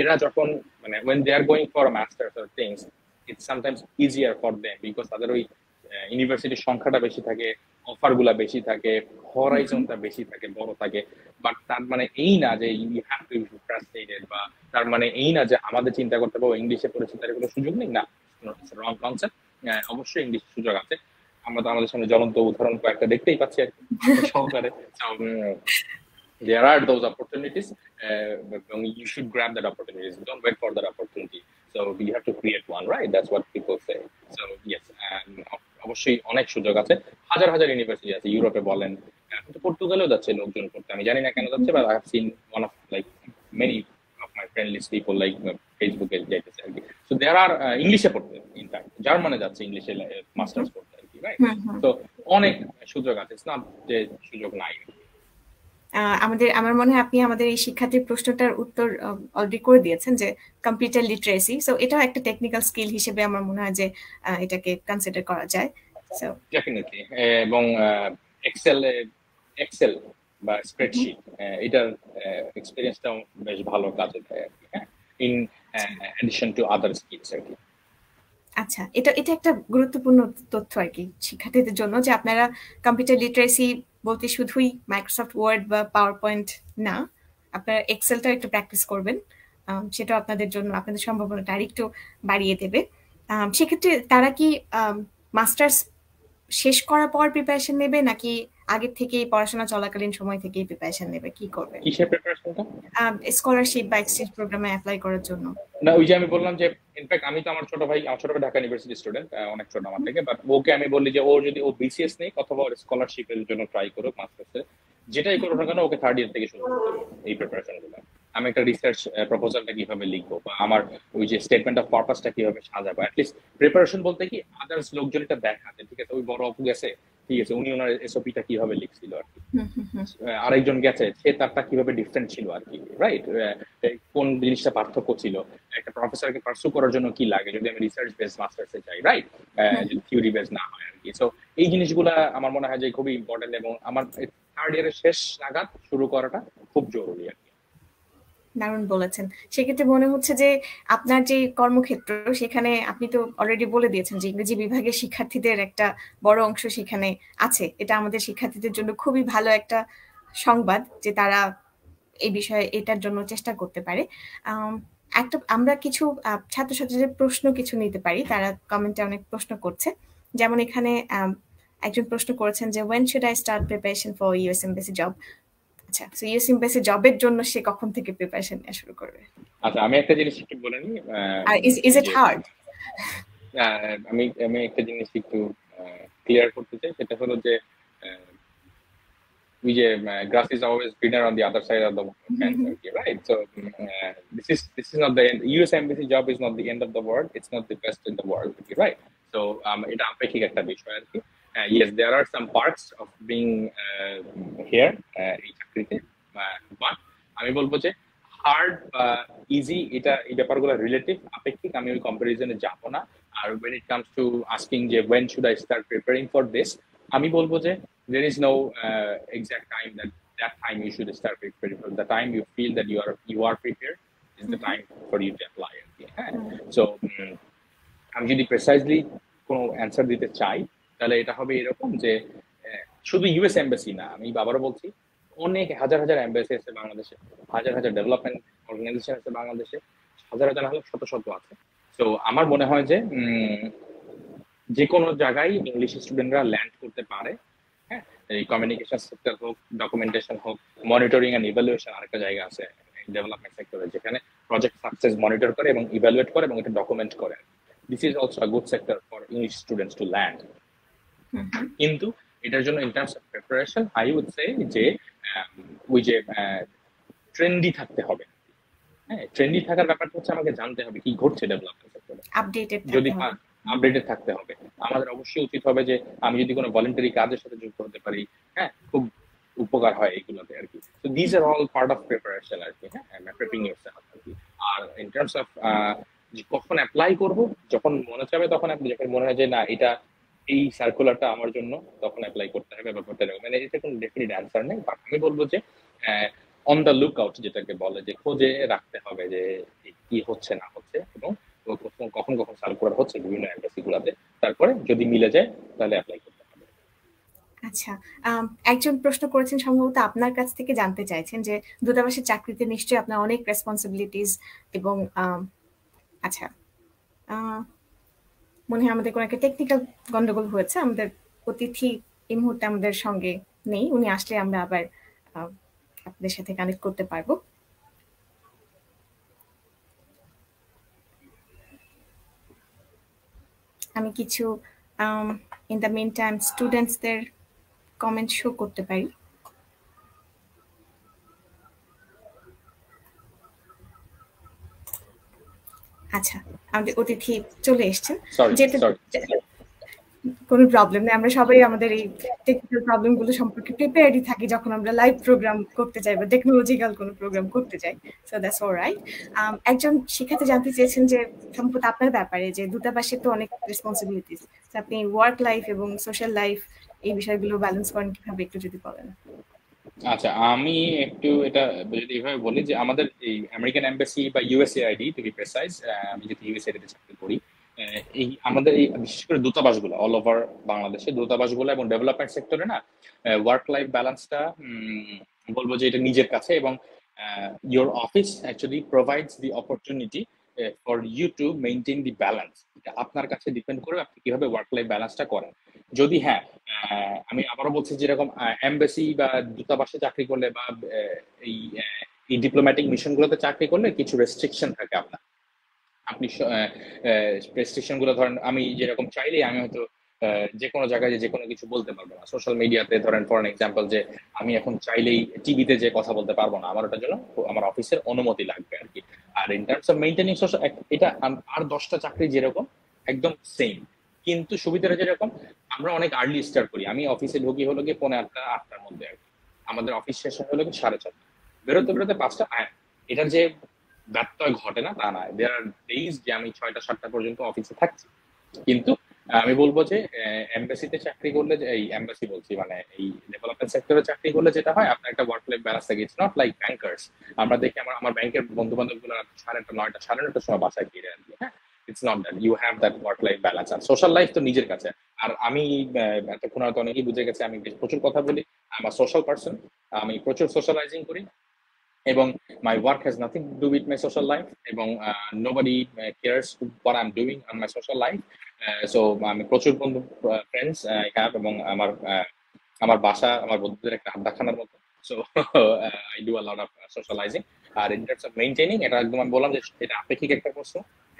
এরা যখন মানে when they are going for masters or things it's sometimes easier for them because তাদের ওই ইউনিভার্সিটির সংখ্যাটা বেশি থাকে অফারগুলা বেশি থাকে হরাইজনটা বেশি থাকে বড় থাকে। বাট তার মানে এই না যে you have to be frustrated বা তার মানে এই না যে আমাদের চিন্তা করতে পারব ইংলিশে পড়েছি তার কোনো সুযোগ নেই। না রং কনসেপ্ট অবশ্যই ইংলিশ সুযোগ আছে। আমরা তো আমাদের সামনে জ্বলন্ত উদাহরণ কয়েকটা দেখতেই পাচ্ছি আর কি। সহকারে। উম, there are those opportunities uh, and you should grab that opportunities don't wait for that opportunity. So you have to create one right? That's what people say. So yes um, অবশ্যই অনেক সুযোগ আছে। হাজার হাজার ইউনিভার্সিটি আছে ইউরোপে বলেন। এখন তো পর্তুগালেও যাচ্ছে লোকজন পড়তে আমি জানি না কেন যাচ্ছে but I have seen one of like many of my friend list people like ফেসবুকে যাইতেছে আর কি। সো দেয়ার আর ইংলিশে পড়তে ইনফ্যাক্ট জার্মানে যাচ্ছে ইংলিশে মাস্টার্স করতে আর কি রাইট হুম হুম। তো অনেক সুযোগ আছে। না যে সুযোগ নাই। আহ, আমাদের আমার মনে হয় আপনি আমাদের এই শিক্ষার্থীর প্রশ্নটার উত্তর অলরেডি করে দিয়েছেন যে কম্পিউটার লিটারেসি সো এটাও একটা টেকনিক্যাল স্কিল হিসেবে আমার মনে হয় যে এটাকে কনসিডার করা যায়। সো ডেফিনেটলি এবং এক্সেল এক্সেল বা স্প্রেডশিট এটার এক্সপিরিয়েন্সটাও বেশ ভালো কাজে দেয় আর কি হ্যাঁ? In addition to other skills আর কি। আচ্ছা এটা এটা একটা গুরুত্বপূর্ণ তথ্য আর কি শিক্ষার্থীদের জন্য যে আপনারা কম্পিউটার লিটারেসি বলতে শুধুই মাইক্রোসফট ওয়ার্ড বা পাওয়ার পয়েন্ট না, আপনারা এক্সেলটাও একটু প্র্যাকটিস করবেন। সেটা আপনাদের জন্য, আপনাদের সম্ভাবনাটা আরেকটু বাড়িয়ে দেবে। সেক্ষেত্রে তারা কি মাস্টার্স শেষ করার পর প্রিপারেশন নেবে নাকি আগের থেকেই পড়াশোনা চলাকালীন সময় থেকেই প্রিপারেশন নেবে কি করবে? কিসের প্রিপারেশনটা স্কলারশিপ বা এক্সচেঞ্জ প্রোগ্রামে অ্যাপ্লাই করার জন্য। না ওই যে আমি বললাম যে ইনফ্যাক্ট আমি তো আমার ছোট ভাই আমার ছোট ভাই ঢাকা ইউনিভার্সিটি স্টুডেন্ট অনেক ছোট আমার থেকে বাট ওকে আমি বললি যে ও যদি ও বিসিএস নেই অথবা ওর স্কলারশিপের জন্য ট্রাই করুক মাস্টার্সে যেটাই করুক না কেন ওকে থার্ড ইয়ার থেকে শুরু করতে হবে এই প্রিপারেশনগুলো আমি একটা রিসার্চ প্রপোজালটা কীভাবে লিখব বা আমার ওই যে স্টেটমেন্ট অফ পারপাসটা কীভাবে সাজাবো? অ্যাটলিস্ট প্রিপারেশন বলতে কি আদার্স লোকজন এটা দেখাতে ঠিক আছে? ওই বড় অপু গেছে ঠিক আছে? উনি ওনার এসওপিটা কীভাবে লিখছিল আর কি। আহ, আরেকজন গেছে সে তারটা কীভাবে ডিফারেন্ট ছিল আর কি রাইট কোন জিনিসটা পার্থক্য ছিল? একটা প্রফেসরকে পার্সু করার জন্য কি লাগে? যদি আমি রিসার্চ বেস মাস্টার্সে যাই রাইট যদি থিওরি বেস না হয় আর কি। সো এই জিনিসগুলা আমার মনে হয় যে খুবই ইম্পর্টেন্ট এবং আমার থার্ড ইয়ারের শেষ নাগাদ শুরু করাটা খুব জরুরি আর কি। দারুণ বলেছেন। সেক্ষেত্রে মনে হচ্ছে যে আপনার যে কর্মক্ষেত্র, সেখানে আপনি তো অলরেডি বলে দিয়েছেন যে ইংরেজি বিভাগের শিক্ষার্থীদের একটা বড় অংশ সেখানে আছে। এটা আমাদের শিক্ষার্থীদের জন্য খুবই ভালো একটা সংবাদ যে তারা এই বিষয়ে এটার জন্য চেষ্টা করতে পারে। একটা, আমরা কিছু ছাত্রছাত্রীদের প্রশ্ন কিছু নিতে পারি। তারা কমেন্টে অনেক প্রশ্ন করছে। যেমন এখানে একজন প্রশ্ন করেছেন যে when should I start preparation for US embassy job আচ্ছা সো ইউএস এমবেসি জবের জন্য সে কখন থেকে প্রিপারেশন নেওয়া শুরু করবে? আচ্ছা আমি একটা জিনিস একটু বলে নিই আর ইজ ইজ ইট হার্ড আমি আমি একটা জিনিস একটু ক্লিয়ার করতে চাই সেটা হলো যে ওই যে grass is always greener on the other side of the fence right so this is this is not the end US embassy job is not the end of the world it's not the best in the world right so এটা আপেক্ষিক একটা বিষয় আর কি। Yes there are some parts of being here এই চাকরিতে but আমি বলব যে হার্ড বা ইজি এটা এই ব্যাপারগুলো রিলেটিভ আপেক্ষিক আমি ওই কম্পারিজনে যাব না আর when it comes to asking যে when should I start preparing for this আমি বলব যে there is no uh, exact time that that time you should start preparing for the time you feel that you are you are prepared is the time for you to apply আর কি, হ্যাঁ so উম, আমি যদি precisely কোনো answer দিতে চাই তাহলে এটা হবে এরকম যে শুধু ইউএস এম্বাসি না, আমি বাবারও বলছি, অনেক হাজার হাজার এম্বাসি আছে বাংলাদেশে, হাজার হাজার ডেভেলপমেন্ট অর্গানাইজেশন আছে বাংলাদেশে, হাজার হাজার হলে শত শত আছে। তো আমার মনে হয় যে যে কোনো জায়গায় ইংলিশ স্টুডেন্টরা ল্যান্ড করতে পারে হ্যাঁ? এই কমিউনিকেশন সেক্টর হোক ডকুমেন্টেশন হোক মনিটরিং অ্যান্ড ইভ্যালুয়েশন আরেকটা জায়গা আছে ডেভেলপমেন্ট সেক্টরে যেখানে প্রজেক্ট সাকসেস মনিটর করে এবং ইভ্যালুয়েট করে এবং এটা ডকুমেন্ট করে। This is also a good sector for English students to land কিন্তু এটার জন্য in terms of preparation I would say যে আম, ওই যে ট্রেন্ডি থাকতে হবে। হ্যাঁ ট্রেন্ডি থাকার ব্যাপারটা হচ্ছে আমাকে জানতে হবে কি ঘটছে ডেভেলপমেন্ট সেক্টরে আপডেটেড যদি আপডেটেড থাকতে হবে। আমাদের অবশ্যই উচিত হবে যে আমি যদি কোনো ভলেন্টারি কাজের সাথে যুক্ত হতে পারি হ্যাঁ খুব উপকার হয় এইগুলোতে আর কি। তো these are all part of preparation আর কি হ্যাঁ প্রেপিং ইউরসেলফ আর কি। আর ইন টার্মস অফ কখন অ্যাপ্লাই করব যখন মনে চাবে তখন apply- যখন মনে হয় যে না এটা এই সার্কুলারটা আমার জন্য তখন অ্যাপ্লাই করতে হবে ব্যাপারটা এরকম। মানে এটা কোনো ডেফিনিট অ্যান্সার নেই। বাট আমি বলব যে অন দ্য লুক আউট যেটাকে বলে, যে খোঁজে রাখতে হবে যে কি হচ্ছে, না হচ্ছে এবং কখন- কখন সার্কুলার হচ্ছে বিভিন্ন এম্বাসি গুলাতে। তারপরে যদি মিলে যায়, তাহলে অ্যাপ্লাই করতে হবে। আচ্ছা একজন প্রশ্ন করেছেন সম্ভবত আপনার কাছ থেকে জানতে চাইছেন যে, দূতাবাসের চাকরিতে নিশ্চয়ই আপনার অনেক রেসপন্সিবিলিটিস এবং আচ্ছা মনে হয় আমাদের কোনো একটা টেকনিক্যাল গন্ডগোল হয়েছে, আমাদের অতিথি এই মুহূর্তে আমাদের সঙ্গে নেই। উনি আসলে আমরা আবার আপনাদের সাথে কানেক্ট করতে পারব। আমি কিছু ইন দ্য মেন টাইম স্টুডেন্টসদের কমেন্ট শো করতে পারি। আচ্ছা আমাদের অতিথি চলে এসছেন। যেতে কোনো প্রবলেম নেই আমরা সবাই আমাদের এই টেকনিক্যাল প্রবলেমগুলো সম্পর্কে প্রিপেয়ারই থাকি যখন আমরা লাইভ প্রোগ্রাম করতে যাই বা টেকনোলজিক্যাল কোনো প্রোগ্রাম করতে যাই সো দ্যাটস অল রাইট একজন শিক্ষার্থী জানতে চেয়েছেন যে সম্ভবত আপনার ব্যাপারে যে দূতাবাসের তো অনেক রেসপন্সিবিলিটিস আপনি ওয়ার্ক লাইফ এবং সোশ্যাল লাইফ এই বিষয়গুলো ব্যালেন্স করেন কীভাবে একটু যদি বলেন। আচ্ছা আমি একটু এটা যদি এভাবে বলি যে আমাদের এই আমেরিকান এম্বাসি বা ইউএসএআইডি টু বি প্রেসাইজ আমি যদি ইউএসএআইডি চাকরি করি এই আমাদের এই বিশেষ করে দূতাবাসগুলো অল ওভার বাংলাদেশে, দূতাবাসগুলো এবং ডেভেলপমেন্ট সেক্টরে না ওয়ার্ক লাইফ ব্যালেন্সটা বলব যে এটা নিজের কাছে এবং your office actually provides the opportunity for you to maintain the balance এটা আপনার কাছে ডিপেন্ড করবে আপনি কীভাবে ওয়ার্ক লাইফ ব্যালেন্সটা করেন। যদি হ্যাঁ আমি আবারও বলছি যেরকম এমবেসি বা দূতাবাসে চাকরি করলে বা এই এই ডিপ্লোম্যাটিক মিশনগুলোতে চাকরি করলে কিছু রেস্ট্রিকশন থাকে আপনার। আপনি রেস্ট্রিকশনগুলো ধরেন, আমি যেরকম চাইলেই আমি হয়তো যে কোনো জায়গায় যে কোনো কিছু বলতে পারব না। সোশ্যাল মিডিয়াতে ধরেন ফর এক্সাম্পল যে আমি এখন চাইলেই টিভিতে যে কথা বলতে পারব না আমার ওটার জন্য আমার অফিসের অনুমতি লাগবে আর কি। আর ইন টার্মস অফ সোশ্যাল এটা আর দশটা চাকরি যেরকম একদম সেম কিন্তু সুবিধাটা যেরকম আমরা অনেক আর্লি স্টার্ট করি। আমি অফিসে ঢুকি হলো গিয়ে পৌনে আটটা আটটার মধ্যে আর কি। আমাদের অফিস শেষ হয় হলো গিয়ে সাড়ে চারটা বেরোতে বেরোতে পাঁচটা আহ, এটার যে ব্যত্যয় ঘটে না তা নয়। দেয়ার আর ডেইজ যে আমি ছয়টা সাতটা পর্যন্ত অফিসে থাকছি। কিন্তু আমি বলব যে এমবাসিতে চাকরি করলে যে, এই এমবাসি বলছি মানে এই ডেভেলপমেন্ট সেক্টরে চাকরি করলে যেটা হয়, আপনার একটা ওয়ার্ক লাইফ ব্যালেন্স থাকে। ইটস নট লাইক ব্যাংকার্স আমরা দেখি আমার আমার ব্যাংকের বন্ধু বান্ধবগুলো সাড়ে আটটা, নয়টা, সাড়ে নয়টার সময় বাসায় ফিরে আর কি হ্যাঁ it's not that you have that work life balance R social life তো নিজের কাছে। আর আমি এতক্ষণ হয়তো অনেকেই বুঝে গেছে, আমি প্রচুর কথা বলি। আমার সোশ্যাল পার্সন আমি প্রচুর সোশ্যালাইজিং করি। এবং my work has nothing to do with my social life এবং no nobody cares cares what I'm doing on my social life so আমি প্রচুর বন্ধু ফ্রেন্ডস আই হ্যাভ এবং আমার uh, আমার বাসা আমার বন্ধুদের একটা আড্ডাখানার মতো। So I do a lot of socializing R in terms of maintaining এটা একদম আমি বললাম যে এটা আপেক্ষিক একটা প্রশ্ন।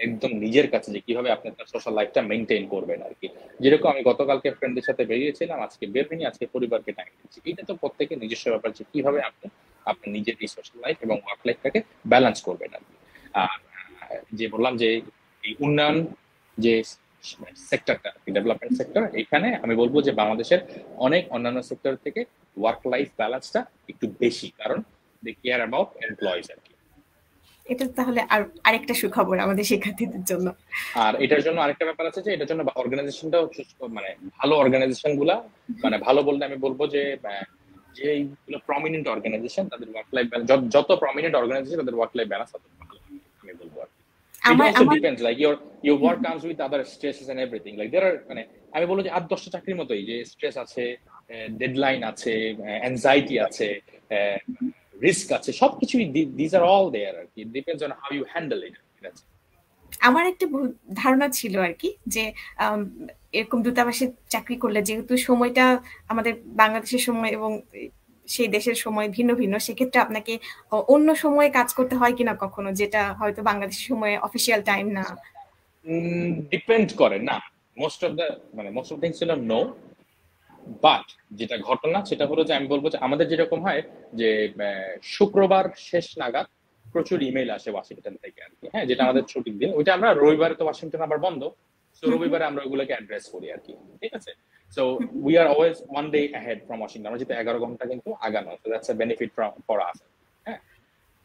একদম নিজের কাছে যে কীভাবে আপনি তার সোশ্যাল লাইফটা মেইনটেইন করবেন আর কি। যেরকম আমি গতকালকে ফ্রেন্ডদের সাথে বেরিয়েছিলাম, আজকে বের হইনি আজকে পরিবারকে টাইম দিচ্ছি। এটা তো প্রত্যেকে নিজস্ব ব্যাপার যে কীভাবে আপনি আপনার নিজের এই সোশ্যাল লাইফ এবং ওয়ার্ক লাইফটাকে ব্যালেন্স করবেন আর কি। আর, যে বললাম যে এই উন্নয়ন যে সেক্টরটা ডেভেলপমেন্ট সেক্টর এখানে আমি বলব যে বাংলাদেশের অনেক অন্যান্য সেক্টর থেকে ওয়ার্ক লাইফ ব্যালেন্সটা একটু বেশি। কারণ দে কেয়ার অ্যাবাউট এমপ্লয়িজ আর কি। এটা তাহলে আর আরেকটা সুখবর আমাদের শিক্ষার্থীদের জন্য। আর এটার জন্য আরেকটা ব্যাপার আছে যে এটার জন্য অর্গানাইজেশনটাও মানে ভালো অর্গানাইজেশনগুলা মানে ভালো বলতে আমি বলব যে আহ, যে প্রমিনেন্ট অর্গানাইজেশন তাদের ওয়ার্ক লাইফ যত প্রমিনেন্ট অর্গানাইজেশন তাদের ওয়ার্ক লাইফ ব্যালেন্স তত ভালো আমি বলব আর আমার আমার depends, like your your work comes with other stresses and everything. Like there are মানে আমি বলব যে আট দশটা চাকরির মতোই যে স্ট্রেস আছে ডেডলাইন আছে অ্যাংজাইটি আছে রিস্ক আছে সবকিছুই দিজ আর অল দেয়ার আর কি depends on how you handle it আমার একটা ধারণা ছিল আর কি যে এরকম দূতাবাসে চাকরি করলে যেহেতু সময়টা আমাদের বাংলাদেশের সময় এবং সেই দেশের সময় ভিন্ন ভিন্ন সেক্ষেত্রে আপনাকে অন্য সময়ে কাজ করতে হয় কিনা কখনো যেটা হয়তো বাংলাদেশের সময় অফিসিয়াল টাইম না? ডিপেন্ড করে না মোস্ট অফ দ্য মানে মোস্ট অফ থিংস ছিল নো বাট যেটা ঘটনা সেটা হলো যে আমি বলব যে আমাদের যেরকম হয় যে শুক্রবার শেষ নাগাদ প্রচুর ইমেল আসে ওয়াশিংটন থেকে আর কি হ্যাঁ যেটা আমাদের ছুটির দিন। ওইটা আমরা রবিবারে তো ওয়াশিংটন আবার বন্ধ সো রবিবারে আমরা ওইগুলোকে অ্যাড্রেস করি আর কি ঠিক আছে? So we are always one day ahead from Washington আমরা যেহেতু এগারো ঘণ্টা কিন্তু আগানো so that's a benefit for us হ্যাঁ?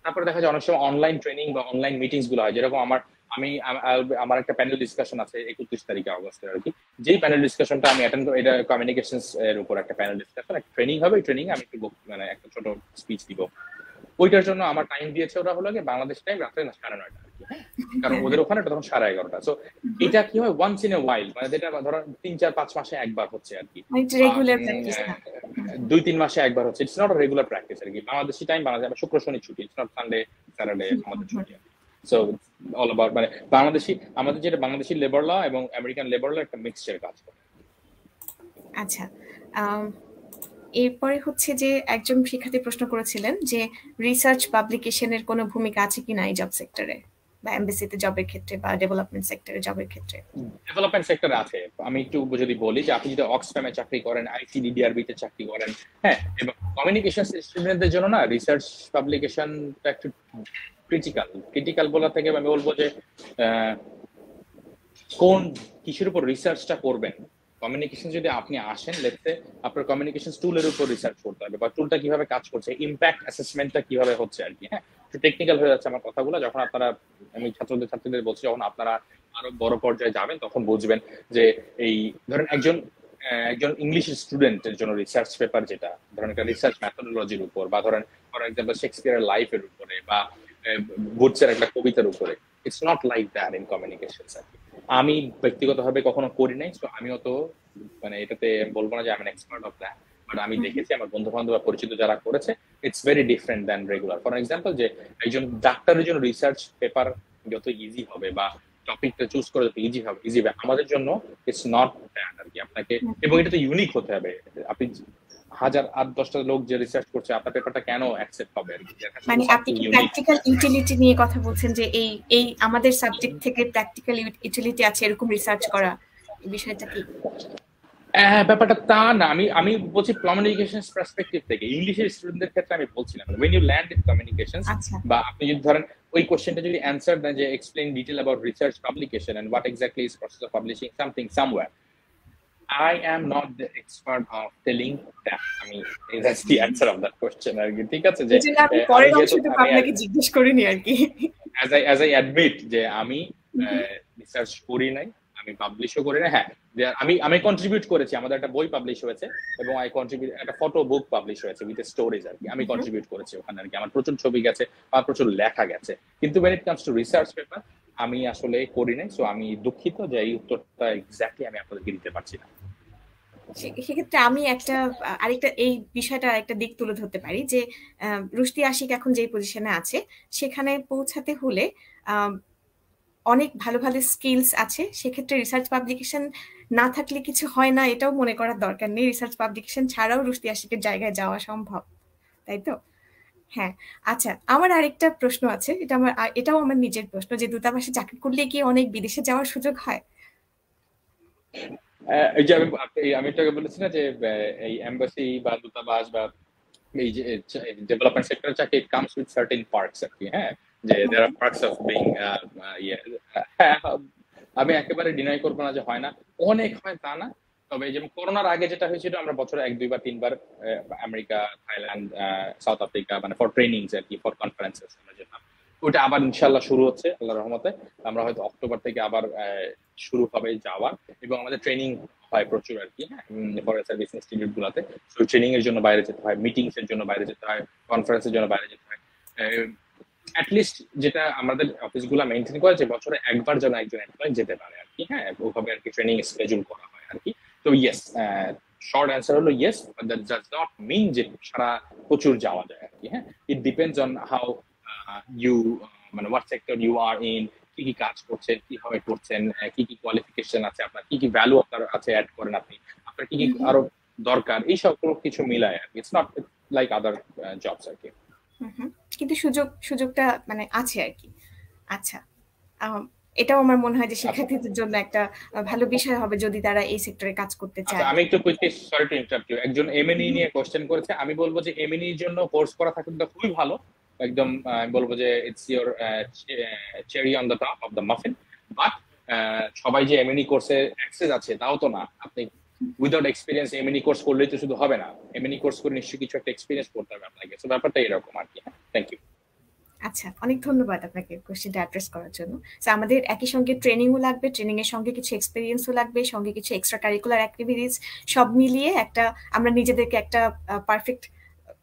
তারপরে দেখা যায় অনেক সময় অনলাইন ট্রেনিং বা অনলাইন মিটিংসগুলো হয় যেরকম আমার আমি আম- আম- আমার একটা প্যানেল ডিসকাশন আছে একত্রিশ তারিখে অগস্টের আর কি। যেই প্যানেল ডিসকাশনটা আমি অ্যাটেন্ড এটা কমিউনিকেশনস এর উপর একটা প্যানেল ডিসকাশন একটা ট্রেনিং হবে ট্রেনিং আমি একটু মানে একটা ছোট স্পিচ দিব। ওইটার জন্য আমার টাইম দিয়েছে ওরা হলো গিয়ে বাংলাদেশ টাইম রাত্রে সাড়ে নয়টা আর কি, হ্যাঁ? কারণ ওদের ওখানে তখন সাড়ে এগারোটা। সো এটা কি হয় ওয়ান্স ইন এ ওয়াইল মানে যেটা ধরো তিন চার পাঁচ মাসে একবার হচ্ছে আর কি। রেগুলার উম, প্র্যাকটিস না দুই তিন মাসে একবার হচ্ছে। ইটস নট রেগুলার প্র্যাকটিস আর কি। বাংলাদেশি টাইম বাংলাদেশ শুক্র শনি ছুটি। ইটস নট সানডে স্যাটারডে আমাদের ছুটি সো অল অ্যাবাউট মানে বাংলাদেশি আমাদের যেটা বাংলাদেশি লেবার ল এবং আমেরিকান লেবার ল একটা মিক্সচার কাজ করে। আচ্ছা এরপরে হচ্ছে যে একজন শিক্ষার্থী প্রশ্ন করেছিলেন যে রিসার্চ পাবলিকেশনের কোনো ভূমিকা আছে কিনা এই জব সেক্টরে বা এমবিসিতে জবের ক্ষেত্রে বা ডেভেলপমেন্ট সেক্টরে জবের ক্ষেত্রে? ডেভেলপমেন্ট সেক্টরে আছে। আমি একটু যদি বলি যে আপনি যদি অক্সফ্যামে চাকরি করেন আইসি ডিডিআরবি তে চাকরি করেন হ্যাঁ এবং কমিউনিকেশন স্টুডেন্টদের জন্য না রিসার্চ পাবলিকেশনটা একটু ক্রিটিক্যাল ক্রিটিক্যাল বলা থেকে আমি বলব যে কোন কিসের উপর রিসার্চটা করবেন কমিউনিকেশন যদি আপনি আসেন লেটতে আপনার কমিউনিকেশন টুলের উপর রিসার্চ করতে হবে বা টুলটা কীভাবে কাজ করছে ইম্প্যাক্ট অ্যাসেসমেন্টটা কীভাবে হচ্ছে আর কি হ্যাঁ? একটু টেকনিক্যাল হয়ে যাচ্ছে আমার কথাগুলো, যখন আপনারা, আমি ছাত্রদের, ছাত্রীদের বলছি, যখন আপনারা আরও বড় পর্যায়ে যাবেন, তখন বুঝবেন যে এই, ধরেন একজন একজন ইংলিশ স্টুডেন্টের জন্য রিসার্চ পেপার যেটা, ধরেন একটা রিসার্চ ম্যাথোলজির উপর বা ধরেন ফর এক্সাম্পল শেক্সপিয়ারের লাইফের উপরে বা বুটসের একটা কবিতার উপরে। It's not like that in communication আমি ব্যক্তিগতভাবে কখনো করি নাই তো আমিও তো মানে এটাতে বলব না যে আমি এক্সপার্ট অফ দ্যাট বাট আমি দেখেছি আমার বন্ধু বান্ধব পরিচিত যারা করেছে it's very different than regular for example যে একজন ডাক্তারের জন্য রিসার্চ পেপার যত ইজি হবে বা টপিকটা চুজ করে যত ইজি হবে ইজি হবে আমাদের জন্য ইটস নট দ্যাট আর কি। আপনাকে এবং এটা তো ইউনিক হতে হবে। আপনি হাজার আট দশটা লোক যে রিসার্চ করছে আপনার পেপারটা কেন অ্যাকসেপ্ট হবে মানে আপনি কি প্র্যাকটিক্যাল ইউটিলিটি নিয়ে কথা বলছেন যে এই এই আমাদের সাবজেক্ট থেকে প্র্যাকটিক্যাল ইউটিলিটি আছে এরকম রিসার্চ করা এই বিষয়টা কি? হ্যাঁ ব্যাপারটা তা না। আমি আমি বলছি কমিউনিকেশন পার্সপেক্টিভ থেকে। ইংলিশের স্টুডেন্টদের ক্ষেত্রে আমি বলছিলাম when you land in communication বা আপনি যদি ধরেন ওই কোশ্চেনটা যদি অ্যান্সার দেন যে explain detail about research publication and what exactly is process of publishing something somewhere I am not the expert of telling that. I mean, that's the answer of that question. আর কি। ঠিক আছে যে আমি পরের অংশটা আপনাকে জিজ্ঞেস করিনি আর কি। As I as I admit যে আমি রিসার্চ করি নাই আমি পাবলিশও করি না হ্যাঁ আমি আমি কন্ট্রিবিউট করেছি আমাদের একটা বই পাবলিশ হয়েছে এবং আই কন্ট্রিবিউট একটা ফটো বুক পাবলিশ হয়েছে উইথ স্টোরেজ আর কি। আমি কন্ট্রিবিউট করেছি ওখানে আর কি। আমার প্রচুর ছবি গেছে বা প্রচুর লেখা গেছে। কিন্তু when it comes to research paper আমি আসলে করি নাই সো আমি দুঃখিত যে এই উত্তরটা এক্স্যাক্টলি আমি আপনাদেরকে দিতে পারছি না। সেক্ষেত্রে আমি একটা, আরেকটা, এই বিষয়টা একটা দিক তুলে ধরতে পারি যে রুশদি আশিক এখন যেই পজিশনে আছে, সেখানে পৌঁছাতে হলে অনেক ভালো ভালো স্কিলস আছে। সেক্ষেত্রে রিসার্চ পাবলিকেশন না থাকলে কিছু হয় না, এটাও মনে করার দরকার নেই। রিসার্চ পাবলিকেশন ছাড়াও রুশদি আশিকের জায়গায় যাওয়া সম্ভব, তাই তো? হ্যাঁ আচ্ছা আমার আরেকটা প্রশ্ন আছে এটা আমার এটাও আমার নিজের প্রশ্ন যে দূতাবাসে চাকরি করলে কি অনেক বিদেশে যাওয়ার সুযোগ হয়? এই যে আমি আমি একটু বলেছি না যে এই এম্বাসি বা দূতাবাস বা এই যে ডেভেলপমেন্ট সেক্টর চাকরি কামস উইথ সার্টেন পার্কস আর কি হ্যাঁ? যে there are perks of being আমি একেবারে ডিনাই করব না যে হয় না। অনেক হয় তা না তবে যেমন করোনার আগে যেটা হয়েছিল, আমরা বছরে এক, দুইবার, তিনবার আমেরিকা, থাইল্যান্ড সাউথ আফ্রিকা মানে ফর ট্রেনিং আর কি ফর কনফারেন্সেস আমরা যেতাম। ওইটা আবার ইনশাল্লাহ শুরু হচ্ছে আল্লাহ রহমতে। আমরা হয়তো অক্টোবর থেকে আবার শুরু হবে যাওয়া এবং আমাদের ট্রেনিং হয় প্রচুর আর কি ফরেস্ট সার্ভিস ইনস্টিটিউট গুলাতে। ট্রেনিং এর জন্য বাইরে যেতে হয় মিটিংস এর জন্য বাইরে যেতে হয় কনফারেন্সের জন্য বাইরে যেতে হয়। অ্যাটলিস্ট যেটা আমাদের অফিসগুলো মেনটেন করে যে বছরে একবার যেন একজন এমপ্লয় যেতে পারে আর কি হ্যাঁ? ওভাবে আর কি ট্রেনিং স্কেজুল করা তো ইয়েস শর্ট অ্যান্সার হলো yes that does not mean যে সারা প্রচুর যাওয়া যায় আর কি হ্যাঁ? It depends on how you মানে what sector you are in কি কি কাজ করছেন কীভাবে করছেন কি কি কোয়ালিফিকেশন আছে আপনার কি কি ভ্যালু আপনার আছে অ্যাড করেন আপনি আপনার কি কি আরও দরকার এই সব কিছু মিলায় আর কি। It's not like other jobs আর কি। কিন্তু সুযোগ সুযোগটা মানে আছে আর কি। আচ্ছা এটাও আমার মনে হয় যে শিক্ষার্থীদের জন্য একটা ভালো বিষয় হবে যদি তারা এই সেক্টরে কাজ করতে চায়। আমি একটু quickly sorry to interrupt you একজন এমএনই নিয়ে কোশ্চেন করেছে। আমি বলব যে এমএনই এর জন্য কোর্স করা থাকলে খুবই ভালো। একদম আমি বলব যে it's your cherry on the top of the muffin but সবাই যে এমএনই কোর্সে অ্যাক্সেস আছে তাও তো না। আপনি উইদাউট এক্সপিরিয়েন্স এমএনই কোর্স করলেই তো শুধু হবে না। এমএনই কোর্স করে নিশ্চয়ই কিছু একটা এক্সপিরিয়েন্স করতে হবে আপনাকে। সো ব্যাপারটা এরকম আর কি। থ্যাংক ইউ আচ্ছা অনেক ধন্যবাদ আপনাকে কোশ্চেনটা অ্যাড্রেস করার জন্য। আমাদের একই সঙ্গে ট্রেনিংও লাগবে ট্রেনিং এর সঙ্গে কিছু এক্সপিরিয়েন্সও লাগবে সঙ্গে কিছু এক্সট্রা কারিকুলার অ্যাক্টিভিটিস সব মিলিয়ে একটা আমরা নিজেদেরকে একটা পারফেক্ট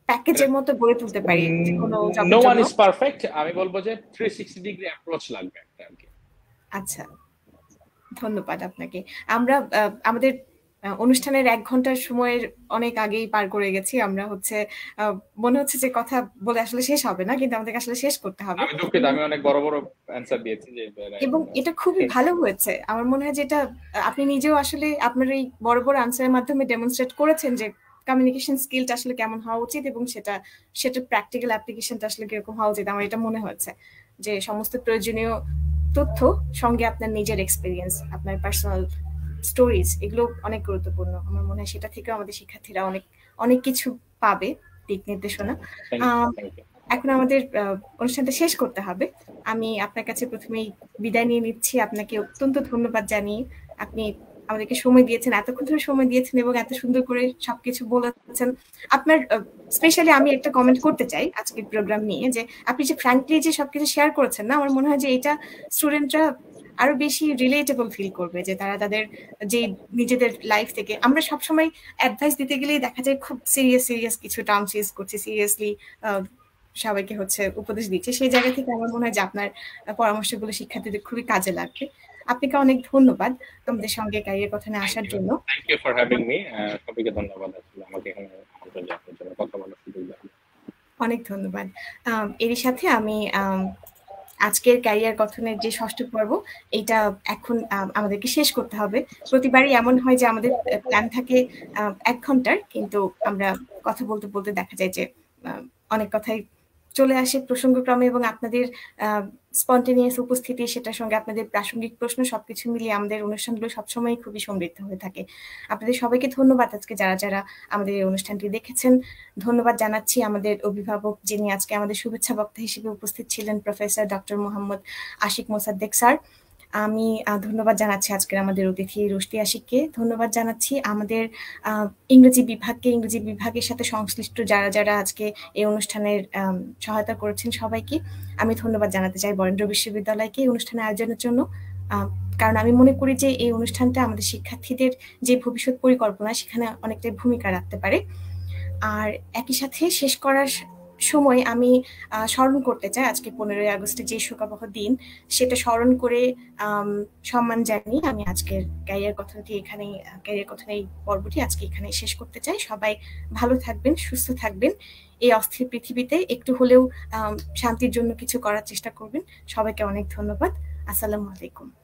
প্যাকেজের মতো গড়ে তুলতে পারি কোনো নো ওয়ান ইজ পারফেক্ট আমি বলব যে 360 ডিগ্রি অ্যাপ্রোচ লাগবে একটা আচ্ছা ধন্যবাদ আপনাকে। আমরা আমাদের অনুষ্ঠানের এক ঘণ্টার সময়ের অনেক আগেই পার করে গেছি। আমরা হচ্ছে মনে হচ্ছে যে কথা বলে আসলে শেষ হবে না কিন্তু আমাদেরকে আসলে শেষ করতে হবে। আমি দুঃখিত আমি অনেক বড় বড় অ্যানসার দিয়েছি যে এবং এটা খুবই ভালো হয়েছে। আমার মনে হয় যেটা আপনি নিজেও আসলে আপনার এই বড় বড় আনসারের মাধ্যমে ডেমনস্ট্রেট করেছেন যে কমিউনিকেশন স্কিলটা আসলে কেমন হওয়া উচিত এবং সেটা সেটা প্র্যাকটিক্যাল অ্যাপ্লিকেশনটা আসলে কীরকম হওয়া উচিত। আমার এটা মনে হয়েছে যে সমস্ত প্রয়োজনীয় তথ্য সঙ্গে আপনার নিজের এক্সপিরিয়েন্স আপনার পার্সোনাল স্টোরিজ এগুলো অনেক গুরুত্বপূর্ণ। আমার মনে হয় সেটা থেকেও আমাদের শিক্ষার্থীরা অনেক অনেক কিছু পাবে দিক নির্দেশনা। এখন আমাদের অনুষ্ঠানটা শেষ করতে হবে। আমি আপনার কাছে প্রথমেই বিদায় নিয়ে নিচ্ছি। আপনাকে অত্যন্ত ধন্যবাদ জানিয়ে আপনি আমাদেরকে সময় দিয়েছেন এতক্ষণ ধরে সময় দিয়েছেন এবং এত সুন্দর করে সবকিছু বলেছেন। আপনার স্পেশালি আমি একটা কমেন্ট করতে চাই আজকের প্রোগ্রাম নিয়ে যে আপনি যে ফ্র্যাঙ্কলি যে সবকিছু শেয়ার করেছেন না আমার মনে হয় যে এটা স্টুডেন্টরা আরও বেশি রিলেটেবল ফিল করবে যে তারা তাদের যে নিজেদের লাইফ থেকে। আমরা সবসময় অ্যাডভাইস দিতে গেলেই দেখা যায় খুব সিরিয়াস সিরিয়াস কিছু টার্মস ইউজ করছি। সিরিয়াসলি সবাইকে হচ্ছে উপদেশ দিচ্ছে। সেই জায়গা থেকে আমার মনে হয় যে আপনার পরামর্শগুলো শিক্ষার্থীদের খুবই কাজে লাগবে। আপনাকে অনেক ধন্যবাদ তোমাদের সঙ্গে ক্যারিয়ার কথা নিয়ে আসার জন্য। Thank you for having me সবাইকে ধন্যবাদ। আসলে আমাকে এখানে কথা বলার সুযোগ অনেক ধন্যবাদ। এরই সাথে আমি আজকের ক্যারিয়ার গঠনের যে ষষ্ঠ পর্ব এটা এখন আমাদেরকে শেষ করতে হবে। প্রতিবারই এমন হয় যে আমাদের প্ল্যান থাকে এক ঘণ্টার, কিন্তু আমরা কথা বলতে বলতে দেখা যায় যে অনেক কথাই চলে আসে প্রসঙ্গক্রমে এবং আপনাদের স্পন্টেনিয়াস উপস্থিতি সেটার সঙ্গে আপনাদের প্রাসঙ্গিক প্রশ্ন সবকিছু মিলিয়ে আমাদের অনুষ্ঠানগুলো সবসময় খুবই সমৃদ্ধ হয়ে থাকে। আপনাদের সবাইকে ধন্যবাদ আজকে যারা যারা আমাদের এই অনুষ্ঠানটি দেখেছেন। ধন্যবাদ জানাচ্ছি আমাদের অভিভাবক যিনি আজকে আমাদের শুভেচ্ছা বক্তা হিসেবে উপস্থিত ছিলেন, professor doctor Mohammad Ashik Mosaddek sir. আমি ধন্যবাদ জানাচ্ছি আজকের আমাদের অতিথি রুষ্টি আশিককে। ধন্যবাদ জানাচ্ছি আমাদের ইংরেজি বিভাগকে, ইংরেজি বিভাগের সাথে সংশ্লিষ্ট যারা যারা আজকে এই অনুষ্ঠানের সহায়তা করেছেন সবাইকে আমি ধন্যবাদ জানাতে চাই বরেন্দ্র বিশ্ববিদ্যালয়কে এই অনুষ্ঠানের আয়োজনের জন্য। কারণ আমি মনে করি যে এই অনুষ্ঠানটা আমাদের শিক্ষার্থীদের যে ভবিষ্যৎ পরিকল্পনা, সেখানে অনেকটাই ভূমিকা রাখতে পারে। আর একই সাথে শেষ করার সময় আমি স্মরণ করতে চাই আজকে পনেরোই আগস্টে যে শোকাবহ দিন, সেটা স্মরণ করে সম্মান জানিয়ে আমি আজকের ক্যারিয়ার কথাটি এখানে ক্যারিয়ার কথার এই পর্বটি আজকে এখানে শেষ করতে চাই। সবাই ভালো থাকবেন, সুস্থ থাকবেন। এই অস্থির পৃথিবীতে একটু হলেও শান্তির জন্য কিছু করার চেষ্টা করবেন। সবাইকে অনেক ধন্যবাদ। আসসালামু আলাইকুম।